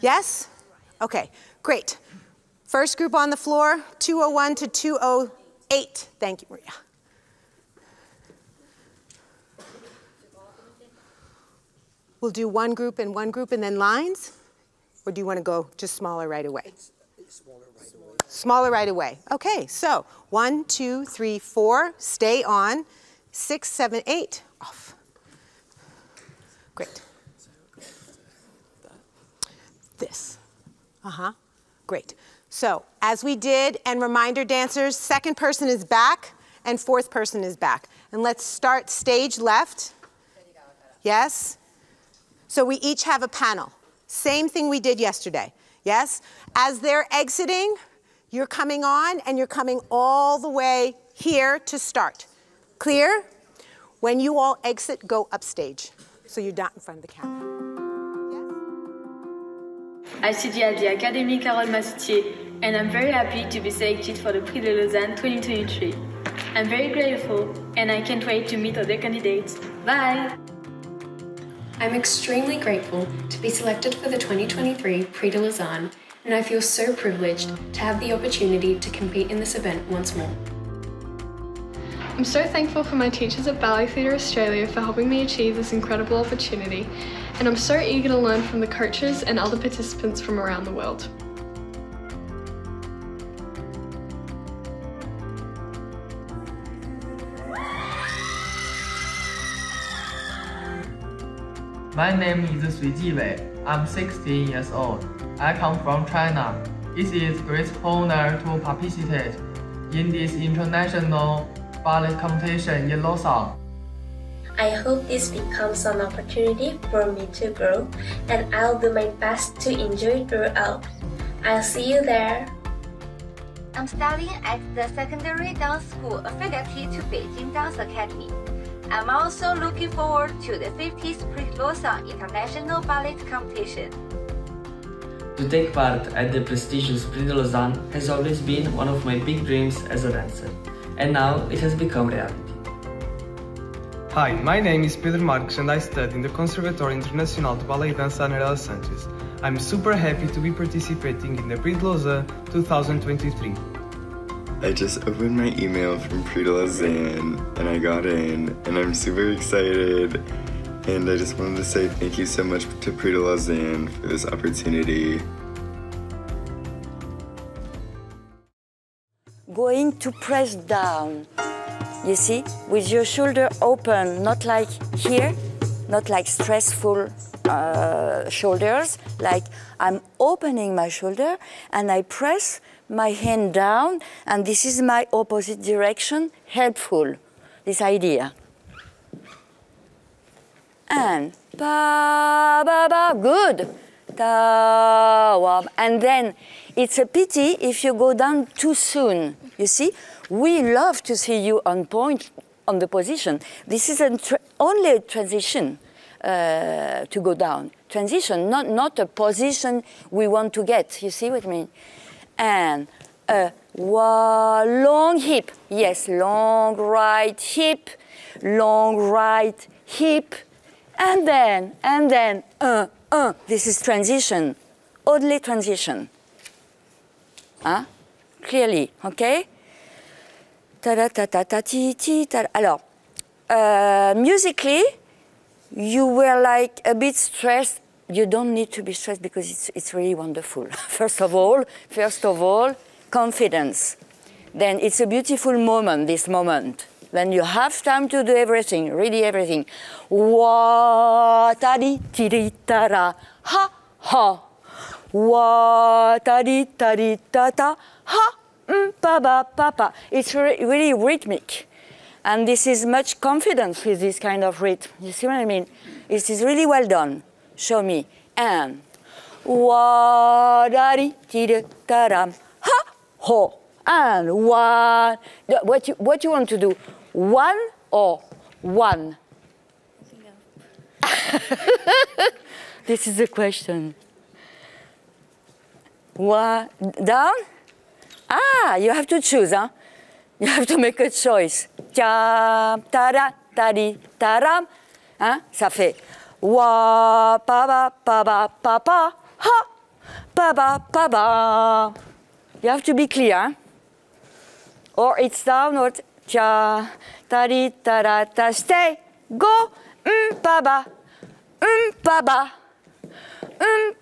Yes? Okay, great. First group on the floor, 201 to 208. Thank you, Maria. We'll do one group and one group and then lines? Or do you want to go just smaller right away? Smaller right away. Okay, so one, two, three, four, stay on. Six, seven, eight, off. Great. This. Uh-huh. Great. So as we did, and reminder dancers, second person is back and fourth person is back. And let's start stage left. Yes? So we each have a panel. Same thing we did yesterday. Yes? As they're exiting, you're coming on and you're coming all the way here to start. Clear? When you all exit, go upstage. So you're not in front of the camera. Yes. I study at the Academy Carole Masutier and I'm very happy to be selected for the Prix de Lausanne 2023. I'm very grateful and I can't wait to meet other candidates. Bye! I'm extremely grateful to be selected for the 2023 Prix de Lausanne, and I feel so privileged to have the opportunity to compete in this event once more. I'm so thankful for my teachers at Ballet Theatre Australia for helping me achieve this incredible opportunity, and I'm so eager to learn from the coaches and other participants from around the world. My name is Sui Jiwei. I'm 16 years old. I come from China. It is great honor to participate in this international ballet competition in Lausanne. I hope this becomes an opportunity for me to grow, and I'll do my best to enjoy throughout. I'll see you there. I'm studying at the Secondary Dance School affiliated to Beijing Dance Academy. I'm also looking forward to the 50th Prix Lausanne International Ballet Competition. To take part at the prestigious Prix de Lausanne has always been one of my big dreams as a dancer, and now it has become reality. Hi, my name is Pedro Marques and I study in the Conservatório Internacional de Ballet Dança Annarella Sanchez. I'm super happy to be participating in the Prix de Lausanne 2023. I just opened my email from de Lausanne and I got in and I'm super excited and I just wanted to say thank you so much to de Lausanne for this opportunity. Going to press down, you see, with your shoulder open, not like here, not like stressful uh, shoulders, like I'm opening my shoulder and I press my hand down, and this is my opposite direction, helpful, this idea. And ba ba ba, good. Ta wa, and then it's a pity if you go down too soon. You see, we love to see you on point on the position. This is a only a transition uh, to go down. Transition, not, not a position we want to get. You see what I mean? And a long hip. Yes, long right hip, long right hip. And then, and then, uh, uh, this is transition, oddly transition. Huh? Clearly, okay? Ta da ta ta ta ti ti ta. Alors, uh, musically, you were like a bit stressed. You don't need to be stressed because it's, it's really wonderful. First of all, first of all, confidence. Then it's a beautiful moment, this moment. Then you have time to do everything, really everything. Wa ta di ti di ta ra ha ha. Wa ta di ta di ta ta ha mm, pa ba pa pa. It's re- really rhythmic. And this is much confidence with this kind of rhythm. You see what I mean? This is really well done. Show me. And wa da di di ta ram ha ho. And one. What you what you want to do? One or one? this is the question. One down? Ah, you have to choose, huh? You have to make a choice. Ta di ta ram. Hein? Ça fait wa pa ba pa ba pa pa ha pa ba pa ba. You have to be clear. Or it's down or cha ta di ta ra ta stay. Go um pa ba. Um pa ba. Um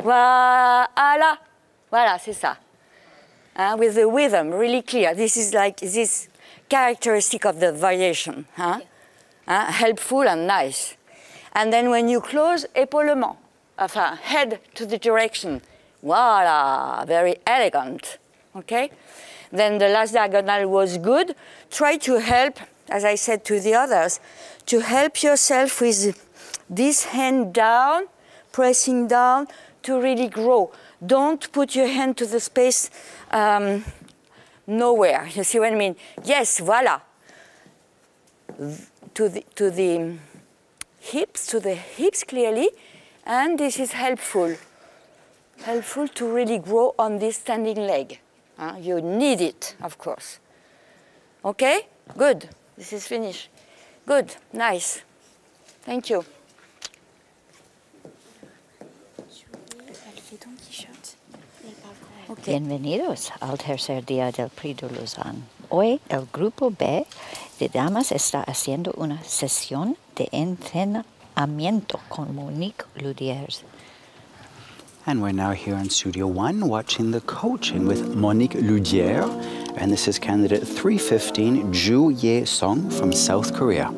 voilà voilà c'est ça. Uh, with the rhythm really clear. This is like this characteristic of the variation huh? Helpful and nice and then when you close épaulement enfin head to the direction voilà very elegant okay then the last diagonal was good. Try to help, as I said to the others, to help yourself with this hand down, pressing down to really grow. Don't put your hand to the space um, nowhere. You see what I mean? Yes, voila. To the, to the hips, to the hips clearly, and this is helpful. Helpful to really grow on this standing leg. Uh, you need it, of course. Okay? Good. This is finished. Good. Nice. Thank you. Okay. Bienvenidos al tercer día del Prix de Lausanne. Hoy el grupo B de damas está haciendo una sesión de entrenamiento con Monique Loudières. And we're now here in Studio One watching the coaching with Monique Loudières. And this is candidate 315, Ju Ye Song from South Korea.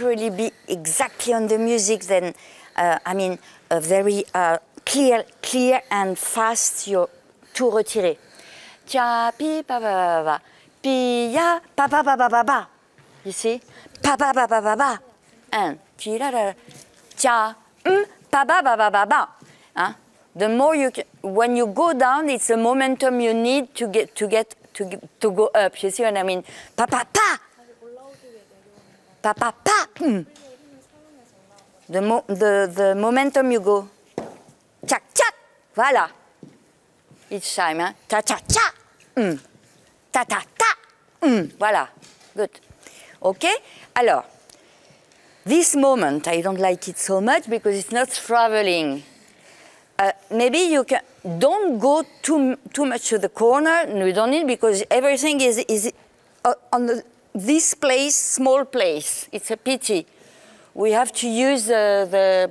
Really be exactly on the music. Then, uh, I mean, a very uh, clear, clear and fast. Your tout retiré. Tia pi pa pa pa pa pi ya pa pa pa pa pa pa. You see, pa pa pa pa pa pa, and ti la la, tia mm pa pa pa pa pa pa. Huh? The more you, ca- when you go down, it's the momentum you need to get to get to to go up. You see what I mean? Pa pa pa. Pa pa pa. Mm. The mo the the momentum you go. Tchac tchac. Voilà. Each time, hein? Ta ta ta. Mm. Ta ta ta. Voilà. Good. Okay. Alors, this moment I don't like it so much because it's not traveling. Uh, maybe you can don't go too too much to the corner. You don't need because everything is is uh, on the, this place, small place. It's a pity. We have to use uh, the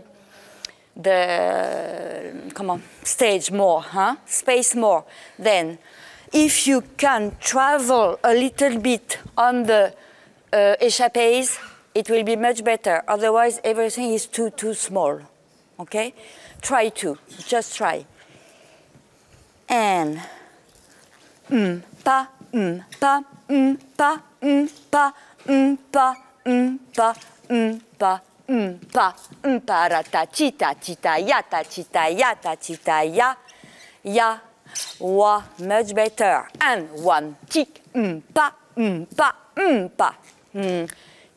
the come on stage more, huh? Space more. Then, if you can travel a little bit on the uh, échappées, it will be much better. Otherwise, everything is too too small. Okay, try to just try. And mm, pa mm, pa mm, pa mm, pa mm, pa mm, pa mm, pa mm, pa mm, pa ra ta chi ta chi ta ya ta chi ta ya ta chi ta ya ya wa much better and one chick mm, pa mm, pa mm, pa mm,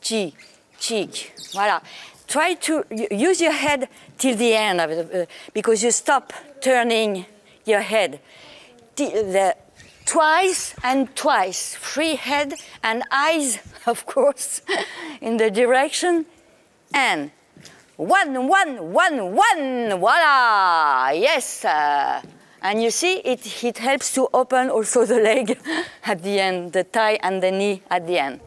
chi cheek voilà try to use your head till the end of it uh, because you stop turning your head T- the twice and twice. Free head and eyes of course in the direction. And one one one one voila! Yes uh, and you see it, it helps to open also the leg at the end the thigh and the knee at the end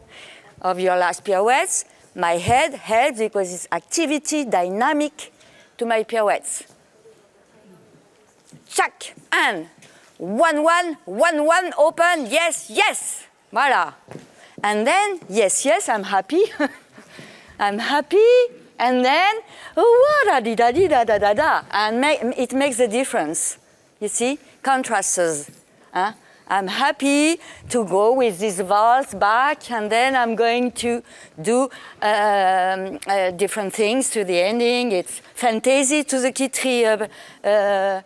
of your last pirouettes. My head helps because it's activity dynamic to my pirouettes. Check. And one one one one open yes yes. Voila and then yes yes i'm happy. I'm happy. And then oh, da di da di da da da da and it makes a difference. You see? Contrasts huh? i'm happy to go with this valse back and then i'm going to do um, uh, different things to the ending. It's fantasy to the kitri uh, uh,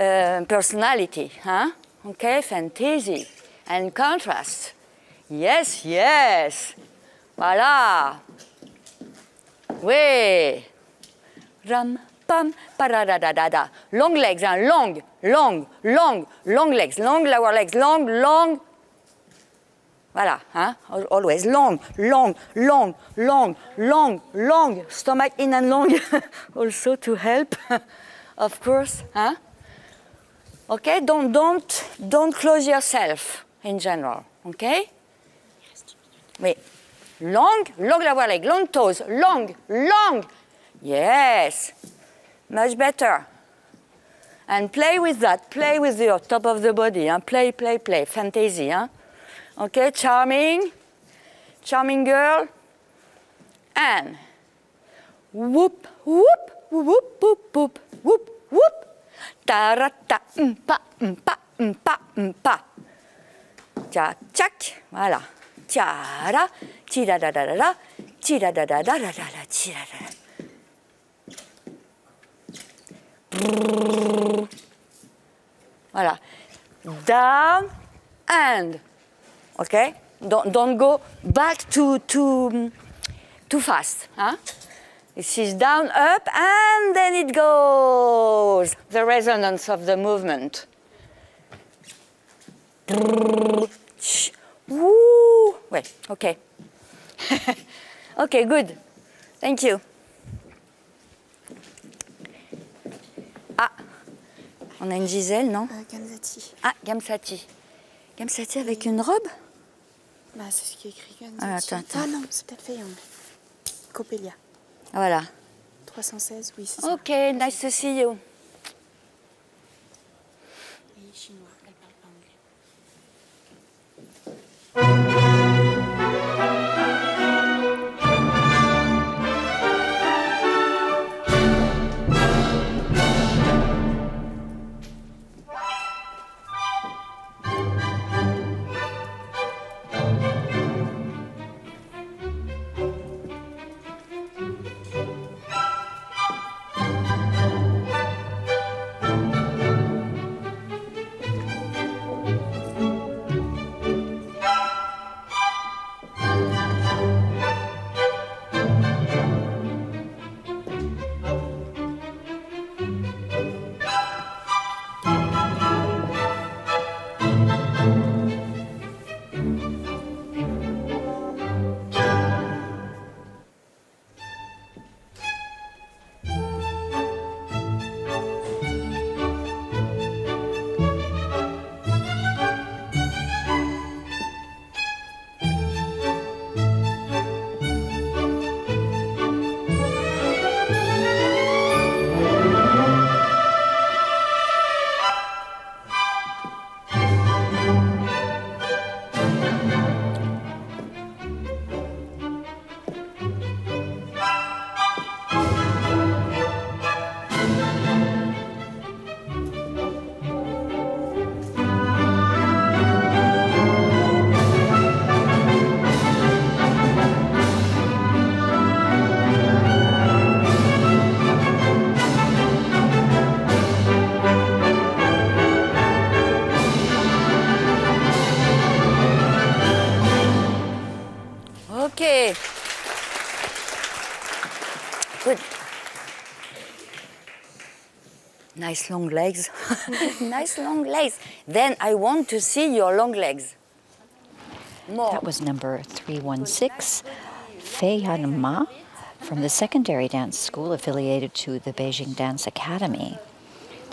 uh, personality, huh? Okay, fantasy and contrast. Yes, yes. Voilà. Oui. Ram, pam, paradadada. Long legs, hein? long, long, long, long legs, long lower legs, long, long. Voilà, hein? Always long, long, long, long, long, long. Stomach in and long also to help, of course, huh? Okay, don't don't don't close yourself in general. Okay. Wait, long, long lower leg, long toes, long, long. Yes, much better. And play with that. Play with your top of the body. Huh? Play, play, play. Fantasy. Huh? Okay, charming, charming girl. And whoop, whoop, whoop, whoop, whoop, whoop, whoop. Ta-ra-ta, mm, pa, mm, pa, mm, pa, mm, pa. Tcha, tchac, voilà. Tiara, tira da da da da, tira da da da da da da, tira da da. Voilà. Down and okay. Don't don't go back too too too fast. Huh? This is down, up, and then it goes. The resonance of the movement. Woo! Wait, okay. okay, good. Thank you. Ah, on a une Gisèle, non? Gamzati. Ah, Gamsati. Gamsati avec une robe? Bah, c'est ce qui est écrit Gamzati. Ah, attends, attends. Ah non, c'est peut-être Fayang. Coppelia. Voilà. 316, oui, c'est ça. Ok, nice to see you. Nice long legs. nice long legs. Then I want to see your long legs. More. That was number 316, Fei Han Ma from the secondary dance school affiliated to the Beijing Dance Academy.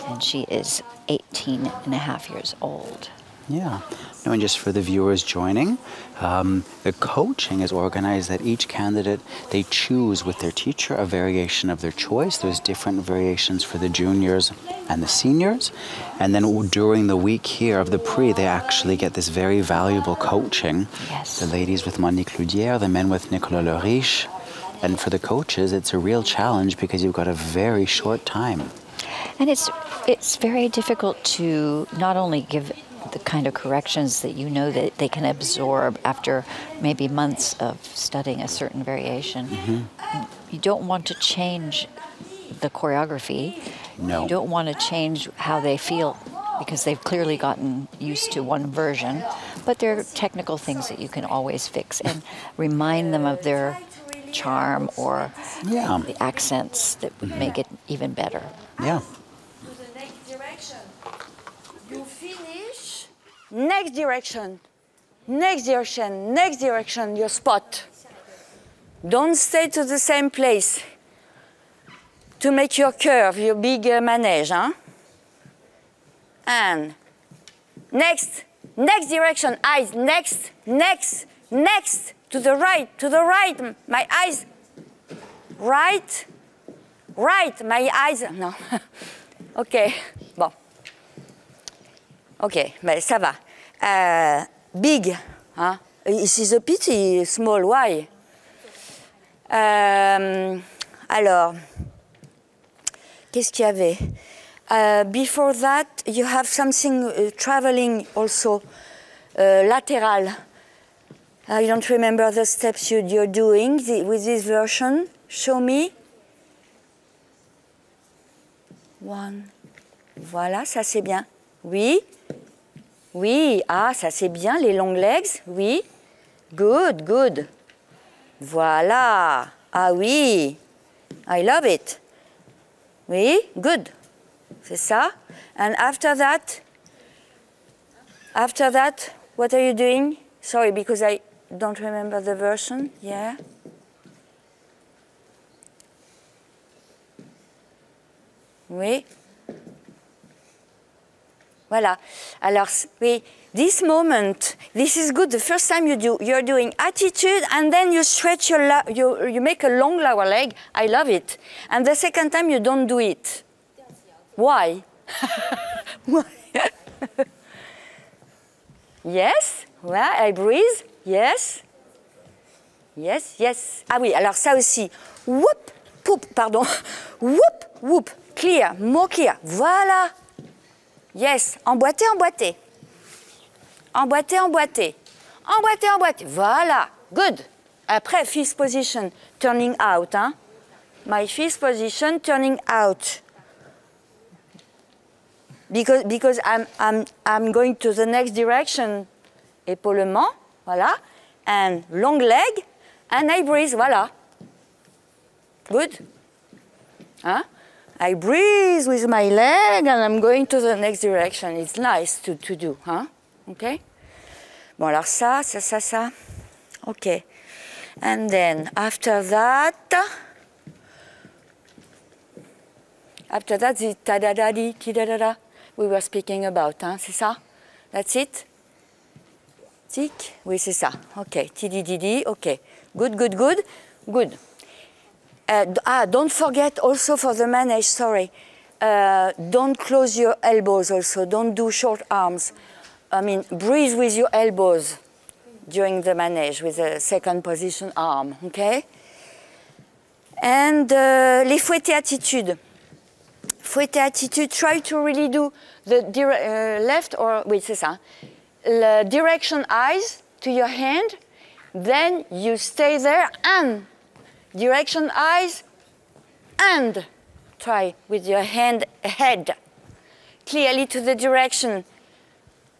And she is 18 and a half years old. Yeah. No, and just for the viewers joining, um, the coaching is organized that each candidate they choose with their teacher a variation of their choice. There's different variations for the juniors and the seniors, and then during the week here of the Prix, they actually get this very valuable coaching. Yes. The ladies with Monique Loudières, the men with Nicolas Le Riche, and for the coaches, it's a real challenge because you've got a very short time. And it's it's very difficult to not only give the kind of corrections that you know that they can absorb after maybe months of studying a certain variation. Mm-hmm. You don't want to change the choreography. No. You don't want to change how they feel because they've clearly gotten used to one version. But there are technical things that you can always fix and remind them of their charm or Yeah. the accents that would make it even better. Yeah. You finish. Next direction. Next direction. Next direction. Your spot. Don't stay to the same place. To make your curve, your big uh, manège, huh? And next, next direction, eyes, next, next, next, to the right, to the right, my eyes, right, right, my eyes, no, ok, bon. Ok, mais ça va. Euh, big, hein? It's a pity, small, why? Euh, alors, qu'est-ce qu'il y avait? Uh, before that, you have something uh, traveling also, lateral. I don't remember the steps you, you're doing with this version. Show me. One. Voilà, ça c'est bien. Oui. Oui. Ah, ça c'est bien, les long legs. Oui. Good, good. Voilà. Ah oui. I love it. Oui, good. C'est ça. And after that, after that, what are you doing? Sorry, because I don't remember the version. Yeah. Oui. Voilà. Alors, oui, this moment, this is good. The first time you do, you're doing attitude, and then you stretch your, you, you make a long lower leg. I love it. And the second time you don't do it. Why? Why? yes. Well, I breathe. Yes. Yes, yes. Ah oui, alors ça aussi. Whoop, poop, pardon. Whoop, whoop. Clear, more clear. Voilà. Yes, emboîté, emboîté. Emboîté, emboîté. Emboîté, emboîté. Voilà. Good. Après, fifth position, turning out. Hein? My fifth position, turning out. Because, because I'm, I'm, I'm going to the next direction. Épaulement. Voilà. And long leg. And I breathe. Voilà. Good. Huh? I breathe with my leg and I'm going to the next direction. It's nice to, to do, huh? Okay? Bon, alors ça, ça, ça, ça. Okay. And then after that, after that, the ta-da-da-di, ti-da-da-da we were speaking about, hein? C'est ça? That's it? Tic? Oui, c'est ça. OK. Ti-di-di-di. OK. Good, good, good. Good. Uh, ah, don't forget also for the manège, sorry. Uh, don't close your elbows also. Don't do short arms. I mean, breathe with your elbows during the manège with the second position arm, okay? And uh, les fouettés attitude. Fouetté attitude, try to really do the uh, left or, oui, c'est ça. Le direction eyes to your hand, then you stay there and direction eyes and try with your hand head clearly to the direction.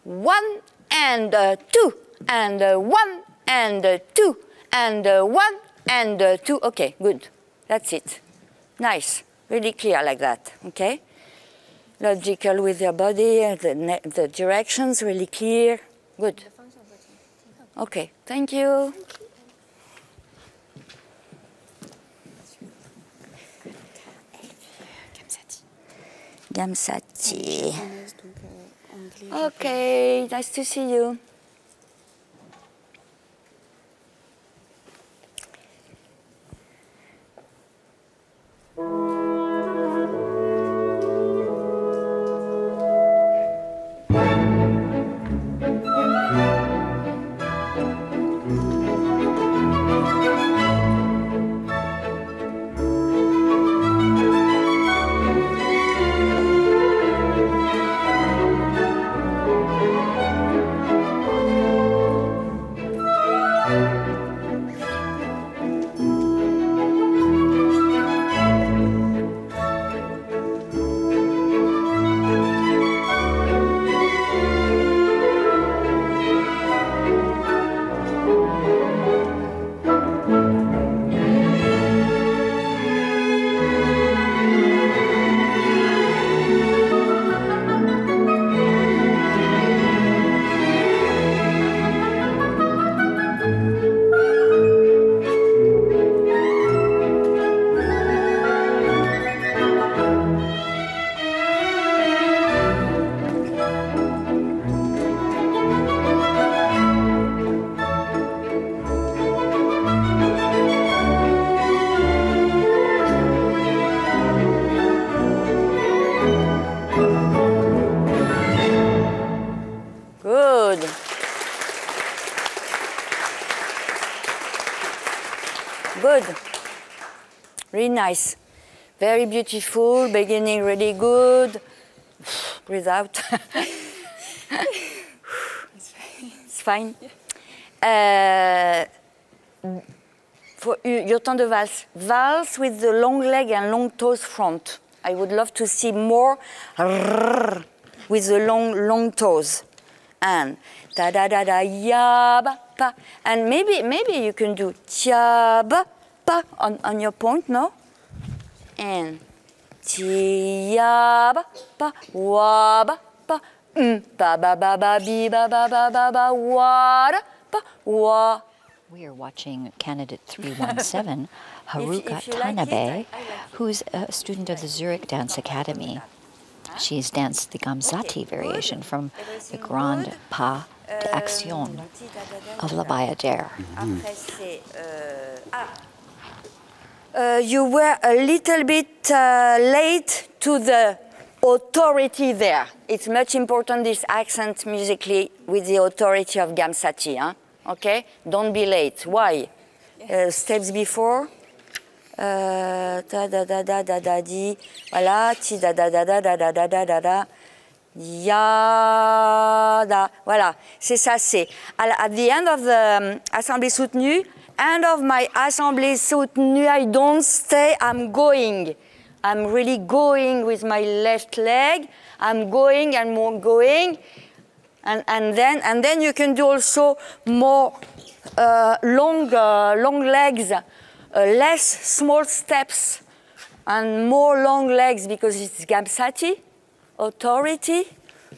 One and uh, two and uh, one and uh, two and uh, one and uh, two. Okay good. That's it. Nice. Really clear like that. Okay. Logical with your body, the, ne- the directions really clear. Good. Okay, thank you. Gamzati. Okay, nice to see you. Good. Nice. Very beautiful. Beginning really good. Breathe out. it's fine. Uh, for your temps de valse. Valse with the long leg and long toes front. I would love to see more with the long, long toes. And da da da da ya ba pa. And maybe maybe you can do tia ba pa on, on your point, no? And tia ba pa wa ba pa mm ba ba ba ba bi ba ba ba ba ba wa da pa wa. We are watching candidate 317, Haruka if you like it, Tanabe, who's a student of the Zurich Dance Academy. She's danced the Gamzati variation from the Grand Pas d'Action of La c'est, euh, ah. Uh, you were a little bit uh, late to the authority there. It's much important this accent musically with the authority of Gamzati. Huh? Okay, don't be late. Why? Uh, steps before. Uh, ta da da da da da di. Voilà. Ti da da da da da da da da da da. Ya da. Voilà. C'est ça. C'est at, the end of the um, assemblée soutenue. End of my assemblée soutenue. I don't stay. I'm going. I'm really going with my left leg. I'm going and more going. And, and then and then you can do also more uh, long uh, long legs, uh, less small steps, and more long legs because it's Gamzati, authority,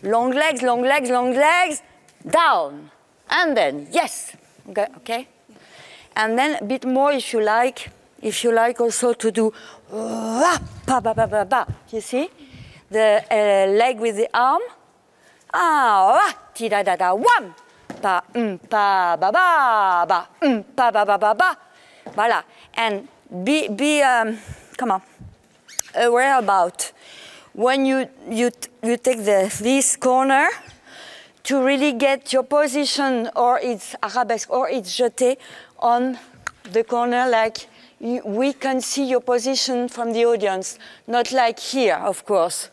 long legs, long legs, long legs, down, and then yes, okay, okay, and then a bit more if you like, if you like also to do. You see, the uh, leg with the arm. Ah, ti da da da, one, pa, um, pa, ba ba, ba, um, pa, ba ba ba ba. Voilà, and be be um, come on, aware about when you you you take the this corner to really get your position or it's arabesque or it's jeté on the corner like we can see your position from the audience, not like here, of course.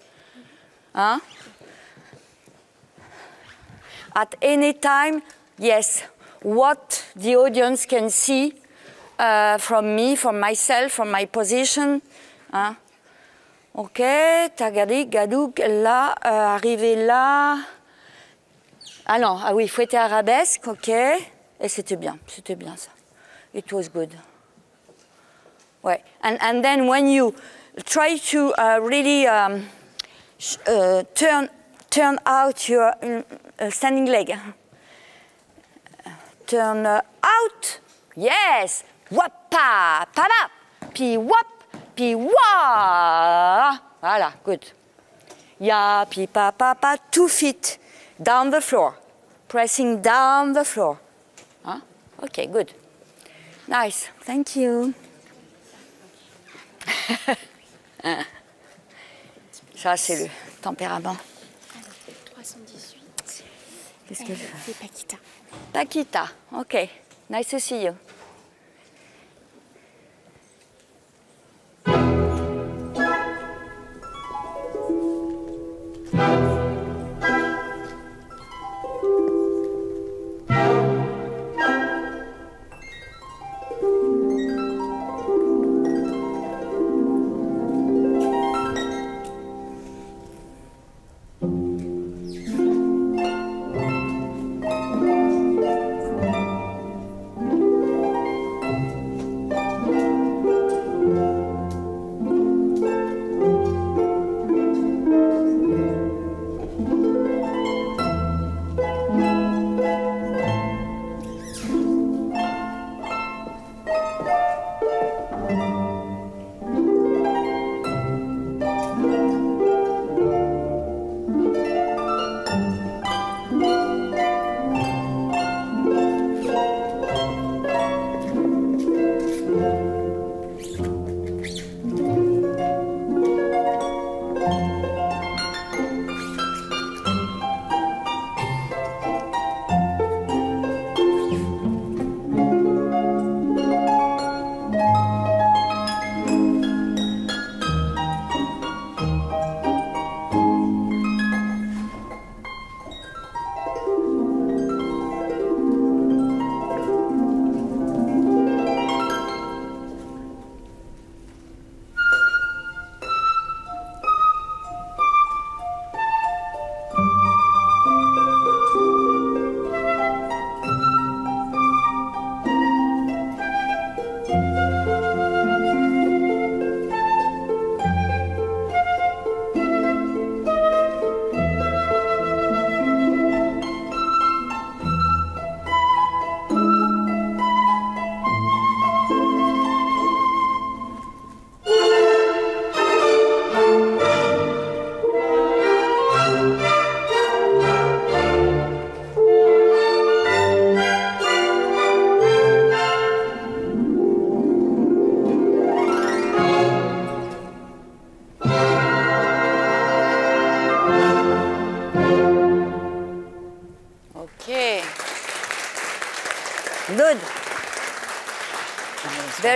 Huh? At any time, yes, what the audience can see uh, from me, from myself, from my position. Hein? Ok, tagadi, gadouk, là, euh, arrivé là. Ah non, ah oui, fouetté arabesque, ok. Et c'était bien, c'était bien ça. It was good. Right. And, and then when you try to uh, really um, uh, turn, turn out your mm, uh, standing leg. Turn uh, out. Yes. Wapa, pa Puis wap, puis wa. Voilà, good. Ya, puis pa, pa, pa. Two feet down the floor. Pressing down the floor. Huh? Okay, good. Nice. Thank you. Ça, c'est le tempérament. 318. Qu'est-ce qu'elle fait C'est Paquita. Paquita. Okay. Nice to see you.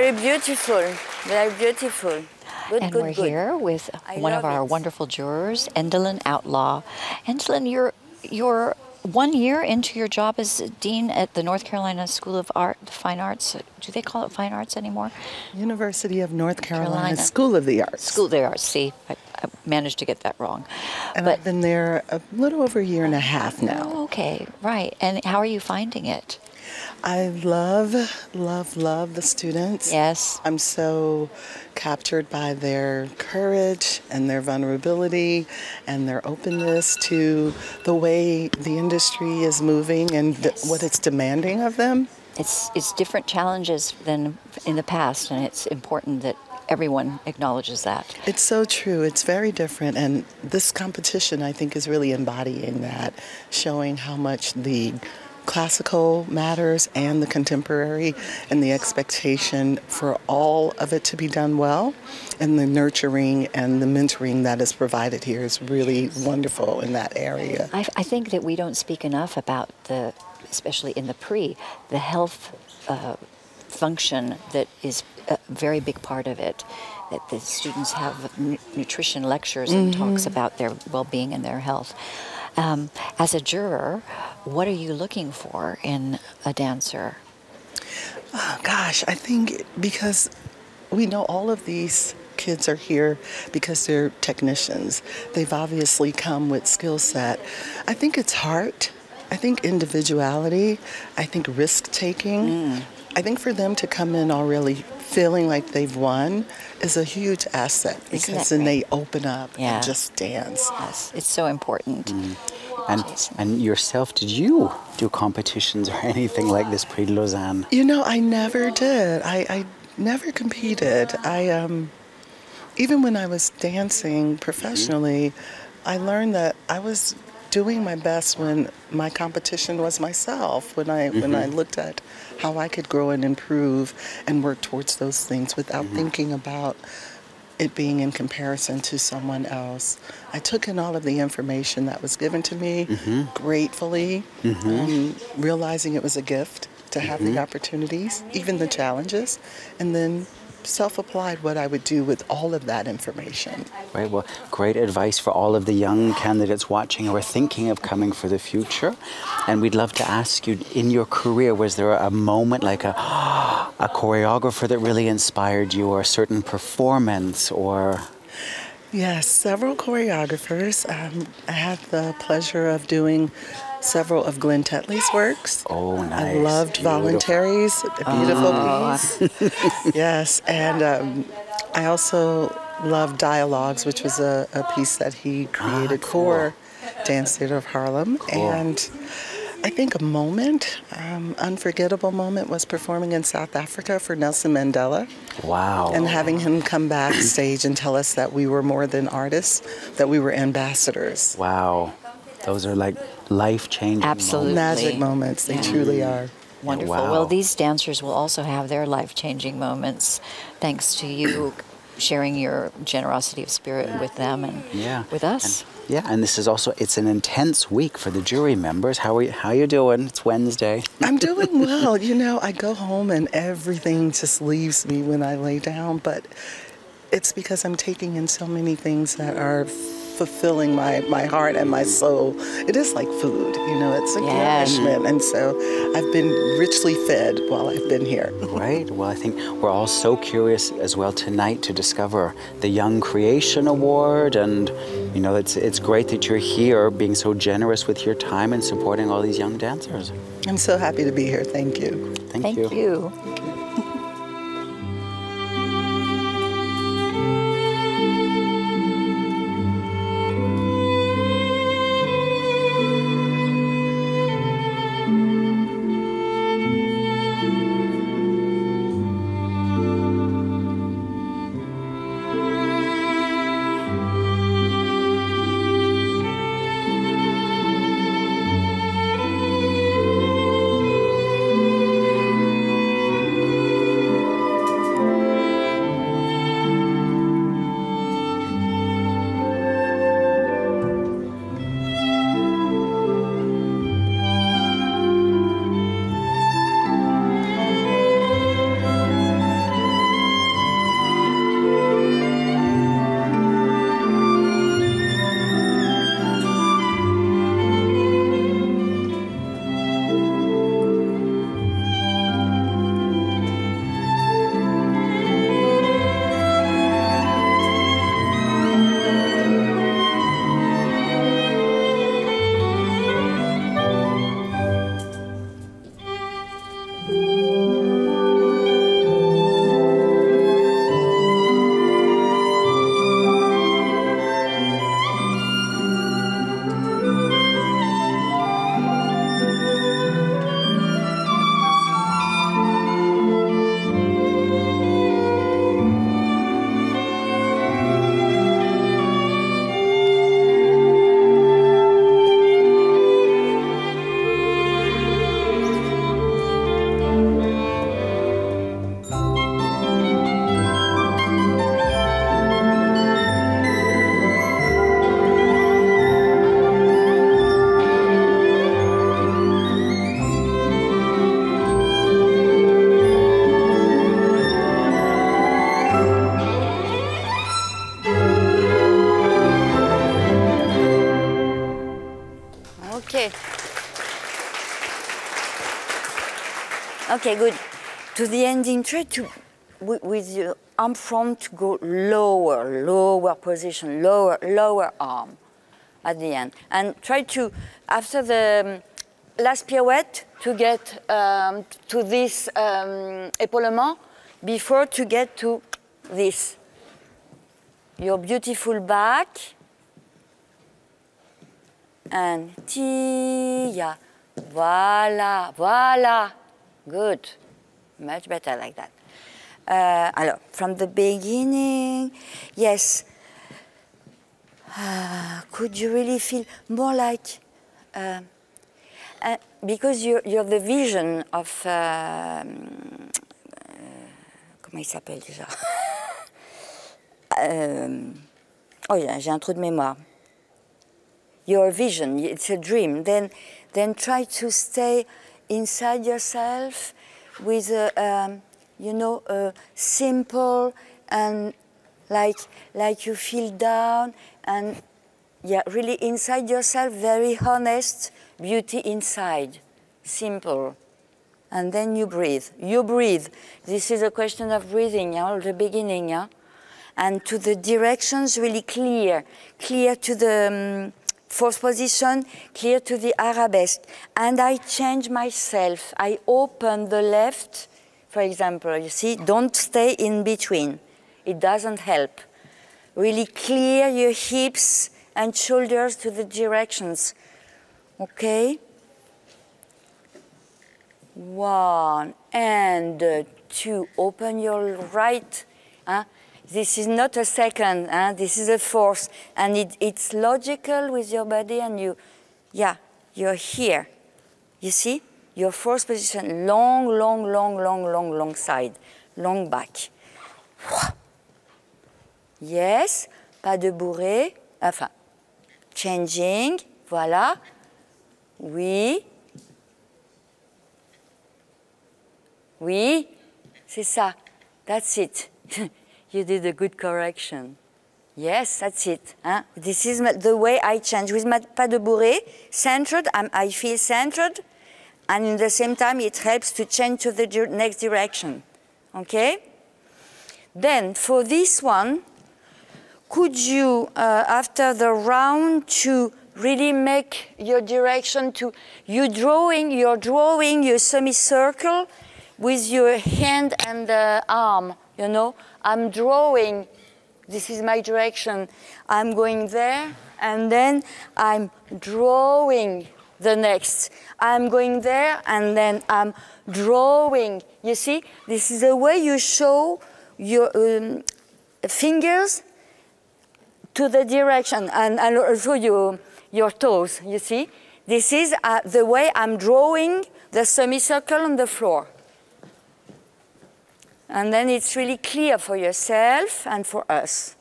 Very beautiful. Very beautiful. Good, and good, we're good. here with I one of our it. wonderful jurors, Endalyn Outlaw. Endalyn, you're you're one year into your job as dean at the North Carolina School of Art, Fine Arts. Do they call it Fine Arts anymore? University of North Carolina, Carolina. School of the Arts. School of the Arts. See, I, I managed to get that wrong. And but I've been there a little over a year and a half now. Oh, okay, right. And how are you finding it? I love, love, love the students. Yes. I'm so captured by their courage and their vulnerability and their openness to the way the industry is moving and th- what it's demanding of them. It's it's different challenges than in the past, and it's important that everyone acknowledges that. It's so true. It's very different. And this competition, I think, is really embodying that, showing how much the classical matters and the contemporary and the expectation for all of it to be done well and the nurturing and the mentoring that is provided here is really wonderful in that area. I, I think that we don't speak enough about the, especially in the pre, the health uh, function that is a very big part of it. That the students have nu- nutrition lectures and talks Mhm. about their well-being and their health. Um, as a juror, what are you looking for in a dancer? Oh, gosh, I think because we know all of these kids are here because they're technicians. They've obviously come with skill set. I think it's heart. I think individuality. I think risk taking. I think for them to come in already feeling like they've won is a huge asset because that then great? they open up Yeah. and just dance. Yes, it's so important. And, and yourself, did you do competitions or anything like this Prix de Lausanne? You know, I never did. I, I never competed. I um, even when I was dancing professionally, I learned that I was doing my best when my competition was myself. When I when I Mhm. looked at how I could grow and improve and work towards those things without thinking about it being in comparison to someone else. I took in all of the information that was given to me Mhm. gratefully, Mhm. um, realizing it was a gift to have Mhm. the opportunities, even the challenges, and then self-applied what I would do with all of that information. Right. Well, great advice for all of the young candidates watching who are thinking of coming for the future. And we'd love to ask you, in your career, was there a moment like a a choreographer that really inspired you, or a certain performance, or Yes, several choreographers. Um, I had the pleasure of doing several of Glen Tetley's works. Oh, nice. I loved Beautiful. voluntaries, a beautiful Oh. piece. yes, and um, I also loved Dialogues, which was a, a piece that he created for Dance Theater of Harlem. Cool. And I think a moment, um, unforgettable moment, was performing in South Africa for Nelson Mandela. wow. And having him come backstage and tell us that we were more than artists, that we were ambassadors. Wow. Those are like life changing Absolutely. Magic moments, they Yeah. truly are. Wonderful. Wow. Well, these dancers will also have their life changing moments thanks to you sharing your generosity of spirit with them and Yeah. with us. Yeah, and this is also it's an intense week for the jury members. How are you, how you doing? It's Wednesday. I'm doing well. You know, I go home and everything just leaves me when I lay down, but it's because I'm taking in so many things that are fulfilling my, my heart and my soul. It is like food, you know, it's a Yeah. nourishment. And so I've been richly fed while I've been here. Right. Well, I think we're all so curious as well tonight to discover the Young Creation Award, and you know, it's it's great that you're here, being so generous with your time and supporting all these young dancers. I'm so happy to be here. Thank you. Thank, you. Thank you. you. Okay. Okay, good. To the ending, try to, with, with your arm front, to go lower, lower position, lower, lower arm at the end. And try to, after the, last pirouette to get um, to this um, épaulement before to get to this. Your beautiful back. And tia. Voila, voila. Good. Much better like that. Uh, alors, from the beginning, yes. Uh, could you really feel more like, uh, uh, because you're, you're the vision of, uh, uh, comment il s'appelle déjà Um, Oh j'ai un trou de mémoire. Your vision, it's a dream. Then, then try to stay inside yourself with a, um, you know, a simple and like like you feel down and yeah, really inside yourself, very honest, beauty inside, simple. And then you breathe. You breathe. This is a question of breathing, yeah, the beginning, yeah? And to the directions, really clear. Clear to the um, fourth position, clear to the arabesque. And I change myself. I open the left, for example, you see, don't stay in between. It doesn't help. Really clear your hips and shoulders to the directions. Okay? One and two. Open your right. Huh? This is not a second, huh? this is a fourth. And it, it's logical with your body and you, yeah, you're here. You see? Your fourth position, long, long, long, long, long, long side, long back. Yes, pas de bourrée. Enfin, changing, voilà. Oui. Oui, c'est ça. That's it. you did a good correction. Yes, that's it. Hein? This is the way I change. With my pas de bourrée, centered, I'm, I feel centered, and in the same time, it helps to change to the next direction. Okay? Then, for this one, could you, uh, after the round, to really make your direction to you drawing, you're drawing your semicircle with your hand and the arm, you know? I'm drawing, this is my direction. I'm going there, and then I'm drawing the next. I'm going there, and then I'm drawing. You see, this is the way you show your um, fingers to the direction and, and also your, your toes, you see? This is uh, the way I'm drawing the semicircle on the floor. And then it's really clear for yourself and for us.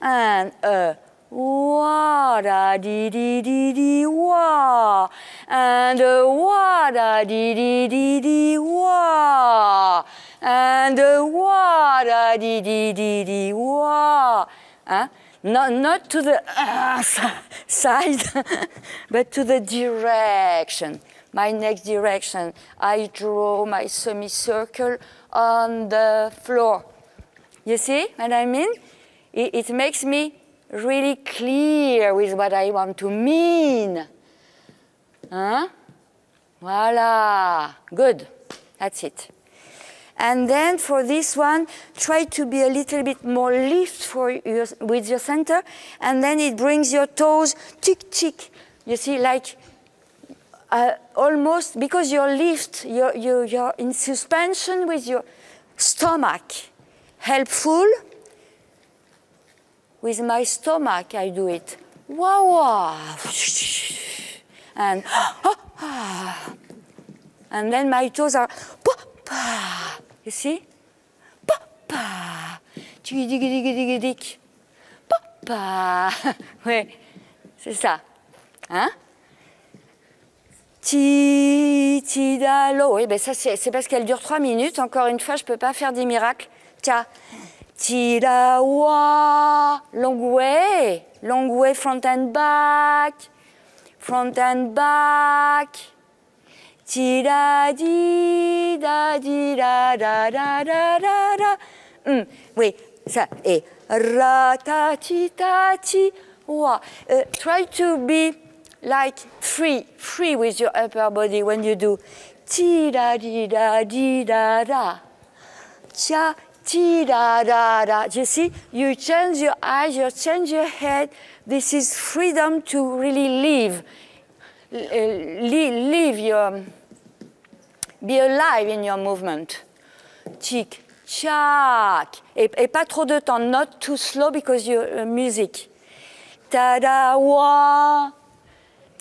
And uh, wa da dee dee dee dee wa, and uh, wa da dee dee dee dee wa, and uh, wa da dee dee dee dee wa. Huh? Not, not to the uh, side, but to the direction. My next direction. I draw my semicircle on the floor. You see what I mean? It, it makes me really clear with what I want to mean. Huh? Voila. Good. That's it. And then for this one, try to be a little bit more lift for your, with your center, and then it brings your toes tick tick. You see, like uh, almost because you're lift, you're, you're, you're in suspension with your stomach. Helpful. With my stomach, I do it. Wow, wow. And, and then my toes are, you see? C'est ça. Hein? Ti, ti, da, lo. Oui, ben ça, c'est parce qu'elle dure trois minutes. Encore une fois, je ne peux pas faire des miracles. Ti, da, wa. Long way. Long way, front and back. Front and back. Ti, da, di, da, di, da, da, da, da, da, da. Hum, Oui, ça. Et ra, ta, ti, ta, ti, wa. Uh, try to be like free, free with your upper body when you do ti da di da di da da. Cha ti da da da. You see, you change your eyes, you change your head. This is freedom to really live, uh, live your, be alive in your movement. Tic, chac. Et, et pas trop de temps, not too slow because your uh, music. Ta da wa,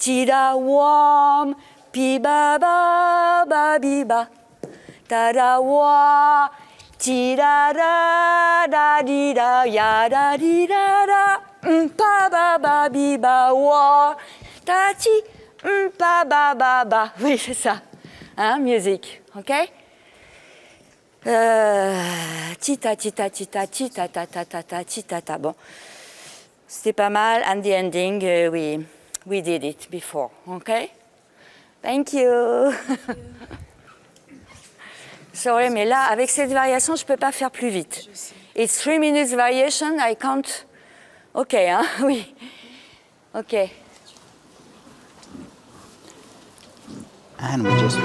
ti da wam, pi ba ba ba bi ba. Ta da wa, ti da da da di da ya da di da da. Mm, pa ba ba bi ba wa, ta ti, mm, pa ba ba ba. Oui, c'est ça. Hein, musique, ok? Euh, tita, tita, tita, tita, ta, ta, ta, ta, tita, ta. Bon, c'était pas mal. And the ending, uh, we, we did it before. Okay? Thank you. Sorry, mais là, avec cette variation, je peux pas faire plus vite. It's three minutes variation. I can't. Ok, hein? Oui. Ok. And we just.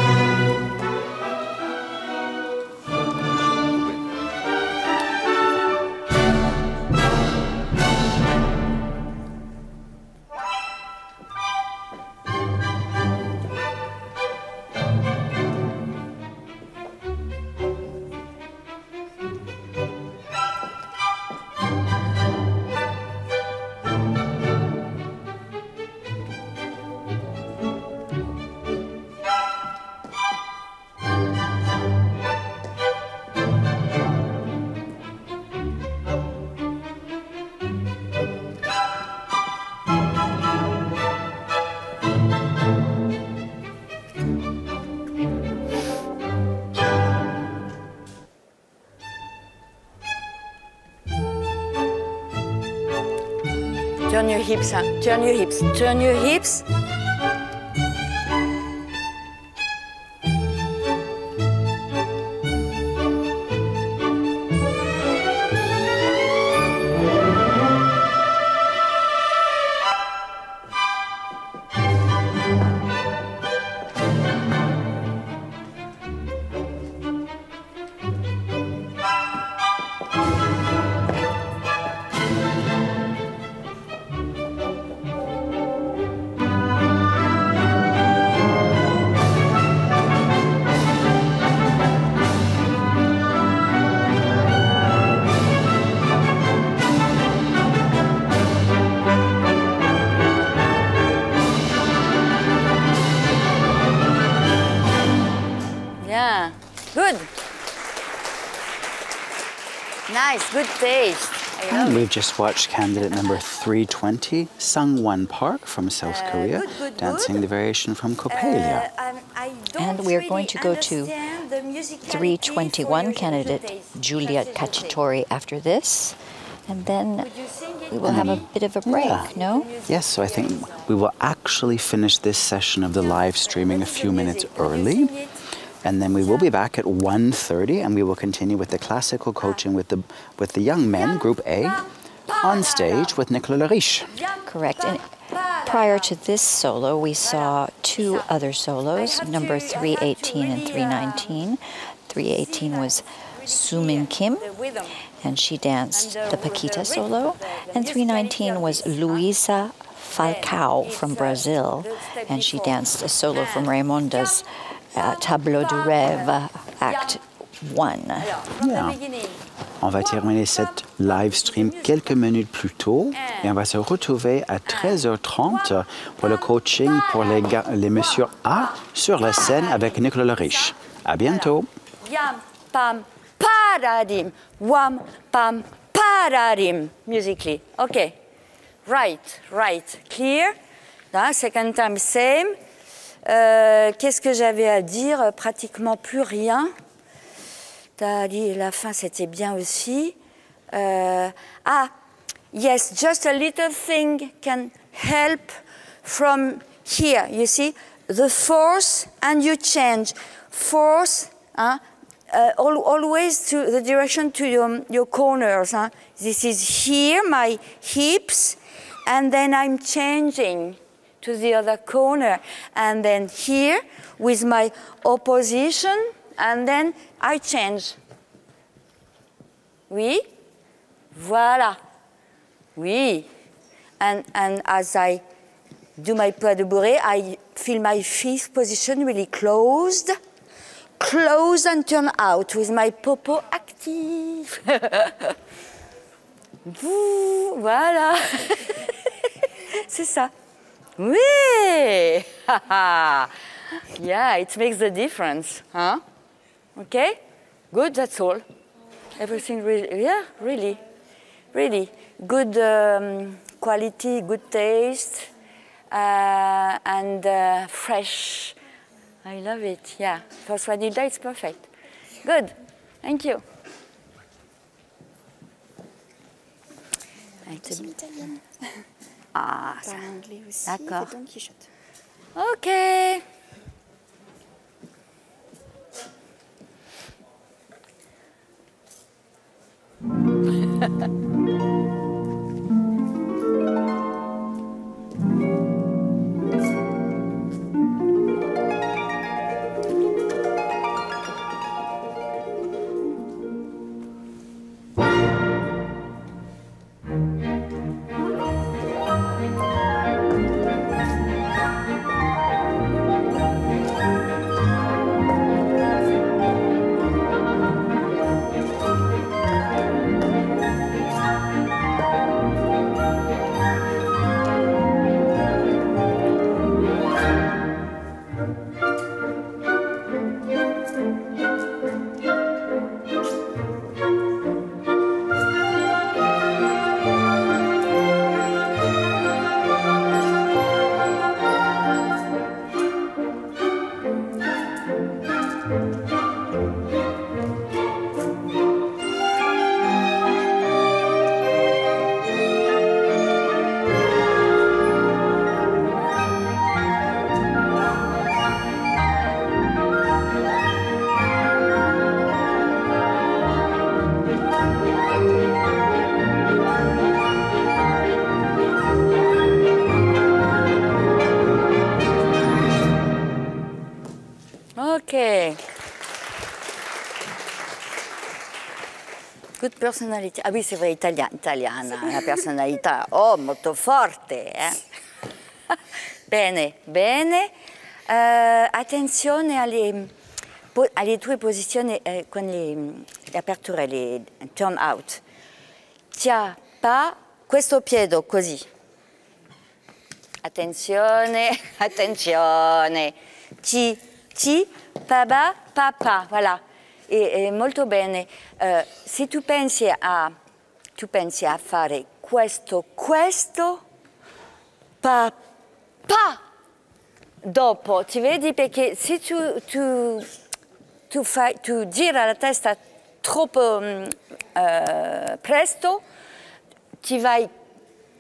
Turn your hips, huh? Turn your hips. Turn your hips. Just watched candidate number 320, Sungwon Park from South Korea, good, good, dancing the variation from Coppelia. Um, And we're going really to go to understand the musicality for 321 candidate taste. Juliet Cacciatore after this. And then we will have a mm. bit of a break, Yeah. no? Yes, so I think we will actually finish this session of the live streaming a few minutes early. And then we will be back at 1.30 and we will continue with the classical coaching with the, with the young men, Group A, on stage with Nicolas Le Riche. Correct. And prior to this solo, we saw two other solos, number 318 and 319. 318 was Sumin Kim, and she danced the Paquita solo. And 319 was Luisa Falcao from Brazil, and she danced a solo from Raymonda's uh, Tableau de Rêve, Act 1. Yeah. On va terminer cette live stream quelques minutes plus tôt et on va se retrouver à 13h30 pour le coaching pour les, messieurs A sur la scène avec Nicolas Lariche. À bientôt. Yam, pam, paradim. Wham, pam, paradim. Musically. Okay. Right, right. Clear. Second time, same. Euh, Qu'est-ce que j'avais à dire? Pratiquement plus rien. T'as dit la fin, c'était bien aussi. Euh, ah, yes, just a little thing can help from here. You see, the force and you change force. Hein, uh, al- always to the direction to your, your corners. Huh? This is here, my hips, and then I'm changing to the other corner. And then here with my opposition, and then I change. Oui? Voilà. Oui. And, and as I do my pas de bourrée, I feel my fifth position really closed. Close and turn out with my popo active. voilà. C'est ça. Oui. yeah, it makes the difference. Huh? Okay? Good, that's all. Everything really, yeah, really, really. Good um, quality, good taste, uh, and uh, fresh. I love it, yeah. For Swanilda, it's perfect. Good, thank you. Italienne. Ah, ça. Parle anglais aussi. D'accord. Don Quichotte. Ok. Ha ha ha. Ok. Good personality. Ah oui, c'est vrai, italien, italiana, la personalità. Oh, molto forte. eh. bene, bene. Eh, attenzione alle, alle tue posizioni eh, con le, le aperture, le turn out. Tia, pa, questo piede così. Attenzione, attenzione. Ci, ci, papa, papà, voilà. E, e molto bene. Eh, se tu pensi, a, tu pensi a fare questo, questo, papà, dopo, ti vedi? Perché se tu, tu, tu, fai, tu gira la testa troppo eh, presto, ti vai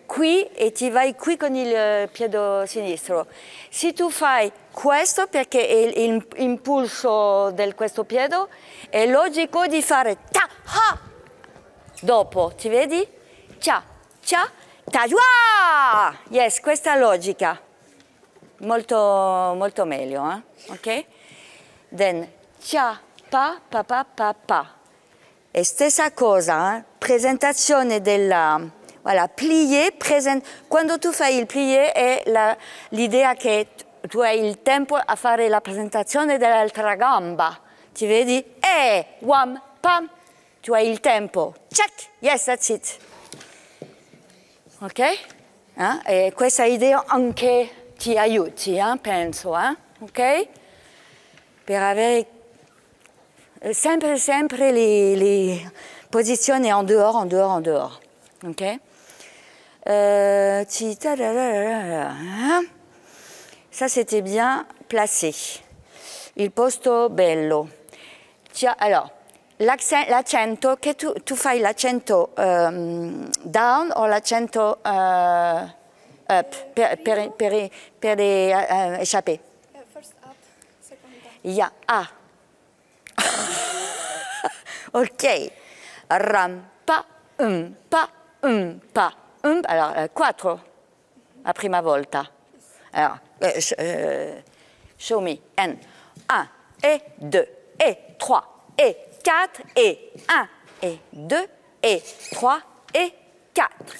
qui e ti vai qui con il eh, piede sinistro. Se tu fai questo, perché è l'impulso del questo piede, è logico di fare ta, ha, dopo, ti vedi? Cia, cia, ta, wa! Yes, questa è logica. Molto, molto meglio, eh? ok? Then, cia, pa, pa, pa, pa, pa. E stessa cosa, eh? presentazione della, voilà, plié, present, quando tu fai il plié è l'idea che tu hai il tempo a fare la presentazione dell'altra gamba, ti vedi? E, wam, pam, tu hai il tempo, check, yes, that's it. Ok? Eh? E questa idea anche ti aiuti, eh? penso, eh? ok? Per avere eh, sempre, sempre le, le posizioni en dehors, en dehors, en dehors. Ok? Ça, c'était bien placé. Il posto bello. Alors, l'accent- l'accento, che tu, tu fai l'accento ehm, down o l'accento eh, up? Per, per, per, per le eh, échappées First up, second down. Ya, A. ok. Ram, pa, um, pa, um, pa, alors, euh, quatre, la prima volta. Alors, euh, euh, show me, un, un, et deux, et trois, et quatre, et un, et deux, et trois, et quatre.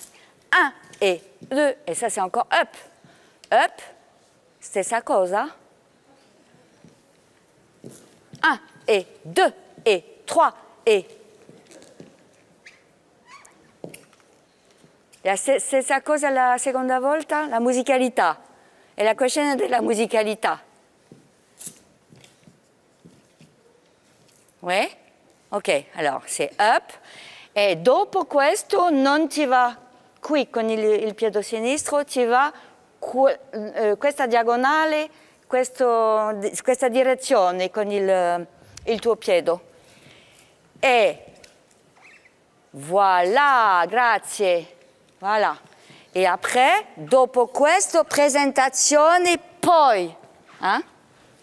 Un, et deux, et ça c'est encore up. Up, c'est sa cosa. Hein. Un, et deux, et trois, et La stessa cosa la seconda volta, la musicalità. È la questione della musicalità. Oui? Ok, alors c'est up. E dopo questo non ti va qui con il, il piede sinistro, ti va eh, questa diagonale, questo- questa direzione con il, il tuo piede. E voilà, grazie. Voilà. E après, dopo questo, presentazione, poi. eh?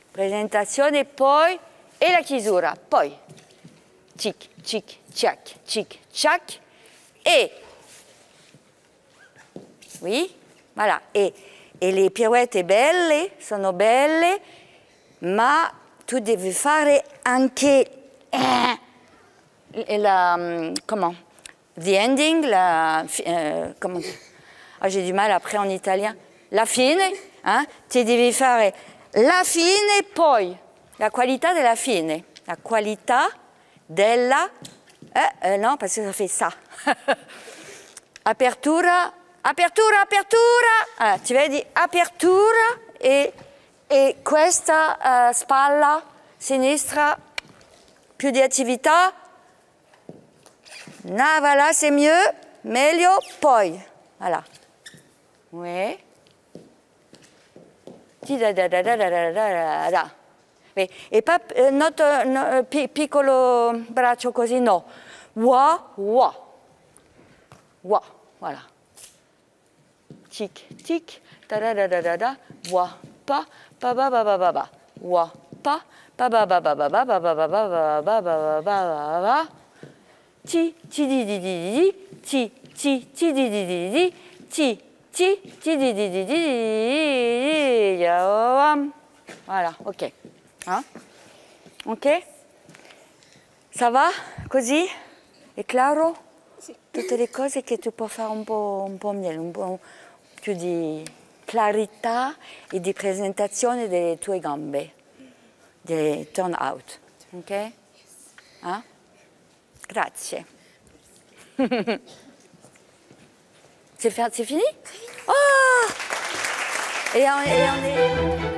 Presentazione, poi e la chiusura. Poi. Cic, cic, ciac, cic, ciac. E. Oui, voilà. E, e le pirouette belle, sono belle, ma tu devi fare anche eh, la, hum, comment? The ending, la, euh, comment Ah, j'ai du mal après en italien. La fine, hein? Tu devi fare la fine poi, la qualità della fine, la qualità della... Eh, eh, non, parce que ça fait ça. apertura, apertura, apertura. Ah, tu vedi, apertura e, e questa eh, spalla sinistra, più di attività. No, voilà, c'est mieux, meglio, poi. Voilà. Oui. Ti da da da da da da da da. Oui. E pas eh, not, eh, no, eh, pi- piccolo braccio così, no. Wa, wa. Wa, voilà. Tic, tic, da da da da da da. Wa, pa, pa ba ba ba ba ba. Wa, pa, pa ba ba ba ba ba ba ba ba ba ba ba ba ba ba ba. Ti, ti di di di di di, ti, ti, ti di di di di, ti, ti, ti di di di di di. Voilà, ok. Hein? Ok? Ça va? Così? È chiaro? Tutte le cose che tu puoi fare un po', un po' meglio, un po' più di clarità e di presentazione delle tue gambe, delle turn out. Ok? Hein? Grazie. c'est, fin- c'est fini? Oh! Et on, et on est...